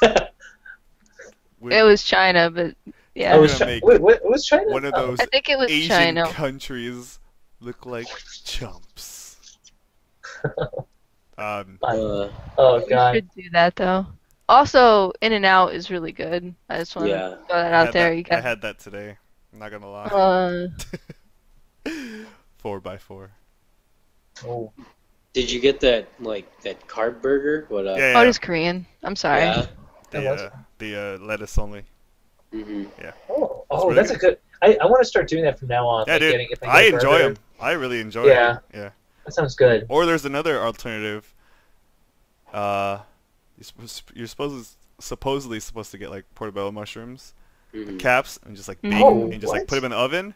It was China, but yeah. I was gonna Chi- make wait, what was China? one of Oh. those I think it was Asian China. countries look like chumps. Um, Uh, Oh We god. should do that though. Also, In and Out is really good. I just want to yeah. throw that out had there. that- You I got had that today. I'm not gonna lie. uh, four by four. Oh. Did you get that like that carb burger? What up? Yeah, oh, it is Korean. I'm sorry. Yeah. the uh, the uh, lettuce only. hmm Oh, oh really that's a good. I, I want to start doing that from now on. Yeah, like dude. getting- if I enjoy burger. them. I really enjoy Yeah. it. Yeah. That sounds good. Or there's another alternative. Uh, you're supposed you're supposed supposedly supposed to get like portobello mushrooms hmm caps and just like bake Oh, and just like put them in the oven,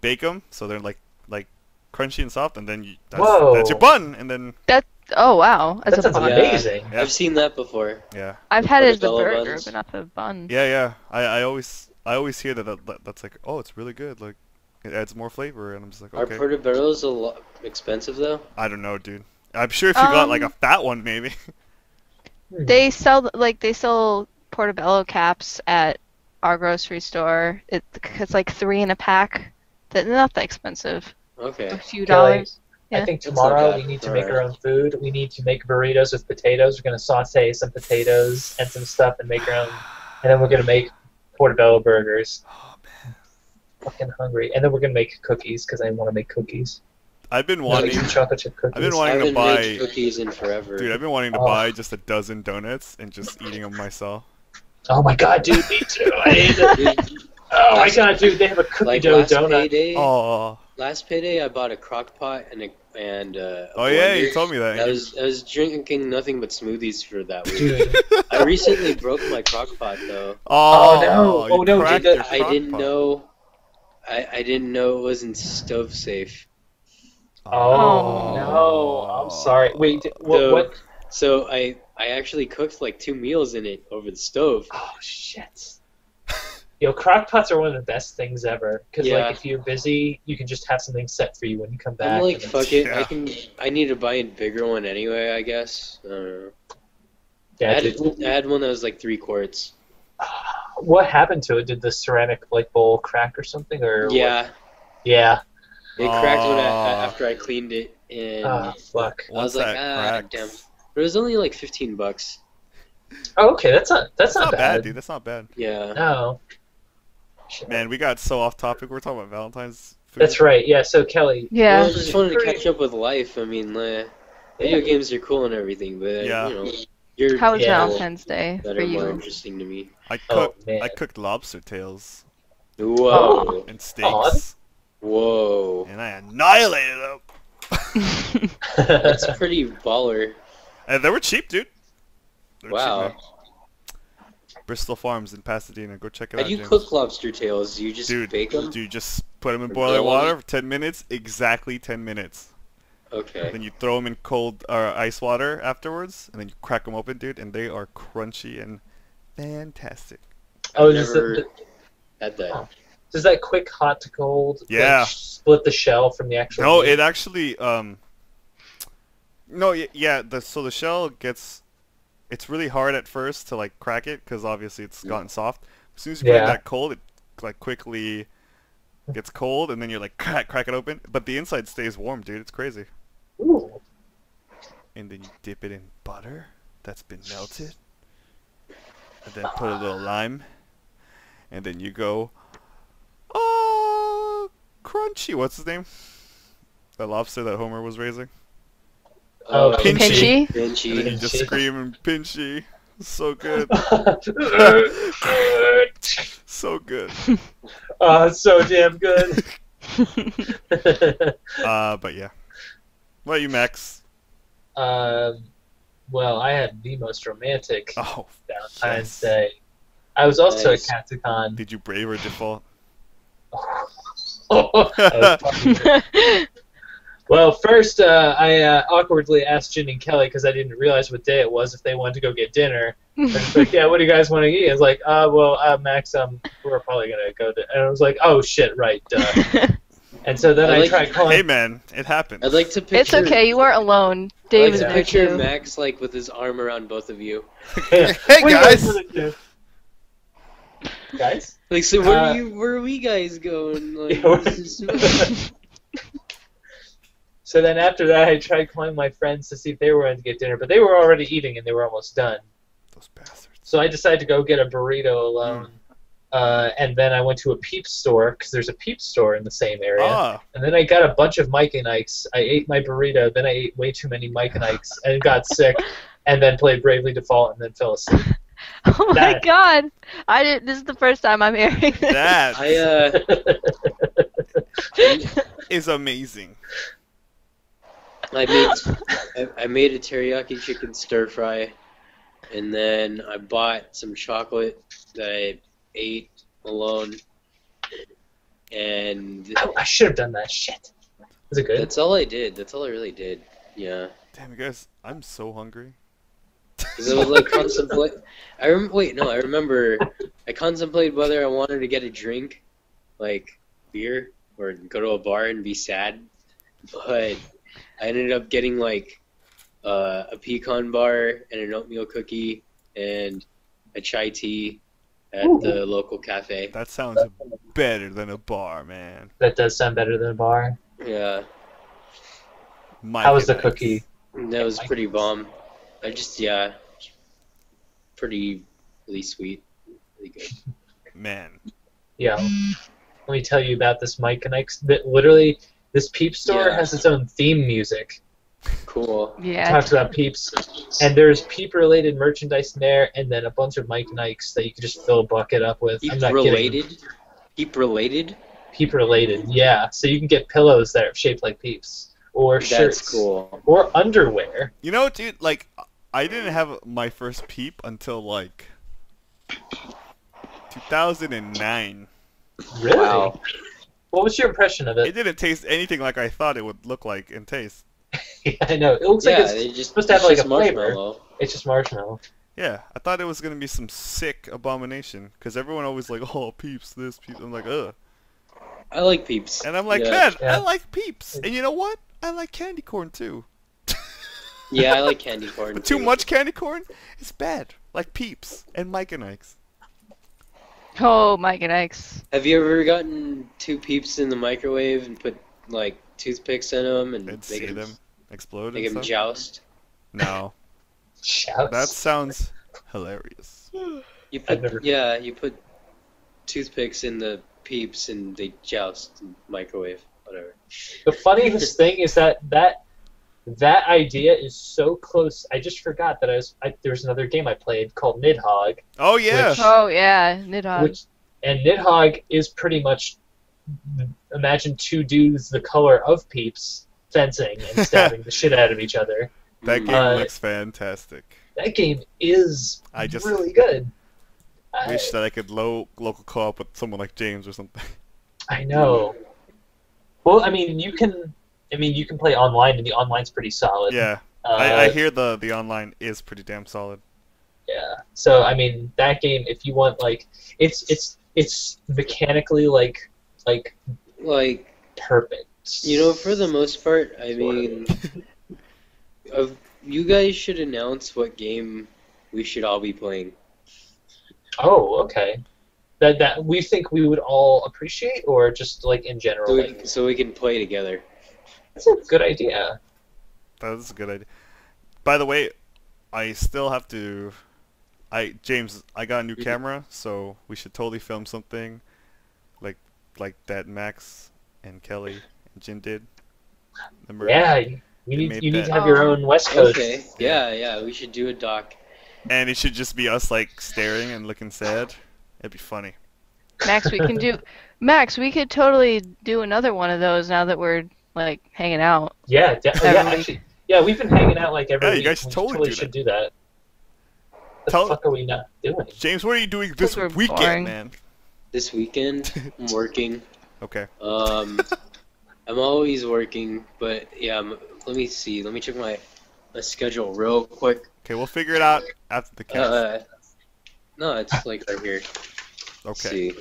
bake them so they're like like crunchy and soft, and then you that's, Whoa. that's your bun, and then that. Oh wow, that's, That a bun. Amazing. Yeah. I've seen that before. yeah I've had it as the Portobello burger, buns. but not the bun. yeah yeah. I, I always I always hear that, that, that that's like oh it's really good like it adds more flavor, and I'm just like Are okay portobellos a lot expensive though? I don't know dude. I'm sure if you got like a Um, fat one maybe. They sell like they sell portobello caps at our grocery store. It, it's like three in a pack. They're not that expensive. Okay. A few Kelly, dollars. I think tomorrow we need to make our own food. We need to make burritos with potatoes. We're gonna saute some potatoes and some stuff and make our own. And then we're gonna make portobello burgers. Oh man. Fucking hungry. And then we're gonna make cookies because I want to make cookies. I've been wanting some chocolate chip cookies. I've been I wanting to buy cookies in forever. Dude, I've been wanting to Oh. buy just a dozen donuts and just eating them myself. Oh my god, dude, me too. I hate it. Dude, Oh my god, dude! They have a cookie Like dough last donut. payday, Oh, last payday, I bought a crock pot and a and uh, a oh yeah, you told me that. I was I was drinking nothing but smoothies for that week. I recently broke my crock pot though. oh, no. Oh, no, dude, I didn't pot. know. I, I didn't know it wasn't stove safe. Oh. oh, no! I'm sorry. Wait, what? So- what? So I I actually cooked like two meals in it over the stove. Oh shit! Yo, crock pots are one of the best things ever. Because Yeah. like, if you're busy, you can just have something set for you when you come back. I'm like, fuck it. I can. I need to buy a bigger one anyway. I guess. I don't. I had, dude. I had one that was like three quarts. What happened to it? Did the ceramic like bowl crack or something? Or what? Yeah, Yeah. It cracked when I, after I cleaned it, and Oh fuck. I was Once like, ah, cracks, damn. but it was only like fifteen bucks. Oh, okay. That's not. That's, That's not bad, bad. dude. That's not bad. Yeah. No. Man, we got so off topic. We're talking about Valentine's. Food. That's right. Yeah. So Kelly. Yeah. Well, I just wanted to catch up with life. I mean, uh, video games are cool and everything, but Yeah. you know, you're How was Yeah. Valentine's Day that for are more you? interesting to me. I Oh, cooked. man. I cooked lobster tails Whoa, and steaks, that's- whoa, and I annihilated them. that's pretty baller. And they were cheap, dude. They were Wow. man. Bristol Farms in Pasadena. Go check it How out. do you James. cook lobster tails? Do You just Dude, bake them? Dude, you just put them in Or boiling grill 'em? water for 10 minutes. Exactly 10 minutes. Okay. Then you throw them in cold or ice water afterwards, and then you crack them open, dude, and they are crunchy and fantastic. oh, I've does, never the, had that. Does that quick hot to cold? like, Yeah. split the shell from the actual. No, meat? it actually um. No, yeah. The so the shell gets, it's really hard at first to like crack it because obviously it's gotten soft. As soon as you put it that cold, it like quickly gets cold, and then you're like crack crack it open, but the inside stays warm, dude. It's crazy. Ooh. And then you dip it in butter that's been melted, and then put a little lime, and then you go, oh, crunchy. What's his name? The lobster that Homer was raising. Oh, Uh, Pinchy. Pinchy? And then you just Pinchy. scream pinchy. So good. so good. oh, it's so damn good. Uh, but yeah. What about you, Max? um, well, I had the most romantic Oh, Valentine's yes. Day. I was also Nice. at Katsucon. Did you brave or default? That was fucking- well, first, uh, I uh, awkwardly asked Jen and Kelly because I didn't realize what day it was if they wanted to go get dinner. And it's like, yeah, what do you guys want to eat? I was like, uh, well, uh, Max, um, we're probably gonna go to. And I was like, oh shit, right. Duh. And so then I I, like- tried calling. Hey, man, it happened. I'd like to picture. it's okay, you weren't alone. I Dave like was to picture too. Max like with his arm around both of you. hey Hey, guys. Guys. Like, so where Uh, are you? Where are we guys going? Like, Yeah, So then after that, I tried calling my friends to see if they were going to get dinner, but they were already eating and they were almost done. Those bastards. So I decided to go get a burrito alone. Uh, and then I went to a Peep store because there's a Peep store in the same area. Ah, And then I got a bunch of Mike and Ike's. I ate my burrito, then I ate way too many Mike and Ike's and got sick, and then played Bravely Default and then fell asleep. Oh my That- god! I did. This is the first time I'm hearing this. that I uh, is amazing. I made I, I made a teriyaki chicken stir fry, and then I bought some chocolate that I ate alone, and Oh, I should have done that. Shit. Was it good? that's all I did. That's all I really did. Yeah, Damn, you guys, I'm so hungry. 'Cause I was like contemplate. I rem- wait, no, I remember. I contemplated whether I wanted to get a drink, like beer, or go to a bar and be sad, but I ended up getting like uh, a pecan bar and an oatmeal cookie and a chai tea at Ooh. the local cafe. That sounds better than a bar, man. That does sound better than a bar. Yeah, My How was the cookie? that was pretty bomb. I just yeah, pretty really sweet, really good. Man, Yeah. Let me tell you about this Mike and Ike's. That literally, this Peep store Yeah. has its own theme music. Cool. Yeah. talks about Peeps, and there's Peep-related merchandise in there, and then a bunch of Mike and Ike's that you can just fill a bucket up with. I'm Peep not related. kidding. Peep related? peep related. Yeah, so you can get pillows that are shaped like peeps, or That's shirts, cool. or underwear. You know, dude, like I didn't have my first peep until like 2009. Really? Wow. What was your impression of It it? didn't taste anything like I thought it would look like and taste. I know. It looks yeah, like it's, they just supposed to have, like, a flavor. marshmallow. it's just marshmallow. Yeah, I thought it was gonna be some sick abomination because everyone always like, oh, peeps, this, peeps. I'm like, ugh. I like peeps. And I'm like, Yeah. man, I like peeps. And you know what? I like candy corn too. Yeah, I like candy corn. But too too. much candy corn is bad. Like peeps and Mike and Ike's. Oh, Mike and Ike's. Have you ever gotten two peeps in the microwave and put like toothpicks in them and And make see 'em- them explode make and them stuff. joust? No, Shouts. that sounds hilarious. You put never- yeah, you put toothpicks in the peeps and they joust in microwave, whatever. The funniest thing is that that that idea is so close. I just forgot that I was. I, there was another game I played called Nidhogg, Oh yeah. Which- Oh yeah, Nidhogg. which and Nidhogg is pretty much imagine two dudes the color of Peeps fencing and stabbing the shit out of each other. that game Uh, looks fantastic. That game is I just really good. I, wish that I could low local co-op with someone like James or something. I know. Well, I mean, you can. I mean, you can play online, and the online's pretty solid. yeah, Uh, I, I hear the the online is pretty damn solid. Yeah. So I mean, that game, if you want, like, it's it's it's mechanically like like Like perfect. you know, for the most part, I Sort mean, of you guys should announce what game we should all be playing. Oh, okay. That that we think we would all appreciate, or just like in general. So Like, we, so we can play together. that's a good idea. That's a good idea. By the way, I still have to. I James, I got a new Mhm. camera, so we should totally film something, like like that Max and Kelly and Jin did. Remember? Yeah. You They need made you need to have your own West Coast. Okay. Yeah, yeah. We should do a doc. And it should just be us like staring and looking sad. It'd be funny. Max, we can do. Max, we could totally do another one of those now that we're like hanging out. Yeah. De- yeah. week. Actually, yeah. We've been hanging out like every Yeah, you week. guys we totally do should do that. What Tell- the fuck are we not doing? James, what are you doing this weekend, boring. man? This weekend, I'm working. Okay. Um, I'm always working, but yeah. I'm, let me see. Let me check my, my schedule real quick. Okay, we'll figure it out after the cast. Uh, no, it's like right here. Okay. see.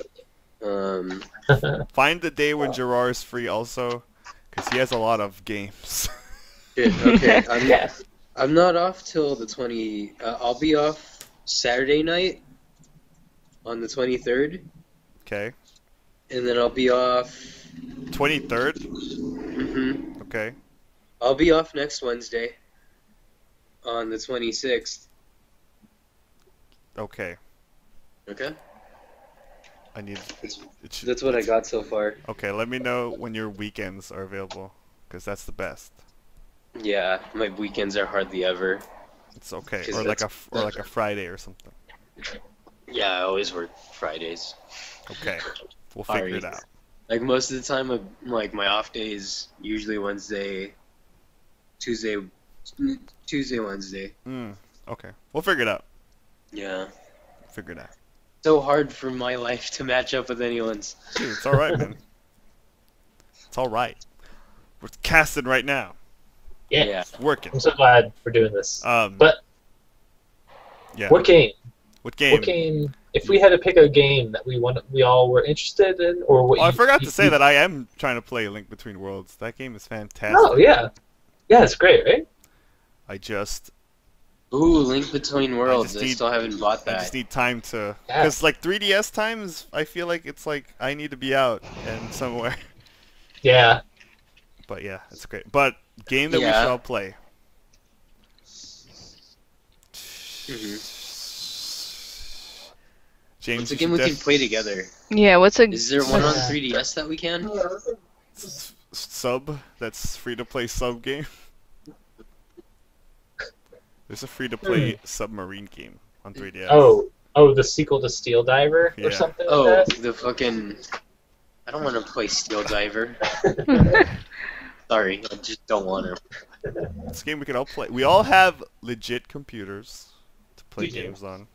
Um, Find the day when Gerard is free also, because he has a lot of games. shit, okay. I'm, yeah. I'm not off till the 20. Uh, I'll be off Saturday night on the 23rd, okay. and then I'll be off. 23rd? hmm Okay. I'll be off next Wednesday on the 26th. Okay. Okay? I need. That's, It that's what I got so far. okay, let me know when your weekends are available, because that's the best. Yeah, my weekends are hardly ever. It's okay, or like a or like a Friday or something. Yeah, I always work Fridays. Okay, we'll figure it out. Like most of the time, I'm, like my off day is usually Wednesday, Tuesday, Tuesday, Wednesday. Mm, okay, we'll figure it out. Yeah, Figure it out. So hard for my life to match up with anyone's. Dude, it's all right, man. It's all right. We're casting right now. Yeah. Yeah. It's working. I'm so glad we're doing this. Um. But- yeah. What game? What game? What game? If we had to pick a game that we want, we all were interested in, or what? Oh, I forgot you- to say you- that I am trying to play Link Between Worlds. That game is fantastic. Oh yeah, yeah, it's great, right? I just Ooh, Link Between Worlds. just I, need- still haven't bought that. I just need time to Yeah. because like 3DS times I feel like it's like I need to be out and somewhere. Yeah. But yeah, it's great. But game that we shall play. Mhm. James, What's a game we should can play together? Yeah, what's a Is there one on 3DS that we can? s- sub that's free to play sub game. There's a free to hmm. play submarine game on 3DS. Oh, oh, the sequel to Steel Diver Yeah. or something Oh, like that. the fucking I don't want to play Steel Diver. Sorry, I just don't want to. This game we can all play. We all have legit computers to play We do. games on.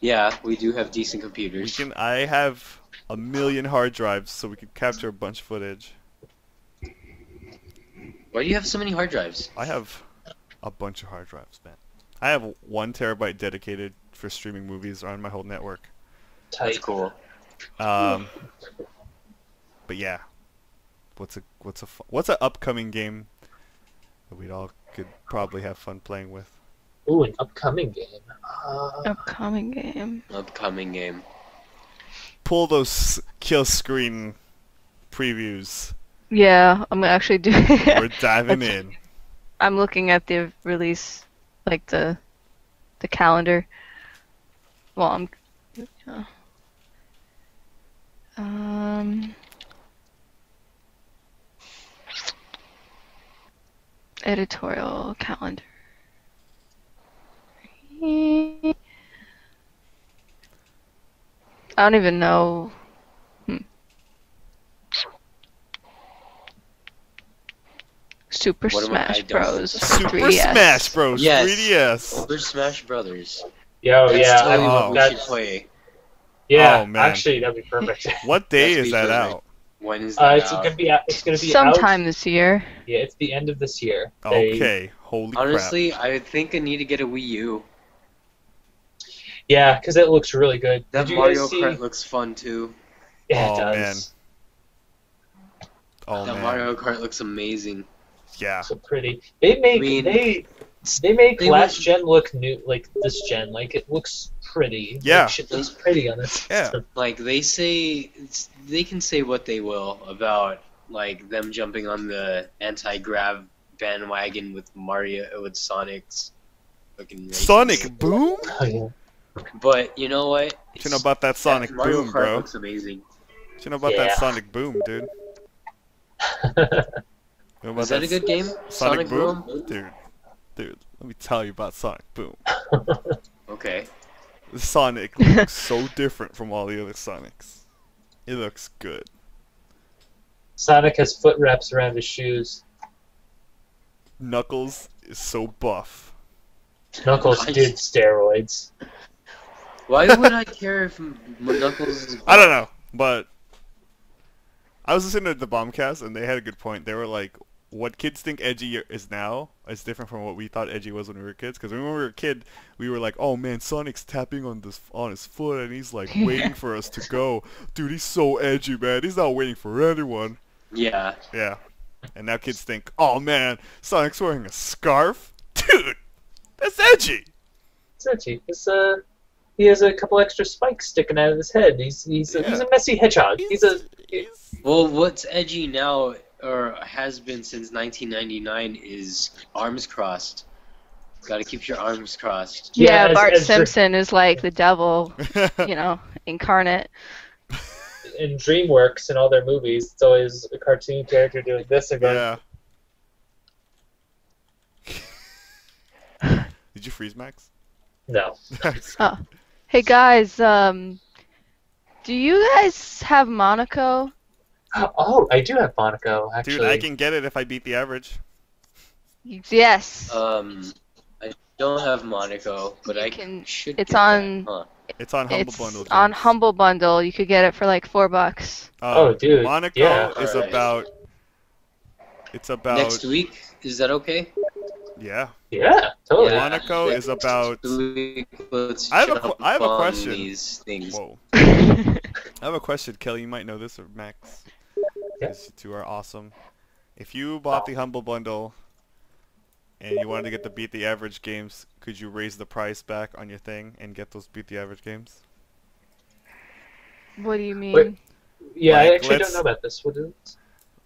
Yeah, we do have decent computers. We computers. can. I have a million hard drives, so we can capture a bunch of footage. Why do you have so many hard drives? I have a bunch of hard drives, man. I have one terabyte dedicated for streaming movies on my whole network. That's cool. Um, but yeah, what's a what's a fu- what's an upcoming game that we'd all could probably have fun playing with? Ooh, an upcoming game. Uh, Upcoming game. Upcoming game. Pull those Kill Screen previews. Yeah, I'm actually doing. We're diving in. I'm looking at the release, like the, the calendar. Well, I'm. uh, um. Editorial calendar. I don't even know. Super What am I- I Smash Bros. Super 3DS. Smash Bros. Yes. 3DS. Super Smash Brothers. yo, That's yeah, totally I- what we should play. yeah. Oh, man. actually, that'd be perfect. What day That'd is that perfect. out? When is Uh, that it's out? gonna be out- it's gonna be Sometime out. this year. Yeah, it's the end of this year. They- Okay, holy Honestly, I think I need to get a Wii U. Yeah, because it looks really good. That Did you Mario guys see? Kart looks fun too. Yeah, Oh, it does. crap. Oh that man, Mario Kart looks amazing. Yeah. So pretty. They make I mean, they they make they last would- gen look new, like this gen. Like it looks pretty. Yeah. like, shit looks pretty on this. Yeah. Like they say, they can say what they will about like them jumping on the anti-grav bandwagon with Mario with Sonic's fucking racing Sonic game. Boom? Oh, yeah. But you know what? You know about that Sonic That Mario Boom, Kart bro? looks amazing. You know about Yeah. that Sonic Boom, dude? You know about Is that a good game? Sonic, Boom? Boom? Dude, dude, let me tell you about Sonic Boom. Okay. Sonic looks so different from all the other Sonics. It looks good. Sonic has foot wraps around his shoes. Knuckles is so buff. Knuckles Nice. did steroids. Why would I care if Knuckles is I don't know, but I was listening to the Bombcast and they had a good point. They were like, "What kids think edgy is now is different from what we thought edgy was when we were kids." Because when we were a kid, we were like, "Oh man, Sonic's tapping on this on his foot and he's like waiting for us to go, dude. He's so edgy, man. He's not waiting for anyone." Yeah. Yeah, and now kids think, "Oh man, Sonic's wearing a scarf, dude. That's edgy." It's edgy. It's uh, he has a couple extra spikes sticking out of his head. He's he's a, he's a messy hedgehog. He's a he's- Well, what's edgy now, or has been since 1999, is arms crossed. Got to keep your arms crossed. Yeah, Yeah, as- Bart as Dr- Simpson is like the devil, you know, incarnate. in DreamWorks and all their movies. It's always a cartoon character doing this or going. yeah. Did you freeze, Max? No. Oh. Hey guys, um, do you guys have Monaco? Oh, I do have Monaco actually. Dude, I can get it if I beat the average. Yes. Um, I don't have Monaco, but You I can- should. it's get on- That, huh? It's on Humble it's Bundle. on Humble Bundle. You could get it for like four bucks. Uh, Oh, dude, Monaco yeah. is Alright. about. It's about. Next week, is that okay? Yeah. Yeah, totally. Yeah. Monaco is about. Let's I have a jump I have a question. These things. Whoa. I have a question, Kelly. You might know this, or Max. Yeah. Because you two are awesome. If you bought the Humble Bundle and you wanted to get the Beat the Average games, could you raise the price back on your thing and get those Beat the Average games? what do you mean? Wait. Yeah, I actually don't know about this. What is it?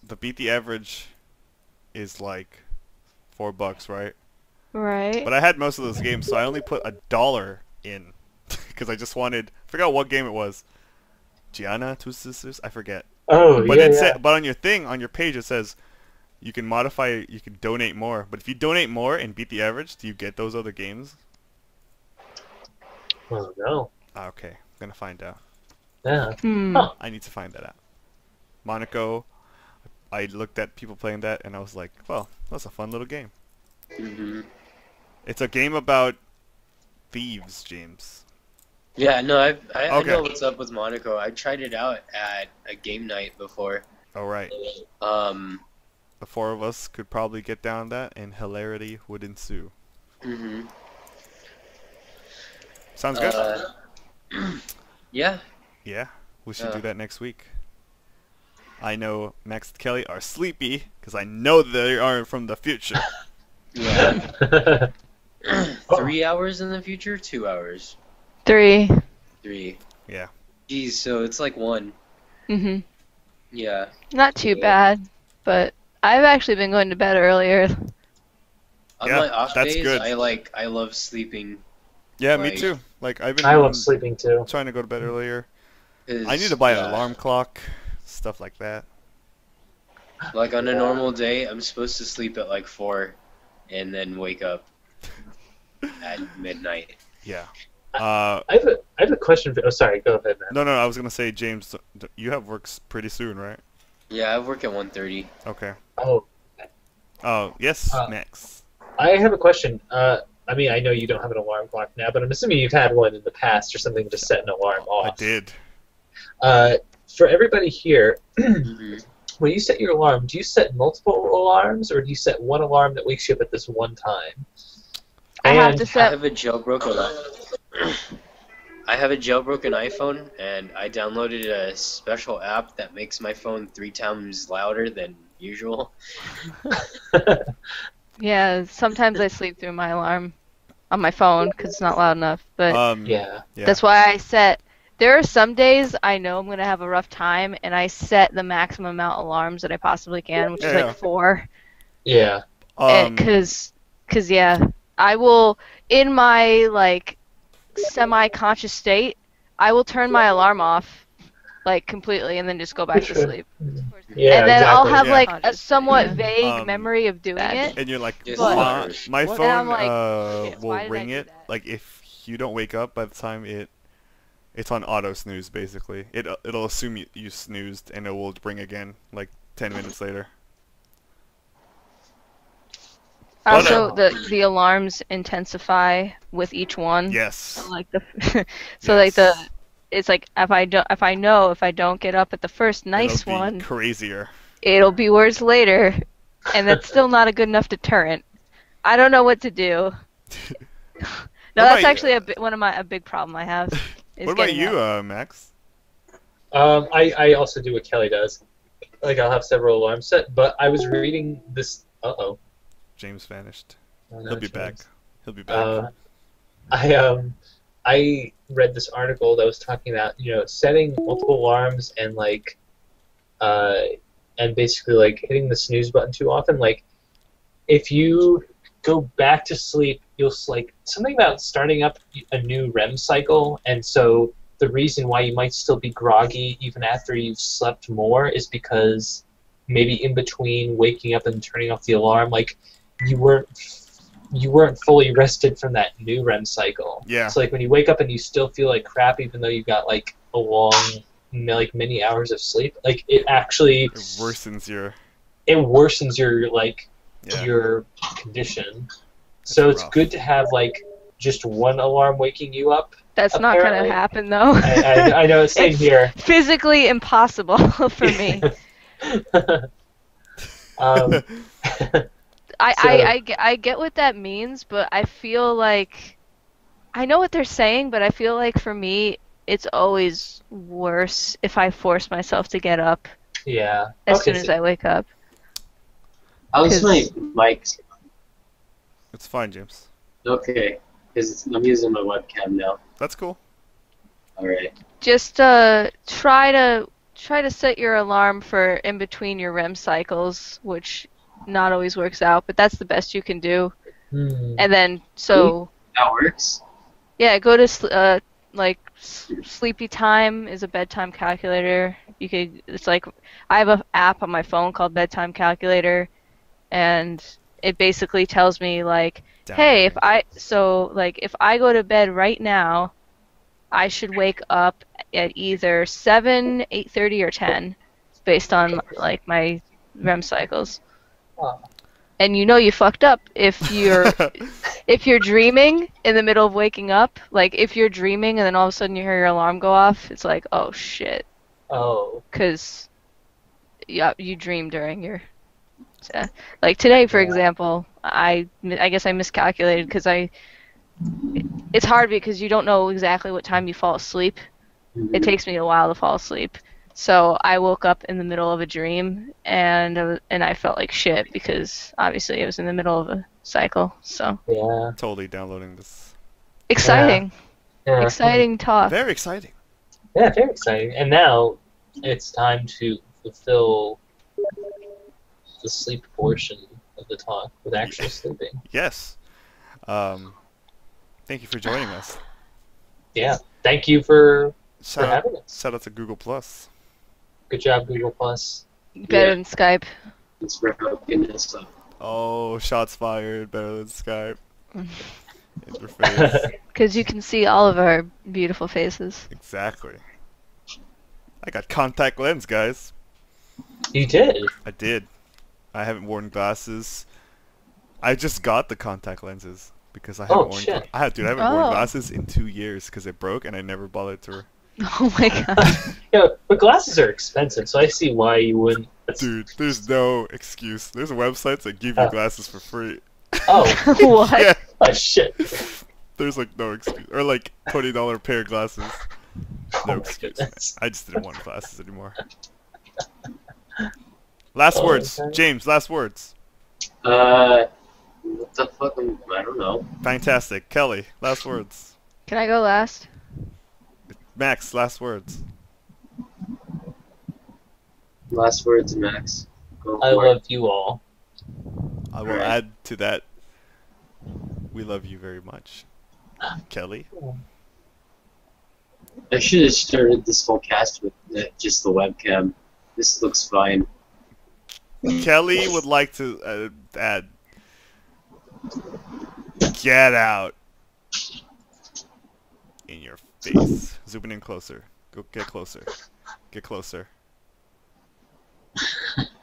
The Beat the Average is like four bucks, right? Right. But I had most of those games, so I only put a dollar in because I just wanted. I forgot what game it was. Giana, Two Sisters, I forget. Oh, But yeah, it yeah. sa- but on your thing, on your page, it says you can modify. You can donate more. But if you donate more and beat the average, do you get those other games? Oh no. Ah, okay, I'm gonna find out. Yeah. Hmm. Huh. I need to find that out. Monaco. I looked at people playing that and I was like, well, that's a fun little game. Mm -hmm. It's a game about thieves, James. Yeah, no, I've, I, I know what's up with Monaco. I tried it out at a game night before. All right. Um, The four of us could probably get down that and hilarity would ensue. mhm. Sounds good. Uh, yeah, yeah, we should uh. do that next week. I know Max and Kelly are sleepy because I know they are from the future. yeah. Three hours in the future, two hours, Three. three. Yeah. Geez, so it's like one. hmm Yeah. Not too bad, but I've actually been going to bed earlier. On Yeah, my off that's days, good. I like I love sleeping. Yeah, me too. Like I've been I love sleeping too. trying to go to bed earlier. I need to buy an uh, alarm clock, stuff like that. Like on a normal day, I'm supposed to sleep at like four, and then wake up at midnight. Yeah. Uh, I have a I have a question. For, oh, sorry. Go ahead, man. no, no, I was gonna say, James, you have works pretty soon, right? Yeah, I work at 1:30. Okay. Oh, Oh, yes, Uh, Max. I have a question. Uh, I mean, I know you don't have an alarm clock now, but I'm assuming you've had one in the past or something to set an alarm off. I did. Uh, for everybody here, Mhm. when you set your alarm, do you set multiple alarms or do you set one alarm that wakes you up at this one time? I have And- to I set. have a jailbroken. I have a jailbroken iPhone, and I downloaded a special app that makes my phone three times louder than usual. Yeah, sometimes I sleep through my alarm on my phone because it's not loud enough. But Um, yeah. yeah. that's why I set. There are some days I know I'm gonna have a rough time, and I set the maximum amount of alarms that I possibly can, which is like four. Yeah. um, Because, cause yeah, I will in my like semi-conscious state, I will turn my alarm off, like completely, and then just go back to sleep. Yeah. and then I'll have Yeah. like a somewhat vague Um, memory of doing it. and you're like, But- "Uh, my What? phone like, uh, shit, will why did I ring it. Like if you don't wake up by the time it, it's on auto snooze basically. It it'll assume you, you snoozed and it will ring again like ten minutes later. But, Also, the the alarms intensify with each one. Yes. So like the, so like the, it's like if I don't, if I know if I don't get up at the first nice It'll be one, Crazier. it'll be worse later, and that's still not a good enough deterrent. I don't know what to do. No, What that's about actually a bi- one of my a big problem I have. is What about you, uh, Max? Um, I, I also do what Kelly does. Like I'll have several alarms set, but I was reading this. Uh oh. James vanished. He'll be back. He'll be back. Uh, I um, I read this article that was talking about you know setting multiple alarms and like, uh, and basically like hitting the snooze button too often. Like, if you go back to sleep, you'll s- like something about starting up a new REM cycle, and so the reason why you might still be groggy even after you've slept more is because maybe in between waking up and turning off the alarm, like you weren't you weren't fully rested from that new REM cycle. Yeah. So like when you wake up and you still feel like crap, even though you got like a long, like many hours of sleep, like it actually it worsens your. it worsens your like Yeah. your condition. So it's rough. good to have like just one alarm waking you up. That's not gonna happen though. I, I, I know same It's- here. Physically impossible for me. um, I, So- I, I, get, I get what that means, but I feel like I know what they're saying, but I feel like for me, it's always worse if I force myself to get up yeah. as okay, soon as so- I wake up. How's my 'Cause- mic? It's fine, James. Okay, because I'm using my webcam now. That's cool. All right. Just uh, try to try to set your alarm for in between your REM cycles, which not always works out, but that's the best you can do. Hmm. And then so That works. Yeah, go to sl- uh like Sleepy Time is a bedtime calculator. You could it's like I have an app on my phone called Bedtime Calculator, and it basically tells me like, Down hey, if. I so like if I go to bed right now, I should wake up at either seven, eight thirty, or ten. based on like my REM cycles. And you know you fucked up if you're if you're dreaming in the middle of waking up. Like if you're dreaming and then all of a sudden you hear your alarm go off, it's like oh shit, Oh. because yeah, you dream during your. Yeah. Like today, for Yeah. example, I I guess I miscalculated because I. It's hard because you don't know exactly what time you fall asleep. It mm-hmm. takes me a while to fall asleep. So I woke up in the middle of a dream and I was, and I felt like shit because obviously it was in the middle of a cycle. So Yeah. totally downloading this. exciting, Yeah. exciting talk. Very exciting. Yeah, very exciting. And now it's time to fulfill the sleep portion of the talk with actual sleeping. Yes. Um, thank you for joining us. Yeah. Thank you for, for Shout out, having us. shout out to Google Plus. Good job, Google Plus. Better Yeah. than Skype. It's for hooking us. Oh, shots fired. Better than Skype. Interface. Because you can see all of our beautiful faces. exactly. I got contact lens, guys. you did. I did. I haven't worn glasses. I just got the contact lenses because I haven't Oh, worn. shit. I have, dude. I haven't worn Oh. glasses in two years because it broke and I never bothered to. Oh my god. Yeah, but glasses are expensive, so I see why you wouldn't. That's- Dude, there's no excuse. There's websites that give you Oh. glasses for free. Oh, what? yeah, oh shit. there's like no excuse. Or like twenty dollar pair of glasses. No Oh my excuse. goodness. I just didn't want glasses anymore. Last Oh, words, okay. James. Last words. Uh, what the fuck? I don't know. Fantastic, Kelly. Last words. Can I go last? Max. Last words. Last words, Max. Go I for it. love you all. I will Alright. add to that. We love you very much, Kelly. I should have started this whole cast with just the webcam. This looks fine. Kelly would like to uh, add. Get out. In your Zooming in closer. Go get closer. Get closer.